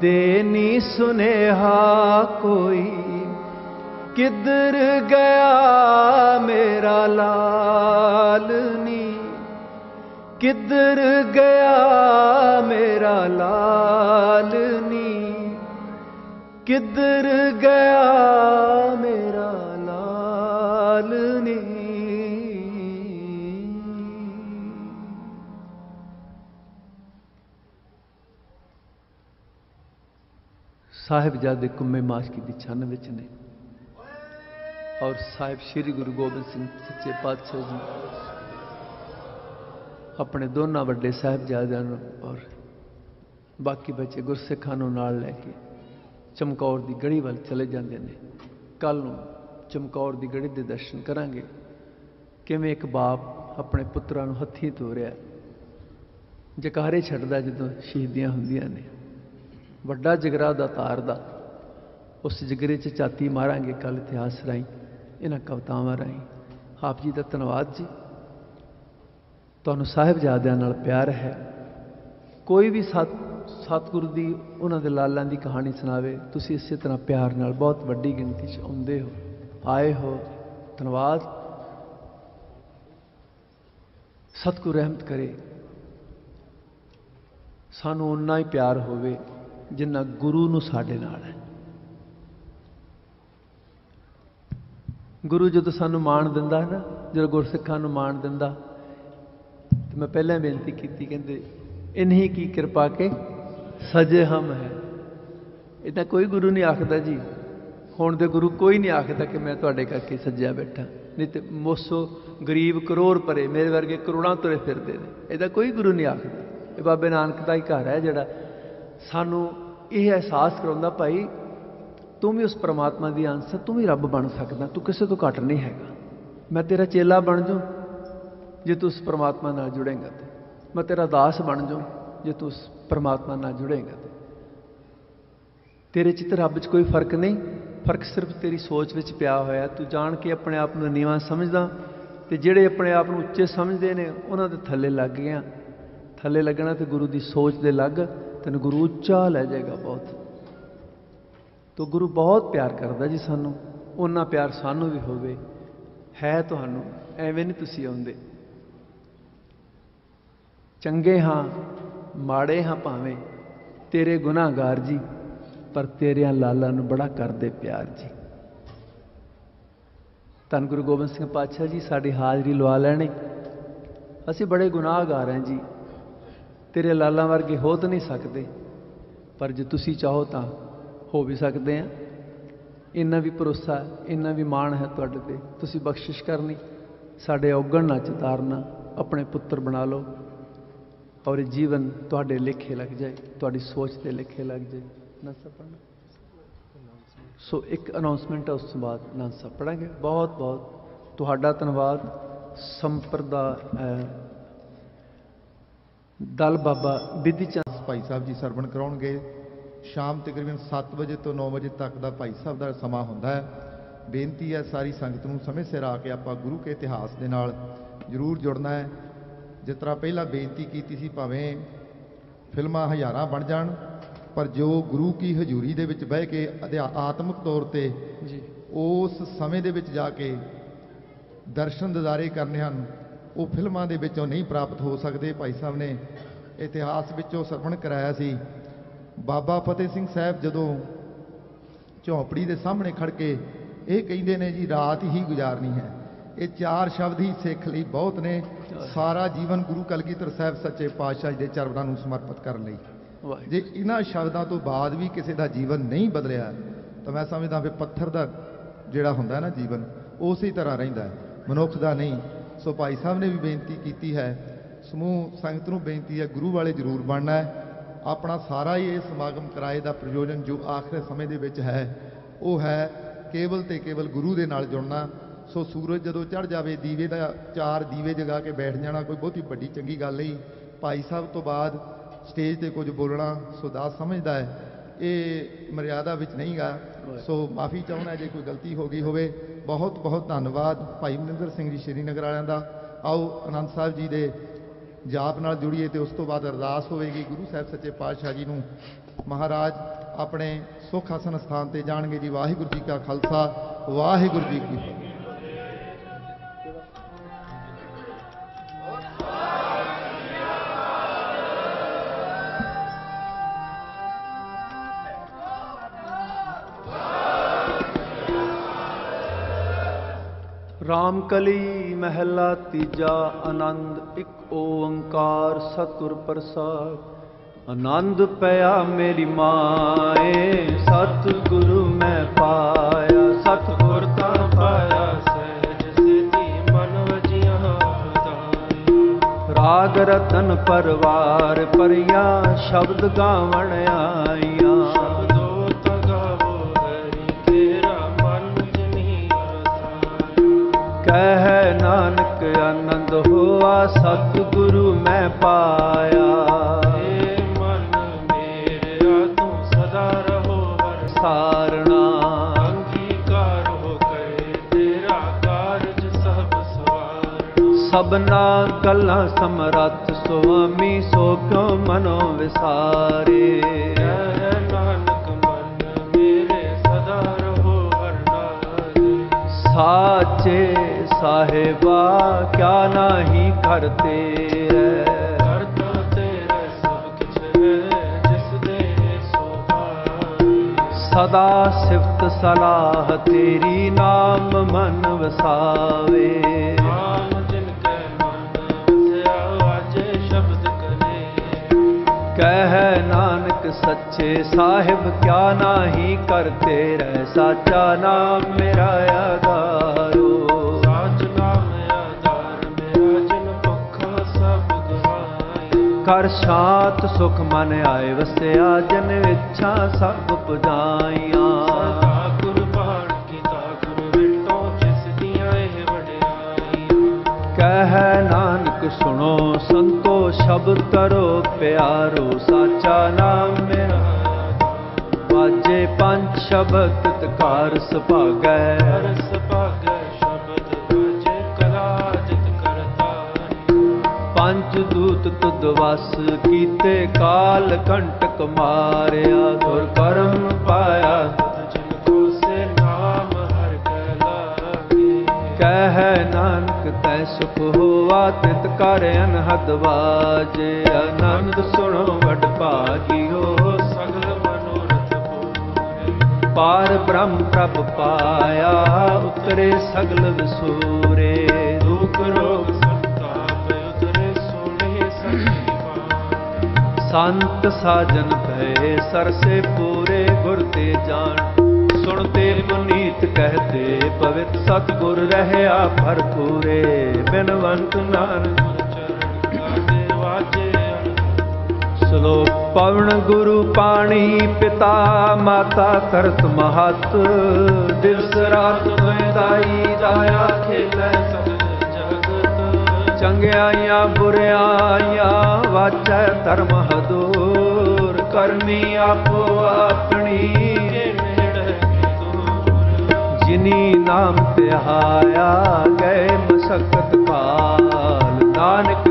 ਦੇ ਨੀ ਸੁਨੇਹਾ ਕੋਈ। ਕਿੱਧਰ ਗਿਆ ਮੇਰਾ ਲਾਲ ਨੀ? ਕਿੱਧਰ ਗਿਆ ਮੇਰਾ ਲਾਲ ਨੀ? ਕਿੱਧਰ ਗਿਆ ਮੇਰਾ ਲਾਲ ਨੀ? ਸਾਹਿਬਜ਼ਾਦੇ ਕੁੰਮੇ ਮਾਸ਼ਕੀ ਦੀ ਛੰਨ ਵਿੱਚ ਨੇ। ਔਰ ਸਾਹਿਬ ਸ੍ਰੀ ਗੁਰੂ ਗੋਬਿੰਦ ਸਿੰਘ ਸੱਚੇ ਪਾਤਸ਼ਾਹ ਜੀ ਆਪਣੇ ਦੋਨਾਂ ਵੱਡੇ ਸਾਹਿਬਜ਼ਾਦਿਆਂ ਨੂੰ ਔਰ ਬਾਕੀ ਬੱਚੇ ਗੁਰਸਿੱਖਾਂ ਨੂੰ ਨਾਲ ਲੈ ਕੇ ਚਮਕੌਰ ਦੀ ਗੜੀ ਵੱਲ ਚਲੇ ਜਾਂਦੇ ਨੇ। ਕੱਲ ਨੂੰ ਚਮਕੌਰ ਦੀ ਗੜੀ ਦੇ ਦਰਸ਼ਨ ਕਰਾਂਗੇ। ਕਿਵੇਂ ਇੱਕ ਬਾਪ ਆਪਣੇ ਪੁੱਤਰਾਂ ਨੂੰ ਹੱਥੀਂ ਤੋਰਿਆ, ਜਕਾਰੇ ਛੱਡਦਾ ਜਦੋਂ ਸ਼ਹੀਦੀਆਂ ਹੁੰਦੀਆਂ ਨੇ। ਵੱਡਾ ਜਗਰਾ ਦਾ ਤਾਰਦਾ ਉਸ ਜਗਰੇ 'ਚ ਚਾਤੀ ਮਾਰਾਂਗੇ ਕੱਲ ਇਤਿਹਾਸ ਰਾਹੀਂ। ਇਹਨਾਂ ਕਵਤਾਵਾਂ ਰਾਹੀਂ। ਆਪ ਜੀ ਦਾ ਧੰਨਵਾਦ ਜੀ। ਤੁਹਾਨੂੰ ਸਾਹਿਬਜ਼ਾਦਿਆਂ ਨਾਲ ਪਿਆਰ ਹੈ। ਕੋਈ ਵੀ ਸਤ, ਸਤਿਗੁਰੂ ਦੀ ਉਹਨਾਂ ਦੇ ਲਾਲਾਂ ਦੀ ਕਹਾਣੀ ਸੁਣਾਵੇ, ਤੁਸੀਂ ਇਸੇ ਤਰ੍ਹਾਂ ਪਿਆਰ ਨਾਲ ਬਹੁਤ ਵੱਡੀ ਗਿਣਤੀ 'ਚ ਆਉਂਦੇ ਹੋ, ਆਏ ਹੋ। ਧੰਨਵਾਦ। ਸਤਿਗੁਰੂ ਰਹਿਮਤ ਕਰੇ। ਸਾਨੂੰ ਉਨਾ ਹੀ ਪਿਆਰ ਹੋਵੇ ਜਿੰਨਾ ਗੁਰੂ ਨੂੰ ਸਾਡੇ ਨਾਲ ਹੈ। ਗੁਰੂ ਜਦੋਂ ਸਾਨੂੰ ਮਾਣ ਦਿੰਦਾ ਹੈ ਨਾ, ਜਦੋਂ ਗੁਰਸਿੱਖਾਂ ਨੂੰ ਮਾਣ ਦਿੰਦਾ, ਤੇ ਮੈਂ ਪਹਿਲਾਂ ਬੇਨਤੀ ਕੀਤੀ, ਕਹਿੰਦੇ, ਇਨਹੀ ਕੀ ਕਿਰਪਾ ਕੇ ਸਜੇ ਹਮ ਹੈ। ਤਾਂ ਕੋਈ ਗੁਰੂ ਨਹੀਂ ਆਖਦਾ ਜੀ। ਹੁਣ ਦੇ ਗੁਰੂ ਕੋਈ ਨਹੀਂ ਆਖਦਾ ਕਿ ਮੈਂ ਤੁਹਾਡੇ ਕਰਕੇ ਸੱਜਿਆ ਬੈਠਾ। ਨਹੀਂ ਤੇ ਮੋਸੋ ਗਰੀਬ ਕਰੋੜ ਪਰੇ, ਮੇਰੇ ਵਰਗੇ ਕਰੋੜਾਂ ਤੁਰੇ ਫਿਰਦੇ ਨੇ। ਇਹਦਾ ਕੋਈ ਗੁਰੂ ਨਹੀਂ ਆਖਦਾ। ਇਹ ਬਾਬੇ ਨਾਨਕ ਦਾ ਹੀ ਘਰ ਹੈ ਜਿਹੜਾ ਸਾਨੂੰ ਇਹ ਅਹਿਸਾਸ ਕਰਾਉਂਦਾ, ਭਾਈ ਤੂੰ ਵੀ ਉਸ ਪ੍ਰਮਾਤਮਾ ਦੀ ਅੰਸ਼ ਤੂੰ ਵੀ ਰੱਬ ਬਣ ਸਕਦਾ, ਤੂੰ ਕਿਸੇ ਤੋਂ ਘੱਟ ਨਹੀਂ ਹੈਗਾ। ਮੈਂ ਤੇਰਾ ਚੇਲਾ ਬਣ ਜਾਉ ਜੇ ਤੂੰ ਉਸ ਪ੍ਰਮਾਤਮਾ ਨਾਲ ਜੁੜੇਗਾ ਤੇ। ਮੈਂ ਤੇਰਾ ਦਾਸ ਬਣ ਜਾਉ ਜੇ ਤੂੰ ਉਸ ਪ੍ਰਮਾਤਮਾ ਨਾਲ ਜੁੜੇਗਾ ਤੇ। ਤੇਰੇ ਚ ਤੇ ਰੱਬ 'ਚ ਕੋਈ ਫ਼ਰਕ ਨਹੀਂ, ਫ਼ਰਕ ਸਿਰਫ ਤੇਰੀ ਸੋਚ ਵਿੱਚ ਪਿਆ ਹੋਇਆ। ਤੂੰ ਜਾਣ ਕੇ ਆਪਣੇ ਆਪ ਨੂੰ ਨੀਵਾਂ ਸਮਝਦਾ ਤੇ ਜਿਹੜੇ ਆਪਣੇ ਆਪ ਨੂੰ ਉੱਚੇ ਸਮਝਦੇ ਨੇ, ਉਹਨਾਂ ਦੇ ਥੱਲੇ ਲੱਗ ਗਿਆ। ਥੱਲੇ ਲੱਗਣਾ ਤੇ ਗੁਰੂ ਦੀ ਸੋਚ ਦੇ ਲੱਗ, ਤੈਨੂੰ ਗੁਰੂ ਉੱਚਾ ਲੈ ਜਾਏਗਾ ਬਹੁਤ। ਤੋ ਗੁਰੂ ਬਹੁਤ ਪਿਆਰ ਕਰਦਾ ਜੀ ਸਾਨੂੰ ਉਹਨਾਂ ਪਿਆਰ ਸਾਨੂੰ ਵੀ ਹੋਵੇ। ਹੈ ਤੁਹਾਨੂੰ, ਐਵੇਂ ਨਹੀਂ ਤੁਸੀਂ ਆਉਂਦੇ। ਚੰਗੇ ਹਾਂ, ਮਾੜੇ ਹਾਂ ਭਾਵੇਂ, ਤੇਰੇ ਗੁਨਾਹਗਾਰ ਜੀ, ਪਰ ਤੇਰਿਆਂ ਲਾਲਾਂ ਨੂੰ ਬੜਾ ਕਰਦੇ ਪਿਆਰ ਜੀ। ਧੰਨ ਗੁਰੂ ਗੋਬਿੰਦ ਸਿੰਘ ਪਾਤਸ਼ਾਹ ਜੀ, ਸਾਡੀ ਹਾਜ਼ਰੀ ਲਵਾ ਲੈਣੀ। ਅਸੀਂ ਬੜੇ ਗੁਨਾਹਗਾਰ ਹਾਂ ਜੀ। ਤੇਰੇ ਲਾਲਾਂ ਵਰਗੇ ਹੋ ਤਾਂ ਨਹੀਂ ਸਕਦੇ, ਪਰ ਜੇ ਤੁਸੀਂ ਚਾਹੋ ਤਾਂ ਹੋ ਵੀ ਸਕਦੇ ਆ। ਇੰਨਾ ਵੀ ਭਰੋਸਾ, ਇੰਨਾ ਵੀ ਮਾਣ ਹੈ ਤੁਹਾਡੇ ਤੇ। ਤੁਸੀਂ ਬਖਸ਼ਿਸ਼ ਕਰਨੀ, ਸਾਡੇ ਔਗਣ ਨਾ ਚਤਾਰਨਾ, ਆਪਣੇ ਪੁੱਤਰ ਬਣਾ ਲਓ ਔਰ ਇਹ ਜੀਵਨ ਤੁਹਾਡੇ ਲੇਖੇ ਲੱਗ ਜਾਏ, ਤੁਹਾਡੀ ਸੋਚ 'ਤੇ ਲੇਖੇ ਲੱਗ ਜਾਏ। ਨਾ ਪੜ੍ਹਨਾ। ਸੋ ਇੱਕ ਅਨਾਉਂਸਮੈਂਟ ਹੈ ਉਸ ਤੋਂ ਬਾਅਦ ਨਾਂਸਾ ਪੜਾਂਗੇ ਬਹੁਤ ਬਹੁਤ ਤੁਹਾਡਾ ਧੰਨਵਾਦ। ਸੰਪਰਦਾ ਦਲ ਬਾਬਾ ਬਿਧੀ ਚੰਦ। ਭਾਈ ਸਾਹਿਬ ਜੀ ਸਰਵਣ ਕਰਾਉਣਗੇ। ਸ਼ਾਮ ਤਕਰੀਬਨ 7 ਵਜੇ ਤੋਂ 9 ਵਜੇ ਤੱਕ ਦਾ ਭਾਈ ਸਾਹਿਬ ਦਾ ਸਮਾਂ ਹੁੰਦਾ ਹੈ। ਬੇਨਤੀ ਹੈ ਸਾਰੀ ਸੰਗਤ ਨੂੰ ਸਮੇਂ ਸਿਰ ਆ ਕੇ ਆਪਾਂ ਗੁਰੂ ਕੇ ਇਤਿਹਾਸ ਦੇ ਨਾਲ ਜ਼ਰੂਰ ਜੁੜਨਾ ਹੈ। ਜਿਸ ਤਰ੍ਹਾਂ ਪਹਿਲਾਂ ਬੇਨਤੀ ਕੀਤੀ ਸੀ ਭਾਵੇਂ ਫਿਲਮਾਂ ਹਜ਼ਾਰਾਂ ਬਣ ਜਾਣ ਪਰ ਜੋ ਗੁਰੂ ਕੀ ਹਜ਼ੂਰੀ ਦੇ ਵਿੱਚ ਬਹਿ ਕੇ ਅਧਿਆ- ਆਤਮਿਕ ਤੌਰ ਤੇ ਜੀ। ਉਸ ਸਮੇਂ ਦੇ ਵਿੱਚ ਜਾ ਕੇ ਦਰਸ਼ਨ ਦਿਦਾਰੇ ਕਰਨੇ ਹਨ ਉਹ ਫਿਲਮਾਂ ਦੇ ਵਿੱਚੋਂ ਨਹੀਂ ਪ੍ਰਾਪਤ ਹੋ ਸਕਦੇ। ਭਾਈ ਸਾਹਿਬ ਨੇ ਇਤਿਹਾਸ ਵਿੱਚੋਂ ਸਰਵਣ ਕਰਾਇਆ ਸੀ। ਬਾਬਾ ਫਤਿਹ ਸਿੰਘ ਸਾਹਿਬ ਜਦੋਂ ਝੌਂਪੜੀ ਦੇ ਸਾਹਮਣੇ ਖੜ ਕੇ ਇਹ ਕਹਿੰਦੇ ਨੇ ਜੀ ਰਾਤ ਹੀ ਗੁਜ਼ਾਰਨੀ ਹੈ। ਇਹ ਚਾਰ ਸ਼ਬਦ ਹੀ ਸਿੱਖ ਲਈ ਬਹੁਤ ਨੇ। ਸਾਰਾ ਜੀਵਨ ਗੁਰੂ ਕਲਗੀਧਰ ਸਾਹਿਬ ਸੱਚੇ ਪਾਤਸ਼ਾਹ ਜੀ ਦੇ ਚਰਨਾਂ ਨੂੰ ਸਮਰਪਿਤ ਕਰਨ ਲਈ। ਜੇ ਇਹਨਾਂ ਸ਼ਬਦਾਂ ਤੋਂ ਬਾਅਦ ਵੀ ਕਿਸੇ ਦਾ ਜੀਵਨ ਨਹੀਂ ਬਦਲਿਆ ਤਾਂ ਮੈਂ ਸਮਝਦਾ ਵੀ ਪੱਥਰ ਦਾ ਜਿਹੜਾ ਹੁੰਦਾ ਨਾ ਜੀਵਨ ਉਸੇ ਤਰ੍ਹਾਂ ਰਹਿੰਦਾ ਹੈ। ਮਨੁੱਖ ਦਾ ਨਹੀਂ। ਸੋ ਭਾਈ ਸਾਹਿਬ ਨੇ ਵੀ ਬੇਨਤੀ ਕੀਤੀ ਹੈ ਸਮੂਹ ਸੰਗਤ ਨੂੰ ਬੇਨਤੀ ਹੈ ਗੁਰੂ ਵਾਲੇ ਜ਼ਰੂਰ ਬਣਨਾ ਹੈ। ਆਪਣਾ ਸਾਰਾ ਹੀ ਇਹ ਸਮਾਗਮ ਕਿਰਾਏ ਦਾ ਪ੍ਰਯੋਜਨ ਜੋ ਆਖਰੇ ਸਮੇਂ ਦੇ ਵਿੱਚ ਹੈ, ਉਹ ਹੈ ਕੇਵਲ ਤੇ ਕੇਵਲ ਗੁਰੂ ਦੇ ਨਾਲ ਜੁੜਨਾ। ਸੋ ਸੂਰਜ ਜਦੋਂ ਚੜ ਜਾਵੇ, ਦੀਵੇ ਦਾ ਚਾਰ ਦੀਵੇ ਜਗਾ ਕੇ ਬੈਠ ਜਾਣਾ ਕੋਈ ਬਹੁਤੀ ਵੱਡੀ ਚੰਗੀ ਗੱਲ ਨਹੀਂ। ਭਾਈ ਸਾਹਿਬ ਤੋਂ ਬਾਅਦ ਸਟੇਜ ਤੇ ਕੁਝ ਬੋਲਣਾ, ਸੋ ਦਾਸ ਸਮਝਦਾ ਹੈ, ਇਹ ਮਰਿਆਦਾ ਵਿੱਚ ਨਹੀਂਗਾ। ਸੋ ਮਾਫੀ ਚਾਹੁੰਦਾ ਜੇ ਕੋਈ ਗਲਤੀ ਹੋ ਗਈ ਹੋਵੇ ਬਹੁਤ ਬਹੁਤ ਧੰਨਵਾਦ ਭਾਈ ਮਨਿੰਦਰ ਸਿੰਘ ਜੀ ਸ਼੍ਰੀਨਗਰ ਵਾਲਿਆਂ ਦਾ। ਆਓ ਆਨੰਦ ਸਾਹਿਬ ਜੀ ਦੇ ਜਾਪ ਨਾਲ ਜੁੜੀਏ ਤੇ ਉਸ ਤੋਂ ਬਾਅਦ ਅਰਦਾਸ ਹੋਵੇਗੀ। ਗੁਰੂ ਸਾਹਿਬ ਸੱਚੇ ਪਾਤਸ਼ਾਹ ਜੀ ਨੂੰ। ਮਹਾਰਾਜ, ਆਪਣੇ ਸੁਖ ਆਸਨ ਸਥਾਨ ਤੇ ਜਾਣਗੇ ਜੀ। ਵਾਹਿਗੁਰੂ ਜੀ ਕਾ ਖਾਲਸਾ, ਵਾਹਿਗੁਰੂ ਜੀ ਕੀ ਫਤਿਹ। ਰਾਮ ਕਲੀ ਮਹਿਲਾ ਤੀਜਾ ਆਨੰਦ, ਇੱਕ ਓੰਕਾਰ ਸਤਿਗੁਰ ਪ੍ਰਸਾਦ। ਆਨੰਦ ਪਿਆ ਮੇਰੀ ਮਾਏ, ਸਤਿਗੁਰੂ ਮੈਂ ਪਾਇਆ, ਸਤਿਗੁਰ ਤਾਂ ਪਾਇਆ ਸਹਿਜ ਸਿਧੀ ਮਨ ਵਜੀਆਂ ਰਾਗ ਰਤਨ ਪਰਵਾਰ, ਪਰਿਆ ਸ਼ਬਦ ਗਾਵਣ ਆਈਆਂ ਕਹਿ ਨਾਨਕ ਆਨੰਦ ਹੋਆ ਸਤਿਗੁਰੂ ਮੈਂ ਪਾਇਆ। ਏ ਮਨ ਮੇਰਿਆ ਤੂੰ ਸਦਾ ਰਹੋ ਹਰ ਸਾਰਣਾ। ਅੰਗੀਕਾਰ ਹੋ ਕਰੇ ਤੇਰਾ ਕਾਰਜ ਸਭ ਸਵਾਰਣਾ ਸਭਨਾ ਗੱਲਾਂ ਸਮਰੱਥ ਸੁਆਮੀ ਸੋ ਕਿਉ ਮਨੋ ਵਿਸਾਰੇ? ਕਹਿ ਨਾਨਕ ਮਨ ਮੇਰੇ ਸਦਾ ਰਹੋ ਹਰ ਨਾਲੇ ਸਾਚੇ ਸਾਹਿਬਾ ਕਿਆ ਨਾਹੀ ਕਰਤੇ ਸਦਾ ਸਿਫਤ ਸਲਾਹ ਤੇਰੀ ਨਾਮ ਮਨ ਵਸਾਵੇ ਨਾਮ ਜਿਨ ਕੈ ਮਨ ਵਸਿਆ ਵਾਜੇ ਸ਼ਬਦ ਕਰੇ ਕਹਿ ਨਾਨਕ ਸੱਚੇ ਸਾਹਿਬ ਕਿਆ ਨਾਹੀ ਕਰਤੇ ਰਹਿ ਸਾਚਾ ਨਾਮ ਮੇਰਾ ਆਧਾਰੋ ਕਰ ਸ਼ਾਂਤ ਸੁਖ ਮਨ ਆਏ ਵਸਿਆ ਜਨ ਇੱਛਾ ਸਭ ਪੁਜਾਈਆਂ। ਸਦਾ ਕੁਰਬਾਨ ਕੀਤਾ ਗੁਰ ਵਿਟੋ ਜਿਸ ਦੀਆਂ ਇਹ ਵਡਿਆਈਆਂ। ਕਹਿ ਨਾਨਕ ਸੁਣੋ ਸੰਤੋ ਸ਼ਬਦ ਕਰੋ ਪਿਆਰੋ ਸਾਚਾ ਨਾਮ ਮੇਰਾ। ਵਾਜੇ ਪੰਜ ਸ਼ਬਦ ਤਤਕਾਰ ਸੁਭਾਗੈ। ਦੂਤ ਤੁਧ ਵਸ ਕੀਤੇ ਕਾਲ ਕੰਟਕ ਮਾਰਿਆ, ਦੁਰ ਕਰਮ ਪਾਇਆ। ਜਿਨ ਕੋ ਸੇ ਨਾਮ ਹਰ ਕੈ ਕਹਿ ਨਾਨਕ, ਤੈ ਸੁਖ ਹੋਆ, ਤਿਤ ਕਰ ਅਨਹਦ ਬਾਜੇ ਆਨੰਦ ਸੁਣੋ, ਵਡ ਭਾਗਿਓ। ਸਗਲ ਮਨੋਰਥ ਪੂਰੇ ਪਾਰ ਬ੍ਰਹਮ ਪ੍ਰਭ ਪਾਇਆ, ਉਤਰੇ ਸਗਲ ਵਿਸੂਰੇ। ਸੰਤ ਸਾਜਨ ਭਏ ਸਰਸੇ ਪੂਰੇ ਗੁਰ ਤੇ ਜਾਣ। ਸੁਣਤੇ ਪੁਨੀਤ ਕਹਤੇ, ਪਵਿੱਤ ਸਤਿਗੁਰ ਰਹਿਆ ਭਰਪੂਰੇ। ਬਿਨਵੰਤ ਨਾਨਕ ਸ਼ਲੋਕ ਪਵਨ ਗੁਰੂ ਪਾਣੀ, ਪਿਤਾ ਮਾਤਾ ਕਰਤ ਮਹਤ। ਦਿਵਸ ਰਾਤ ਹੋਏ, ਦਾਈ ਦਾਇਆ ਖੇਲੇ ਚੰਗਿਆਈਆਂ, ਬੁਰਿਆਈਆਂ ਵਾਚੈ ਧਰਮ ਹਦੂਰ। ਕਰਮੀ ਆਪੋ ਆਪਣੀ ਕੇ ਜਿਨੀ ਨਾਮ ਧਿਆਇਆ, ਗਏ ਮਸਕਤ ਕਾਲ ਨਾਨਕ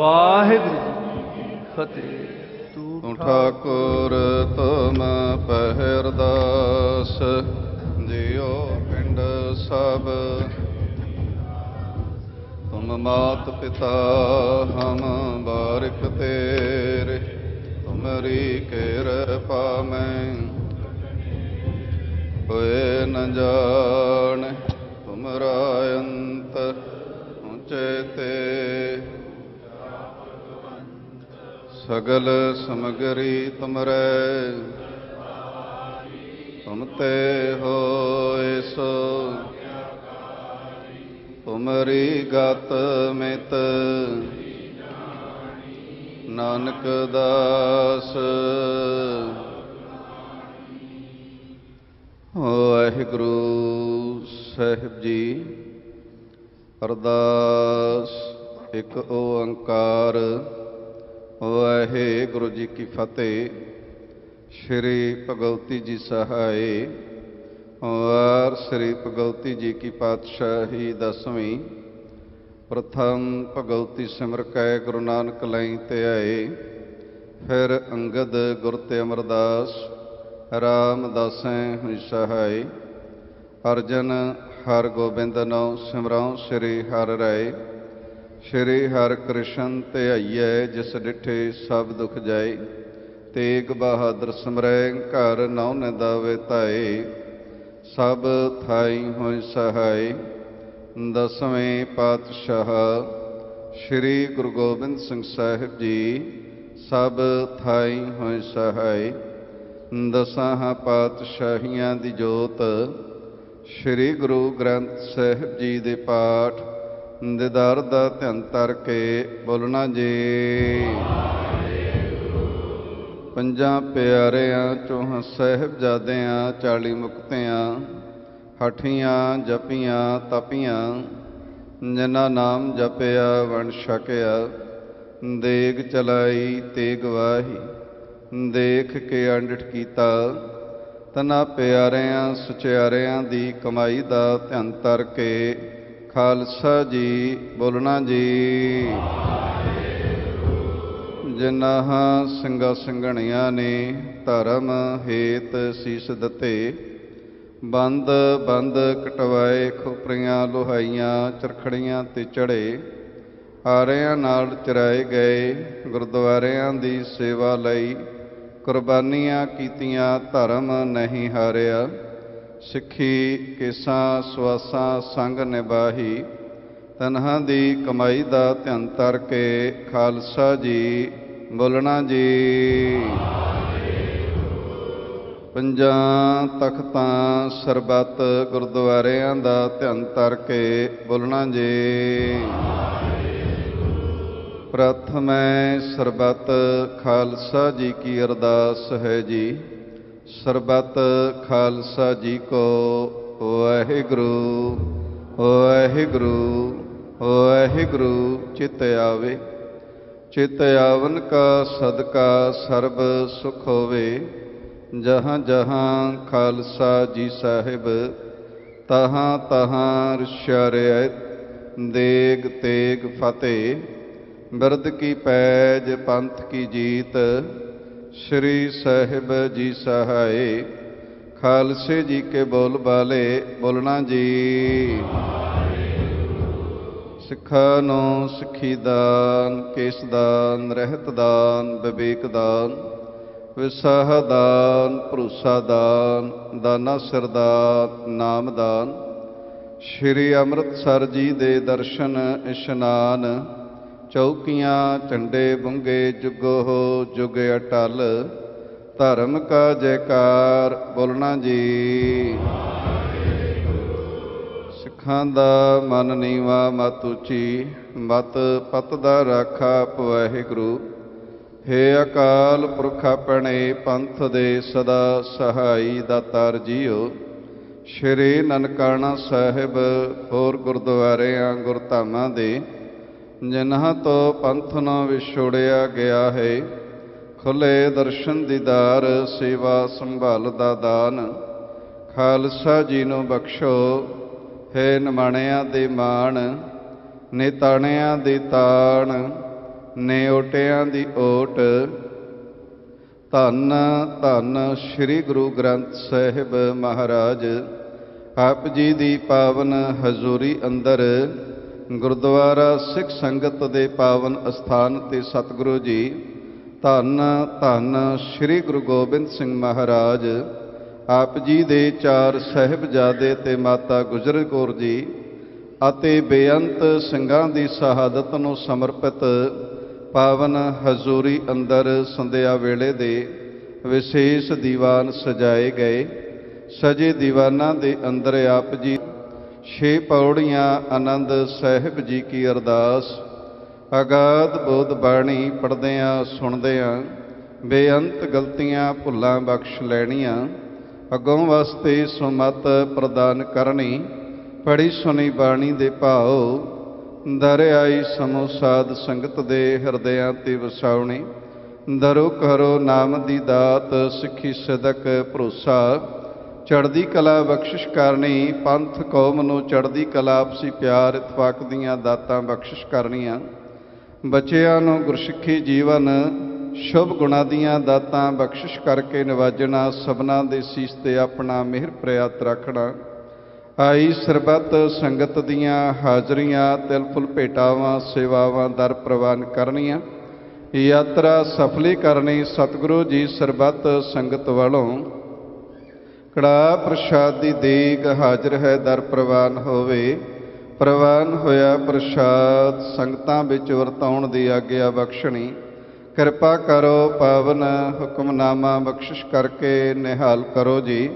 ਵਾਹਿਗੁਰੂ ਜੀ ਕੀ ਫਤਿਹ। ਤੂੰ ਤੂੰ ਠਾਕੁਰ ਤੁਮ ਪਹਿਰਦਾਸ ਜਿਉ ਪਿੰਡ ਸਭ। ਤੁਮ ਮਾਤ ਪਿਤਾ ਹਮ ਬਾਰਿਕ ਤੇਰੇ ਤੁਮਰੀ ਕਿਰਪਾ ਮੈਂ। ਹੋਏ ਨ ਜਾਣ ਤੁਮਰਾ ਅੰਤ ਉਚੇ ਤੇ। ਸਗਲ ਸਮਗਰੀ ਤੁਮਰੈ। ਤੁਮ ਤੇ ਹੋਇ ਸੋ। ਤੁਮਰੀ ਗਤ ਮਿਤ। ਨਾਨਕ ਦਾਸ। ਵਾਹਿਗੁਰੂ ਸਾਹਿਬ ਜੀ, ਅਰਦਾਸ, ਇੱਕ ਓੰਕਾਰ। ਵਾਹਿਗੁਰੂ ਜੀ ਕੀ ਫਤਿਹ। ਸ਼੍ਰੀ ਭਗਵਤੀ ਜੀ ਸਹਾਏ। ਵਾਰ ਸ਼੍ਰੀ ਭਗਵਤੀ ਜੀ ਕੀ ਪਾਤਸ਼ਾਹੀ ਦਸਵੀਂ। ਪ੍ਰਥਮ ਭਗਵਤੀ ਸਿਮਰ ਕੈ ਗੁਰੂ ਨਾਨਕ ਲਈ ਤੇ ਆਏ। ਫਿਰ ਅੰਗਦ ਗੁਰ ਤੇ ਅਮਰਦਾਸ ਰਾਮਦਾਸੈ ਹੋਈ ਸਹਾਇ ਅਰਜਨ ਹਰ ਗੋਬਿੰਦ ਨਉ ਸਿਮਰਉ ਸ੍ਰੀ ਹਰਿ ਰਾਏ। ਸ਼੍ਰੀ ਹਰਿ ਕ੍ਰਿਸ਼ਨ ਧਿਆਈਐ ਜਿਸ ਡਿਠੇ ਸਭ ਦੁਖ ਜਾਏ। ਤੇਗ ਬਹਾਦਰ ਸਮਰੈ, ਘਰ ਨਉ ਨਿਦਾਵੇ ਤਾਏ ਸਭ ਥਾਈ ਹੋਇ ਸਹਾਈ ਦਸਵੇਂ ਪਾਤਸ਼ਾਹ ਸ਼੍ਰੀ ਗੁਰੂ ਗੋਬਿੰਦ ਸਿੰਘ ਸਾਹਿਬ ਜੀ, ਸਭ ਥਾਈ ਹੋਇ ਸਹਾਈ ਦਸਾਂ ਪਾਤਸ਼ਾਹੀਆਂ ਦੀ ਜੋਤ ਸ਼੍ਰੀ ਗੁਰੂ ਗ੍ਰੰਥ ਸਾਹਿਬ ਜੀ ਦੇ ਪਾਠ ਦਿਦਾਰ ਦਾ ਧਿਆਨ ਤਰ ਕੇ ਬੋਲਣਾ ਜੀ। ਪੰਜਾਂ ਪਿਆਰਿਆਂ ਚੋਂ ਸਾਹਿਬਜ਼ਾਦਿਆਂ, ਚਾਲੀ ਮੁਕਤਿਆਂ, ਹਠੀਆਂ ਜਪੀਆਂ, ਤਪੀਆਂ, ਜਿਨ੍ਹਾਂ ਨਾਮ ਜਪਿਆ, ਵਣ ਛਕਿਆ, ਦੇਗ ਚਲਾਈ ਤੇ ਗਵਾਹੀ ਦੇਖ ਕੇ ਅੰਡਟ ਕੀਤਾ, ਤਨਾ ਪਿਆਰਿਆਂ, ਸੁਚਿਆਰਿਆਂ ਦੀ ਕਮਾਈ ਦਾ ਧਿਆਨ ਤਰ ਕੇ ਖਾਲਸਾ ਜੀ, ਬੋਲਣਾ ਜੀ। ਜਿਨ੍ਹਾਂ ਸਿੰਘਾਂ ਸਿੰਘਣੀਆਂ ਨੇ ਧਰਮ, ਹੇਤ ਸੀਸ ਦਿੱਤੇ ਬੰਦ ਬੰਦ ਕਟਵਾਏ, ਖੋਪਰੀਆਂ, ਲੋਹਾਈਆਂ, ਚਰਖੜੀਆਂ ਤੇ ਚੜੇ, ਆਰਿਆਂ ਨਾਲ ਚਰਾਏ ਗਏ, ਗੁਰਦੁਆਰਿਆਂ ਦੀ ਸੇਵਾ ਲਈ ਕੁਰਬਾਨੀਆਂ ਕੀਤੀਆਂ, ਧਰਮ ਨਹੀਂ ਹਾਰਿਆ। ਸਿੱਖੀ ਕੇਸਾਂ ਸਵਾਸਾਂ ਸੰਗ ਨਿਬਾਹੀ ਤਨਹਾਂ ਦੀ ਕਮਾਈ ਦਾ ਧਿਆਨ ਤਰ ਕੇ ਖਾਲਸਾ ਜੀ, ਬੋਲਣਾ ਜੀ। ਪੰਜਾਂ ਤਖਤਾਂ ਸਰਬੱਤ ਗੁਰਦੁਆਰਿਆਂ ਦਾ ਧਿਆਨ ਤਰ ਕੇ ਬੋਲਣਾ ਜੀ। ਪ੍ਰਥਮੈ ਸਰਬੱਤ ਖਾਲਸਾ ਜੀ ਕੀ ਅਰਦਾਸ ਹੈ ਜੀ। ਸਰਬਤ ਖਾਲਸਾ ਜੀ ਕੋ, ਵਾਹਿਗੁਰੂ ਵਾਹਿਗੁਰੂ ਵਾਹਿਗੁਰੂ, ਚਿਤ ਆਵੇ। ਚਿਤ ਆਵਨ ਕਾ ਸਦਕਾ ਸਰਬ ਸੁਖ ਹੋਵੇ। ਜਹਾਂ ਜਹਾਂ ਖਾਲਸਾ ਜੀ ਸਾਹਿਬ, ਤਹਾਂ ਤਹਾਂ ਰਿਸ਼ਰਿਆ ਦੇਗ ਤੇਗ ਫਤਿਹ। ਬਿਰਦ ਕੀ ਪੈਜ ਪੰਥ ਕੀ ਜੀਤ ਸ੍ਰੀ ਸਾਹਿਬ ਜੀ ਸਹਾਏ। ਖਾਲਸੇ ਜੀ ਕੇ ਬੋਲ ਬਾਲੇ, ਬੋਲਣਾ ਜੀ। ਸਿੱਖਾਂ ਨੂੰ ਸਿੱਖੀ ਦਾਨ, ਕੇਸ ਦਾਨ, ਰਹਿਤ ਦਾਨ, ਵਿਵੇਕ ਦਾਨ, ਵਿਸਾਹ ਦਾਨ, ਭਰੋਸਾ ਦਾਨ, ਦਾਨਾ ਸਰਦਾਨ ਨਾਮ ਦਾਨ। ਸ਼੍ਰੀ ਅੰਮ੍ਰਿਤਸਰ ਜੀ ਦੇ ਦਰਸ਼ਨ ਇਸ਼ਨਾਨ ਚੌਕੀਆਂ ਝੰਡੇ ਬੁੰਗੇ ਜੁਗੋ ਜੁਗ ਅਟਲ, ਧਰਮ ਕਾ ਜੈਕਾਰ, ਬੋਲਣਾ ਜੀ। ਸਿੱਖਾਂ ਦਾ ਮਨ ਨੀਵਾ, ਮਤ ਉੱਚੀ, ਮਤ ਪਤ ਦਾ ਰਾਖਾ ਵਾਹਿਗੁਰੂ ਹੇ ਅਕਾਲ ਪੁਰਖ ਆਪਣੇ ਪੰਥ ਦੇ ਸਦਾ ਸਹਾਈ ਦਾਤਾਰ ਜੀਓ ਸ਼੍ਰੀ ਨਨਕਾਣਾ ਸਾਹਿਬ, ਹੋਰ ਗੁਰਦੁਆਰਿਆਂ, ਗੁਰਧਾਮਾਂ ਦੇ ਜਿਨ੍ਹਾਂ ਤੋਂ ਪੰਥ ਨੂੰ ਵਿਛੋੜਿਆ ਗਿਆ ਹੈ ਖੁੱਲੇ ਦਰਸ਼ਨ ਦੀਦਾਰ ਸੇਵਾ ਸੰਭਾਲ ਦਾ ਦਾਨ। ਖਾਲਸਾ ਜੀ ਨੂੰ ਬਖਸ਼ੋ, ਹੈ ਨਿਮਾਣਿਆਂ ਦੇ ਮਾਣ ਨੇ ਦੀ ਤਾਣ, ਨਿਓਟਿਆਂ ਦੀ ਓਟ। ਧੰਨ ਧੰਨ ਸ੍ਰੀ ਗੁਰੂ ਗ੍ਰੰਥ ਸਾਹਿਬ ਮਹਾਰਾਜ, ਆਪ ਜੀ ਦੀ ਪਾਵਨ ਹਜ਼ੂਰੀ ਅੰਦਰ ਗੁਰਦੁਆਰਾ ਸਿੱਖ ਸੰਗਤ ਦੇ ਪਾਵਨ ਅਸਥਾਨ ਤੇ ਸਤਿਗੁਰੂ ਜੀ, ਧੰਨ ਧੰਨ ਸ੍ਰੀ ਗੁਰੂ ਗੋਬਿੰਦ ਸਿੰਘ ਮਹਾਰਾਜ, ਆਪ ਜੀ ਦੇ ਚਾਰ ਸਹਿਬਜ਼ਾਦੇ ਤੇ ਮਾਤਾ ਗੁਜਰ ਕੌਰ ਜੀ ਅਤੇ ਬੇਅੰਤ ਸਿੰਘਾਂ ਦੀ ਸ਼ਹਾਦਤ ਨੂੰ ਸਮਰਪਿਤ ਪਾਵਨ ਹਜ਼ੂਰੀ ਅੰਦਰ ਸੰਧਿਆ ਵੇਲੇ ਦੇ ਵਿਸ਼ੇਸ਼ ਦੀਵਾਨ ਸਜਾਏ ਗਏ। ਸਜੇ ਦੀਵਾਨਾਂ ਦੇ ਅੰਦਰ ਆਪ ਜੀ ਛੇ ਪੌੜੀਆਂ ਆਨੰਦ ਸਾਹਿਬ ਜੀ ਕੀ ਅਰਦਾਸ। ਅਗਾਧ ਬੋਧ ਬਾਣੀ ਪੜਦਿਆਂ ਸੁਣਦਿਆਂ ਬੇਅੰਤ ਗਲਤੀਆਂ ਭੁੱਲਾਂ ਬਖਸ਼ ਲੈਣੀਆਂ। ਅਗੋਂ ਵਾਸਤੇ ਸੁਮਤ ਪ੍ਰਦਾਨ ਕਰਨੀ ਪੜੀ ਸੁਣੀ ਬਾਣੀ ਦੇ ਭਾਉ। ਦਰਿਆਈ ਸਮੋ ਸਾਧ ਸੰਗਤ ਦੇ ਹਿਰਦਿਆਂ ਤੇ ਵਸਾਉਣੀ। ਦਰੋ ਕਰੋ ਨਾਮ ਦੀ ਦਾਤ, ਸਿੱਖੀ ਸਦਕ ਭਰੋਸਾ। ਚੜ੍ਹਦੀ ਕਲਾ ਬਖਸ਼ਿਸ਼ ਕਰਨੀ, ਪੰਥ ਕੌਮ ਨੂੰ ਚੜ੍ਹਦੀ ਕਲਾ ਆਪਸੀ ਪਿਆਰ, ਇਤਫਾਕ ਦੀਆਂ ਦਾਤਾਂ ਬਖਸ਼ਿਸ਼ ਕਰਨੀਆਂ। ਬੱਚਿਆਂ ਨੂੰ ਗੁਰਸਿੱਖੀ ਜੀਵਨ, ਸ਼ੁਭ ਗੁਣਾਂ ਦੀਆਂ ਦਾਤਾਂ ਬਖਸ਼ਿਸ਼ ਕਰਕੇ ਨਿਵਾਜਣਾ, ਸਭਨਾ ਦੇ ਸੀਸ ਤੇ ਆਪਣਾ ਮਿਹਰ ਪ੍ਰਿਆਤ ਰੱਖਣਾ। ਆਈ ਸਰਬੱਤ ਸੰਗਤ ਦੀਆਂ ਹਾਜ਼ਰੀਆਂ ਤਿਲ ਫੁੱਲ ਭੇਟਾਵਾਂ, ਸੇਵਾਵਾਂ ਦਰ ਪ੍ਰਵਾਨ ਕਰਨੀਆਂ। ਯਾਤਰਾ ਸਫਲੀ ਕਰਨੀ, ਸਤਿਗੁਰੂ ਜੀ ਸਰਬੱਤ ਸੰਗਤ ਵੱਲੋਂ ਕੜਾ ਪ੍ਰਸ਼ਾਦੀ ਦੀ ਦੇਗ ਹਾਜ਼ਰ ਹੈ, ਦਰ ਪ੍ਰਵਾਨ ਹੋਵੇ। ਪ੍ਰਵਾਨ ਹੋਇਆ ਪ੍ਰਸ਼ਾਦ, ਸੰਗਤਾਂ ਵਿੱਚ ਵਰਤਾਉਣ ਦੀ ਆਗਿਆ ਬਖਸ਼ਣੀ। ਕਿਰਪਾ ਕਰੋ, ਪਾਵਨ ਹੁਕਮਨਾਮਾ ਬਖਸ਼ਿਸ਼ ਕਰਕੇ ਨਿਹਾਲ ਕਰੋ ਜੀ।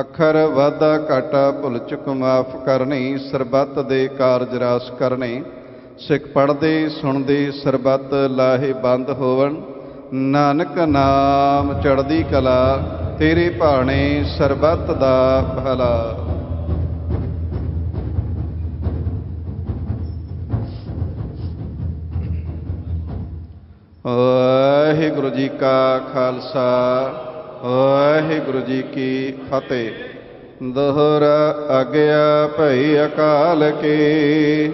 ਅੱਖਰ ਵਾਧਾ ਘਾਟਾ ਭੁੱਲ ਚੁੱਕ ਮਾਫ ਕਰਨੀ, ਸਰਬੱਤ ਦੇ ਕਾਰਜ ਰਾਸ ਕਰਨੇ। ਸਿੱਖ ਪੜਦੇ ਸੁਣਦੇ, ਸਰਬੱਤ ਲਾਹੇ ਬੰਦ ਹੋਵਣ। ਨਾਨਕ ਨਾਮ ਚੜ੍ਹਦੀ ਕਲਾ, ਤੇਰੇ ਭਾਣੇ ਸਰਬੱਤ ਦਾ ਭਲਾ। ਵਾਹਿਗੁਰੂ ਜੀ ਕਾ ਖਾਲਸਾ, ਵਾਹਿਗੁਰੂ ਜੀ ਕੀ ਫਤਿਹ। ਦੋਹਰਾ ਅਗਿਆ ਭਈ ਅਕਾਲ ਕੀ।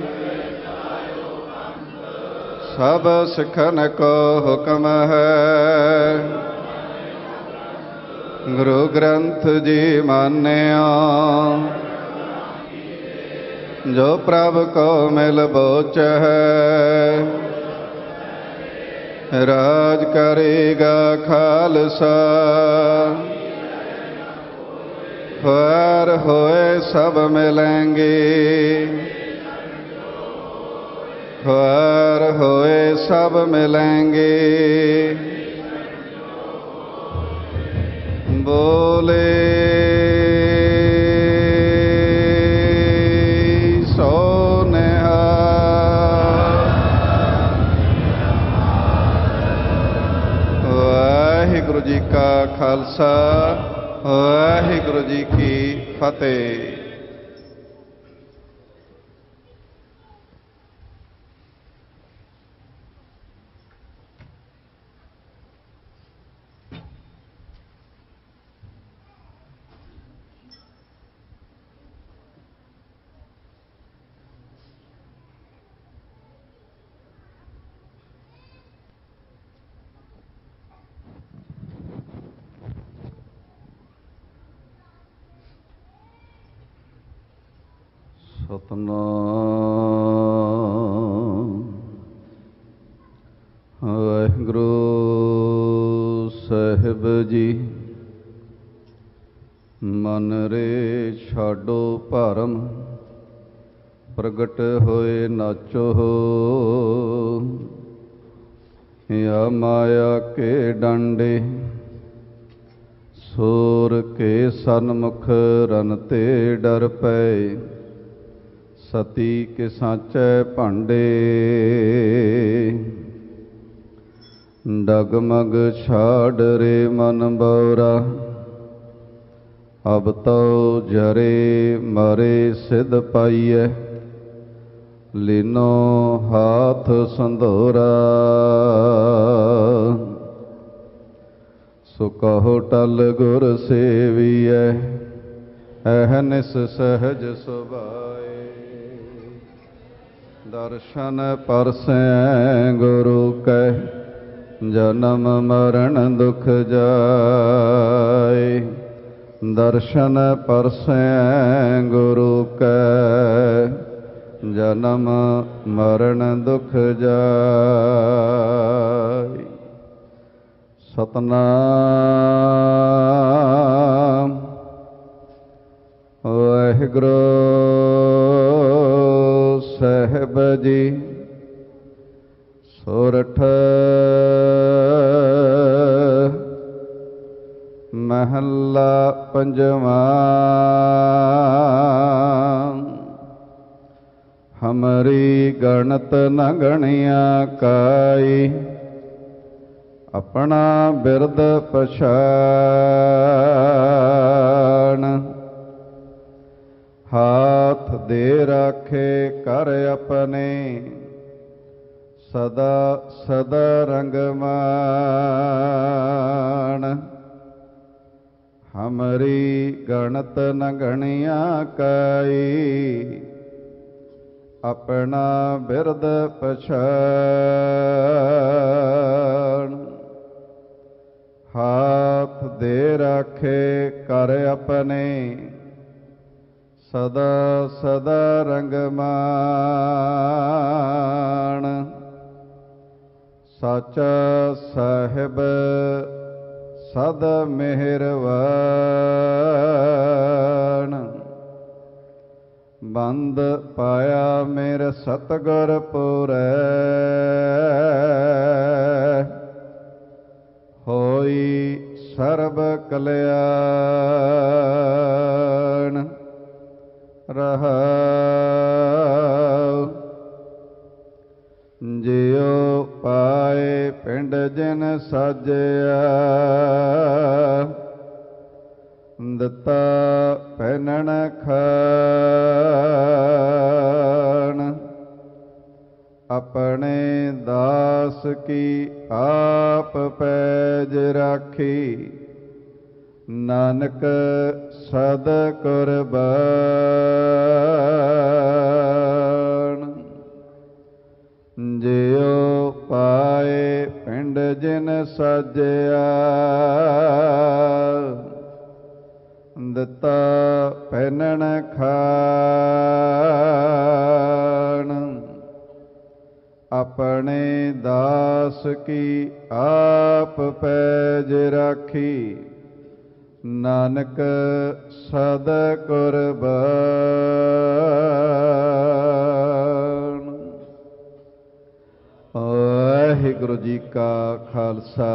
ਸਭ ਸਿਖਨ ਕੋ ਹੁਕਮ ਹੈ। ਗੁਰੂ ਗ੍ਰੰਥ ਜੀ ਮਾਨਿਆ, ਜੋ ਪ੍ਰਭ ਕੋ ਮਿਲ ਬੋਚ ਹੈ ਰਾਜ ਕਰੇਗਾ ਖਾਲਸਾ। ਫਰ ਹੋਏ ਸਭ ਮਿਲਾਂਗੇ ਫਰ ਹੋਏ ਸਭ ਮਿਲਾਂਗੇ। ਬੋਲੇ ਸੋ ਵਾਹਿਗੁਰੂ ਜੀ ਕਾ ਖਾਲਸਾ ਵਾਹਿਗੁਰੂ ਜੀ ਕੀ ਫਤਿਹ। ਡਰ ਪਏ, ਸਤੀ ਕੇ ਸਾਚੈ ਭਾਂਡੇ। ਡਗਮਗ ਛਾੜ ਰੇ ਮਨ ਬਉਰਾ ਅਬ ਤਉ ਜਰੇ ਮਰੇ ਸਿਧ ਪਾਈਐ। ਲੀਨੋ ਹਾਥ ਸੰਧੋਰਾ, ਸੋ ਕਹੋ ਟਲ ਗੁਰ ਸੇਵੀਐ। ਅਹਨਿਸ ਸਹਜ ਸੁਭਾਏ। ਦਰਸ਼ਨ ਪਰਸੈ ਗੁਰੂ ਕੈ ਜਨਮ ਮਰਨ ਦੁਖ ਜਾਏ। ਦਰਸ਼ਨ ਪਰਸੈ ਗੁਰੂ ਕੈ ਜਨਮ ਮਰਨ ਦੁਖ ਜਾਏ। ਸਤਨਾਮ ਵਾਹਿਗੁਰੂ ਸਾਹਿਬ ਜੀ ਸੋਰਠ ਮਹੱਲਾ ਪੰਜਵਾਂ। ਹਮਰੀ ਗਣਤ ਨ ਗਣਿਆ ਕਾਈ ਆਪਣਾ ਬਿਰਦ ਪਛਾਣ। ਹਾਥ ਦੇ ਰਾਖੇ ਕਰ ਆਪਣੇ, ਸਦਾ ਸਦਾ ਰੰਗ ਹਮਰੀ ਗਣਤ ਨ ਗਣਿਆ ਕਾਈ, ਆਪਣਾ ਬਿਰਦ ਪਛਾਣ। ਹਾਥ ਦੇ ਰਾਖੇ ਕਰ ਆਪਣੇ ਸਦਾ ਸਦਾ ਰੰਗ ਮਾਣ ਸਾਚਾ ਸਾਹਿਬ ਸਦ ਮਿਹਰਵਾਨ ਬੰਦ ਪਾਇਆ ਮੇਰ ਸਤਗੁਰ ਪੁਰੈ। ਹੋਈ ਸਰਬ ਕਲਿਆਣ। ਰਹਾਉ ਜਿਉ ਪਾਏ ਪਿੰਡ ਜਿਨ ਸਾਜਿਆ ਦਿੱਤਾ ਪਹਿਨਣ ਖਾਣ ਆਪਣੇ ਦਾਸ ਕੀ ਆਪ ਪੈਜ ਰਾਖੀ ਨਾਨਕ ਸਦ ਕੁਰਬਾਨ ਜਿਉ ਪਾਏ ਪਿੰਡ ਜਿਨ ਸਾਜਿਆ, ਦਿੱਤਾ ਪਹਿਨਣ ਖਾਣ। ਆਪਣੇ ਦਾਸ ਕੀ ਆਪ ਪੈਜ ਰਾਖੀ। ਨਾਨਕ ਸਦ ਕੁਰਬਾਨ ਵਾਹਿਗੁਰੂ ਜੀ ਕਾ ਖਾਲਸਾ,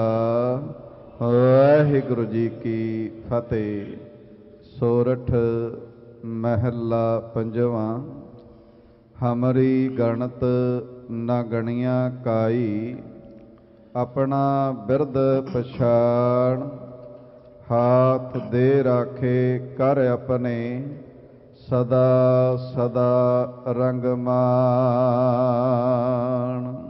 ਵਾਹਿਗੁਰੂ ਜੀ ਕੀ ਫਤਿਹ। ਸੋਰਠ ਮਹਿਲਾ ਪੰਜਵਾਂ, ਹਮਰੀ ਗਣਤ ਨਾ ਗਣੀਆਂ ਕਾਈ, ਆਪਣਾ ਬਿਰਦ ਪਛਾਣ। ਹਾਥ ਦੇ ਰਾਖੇ ਕਰ ਆਪਣੇ ਸਦਾ ਸਦਾ ਰੰਗ ਮਾਣ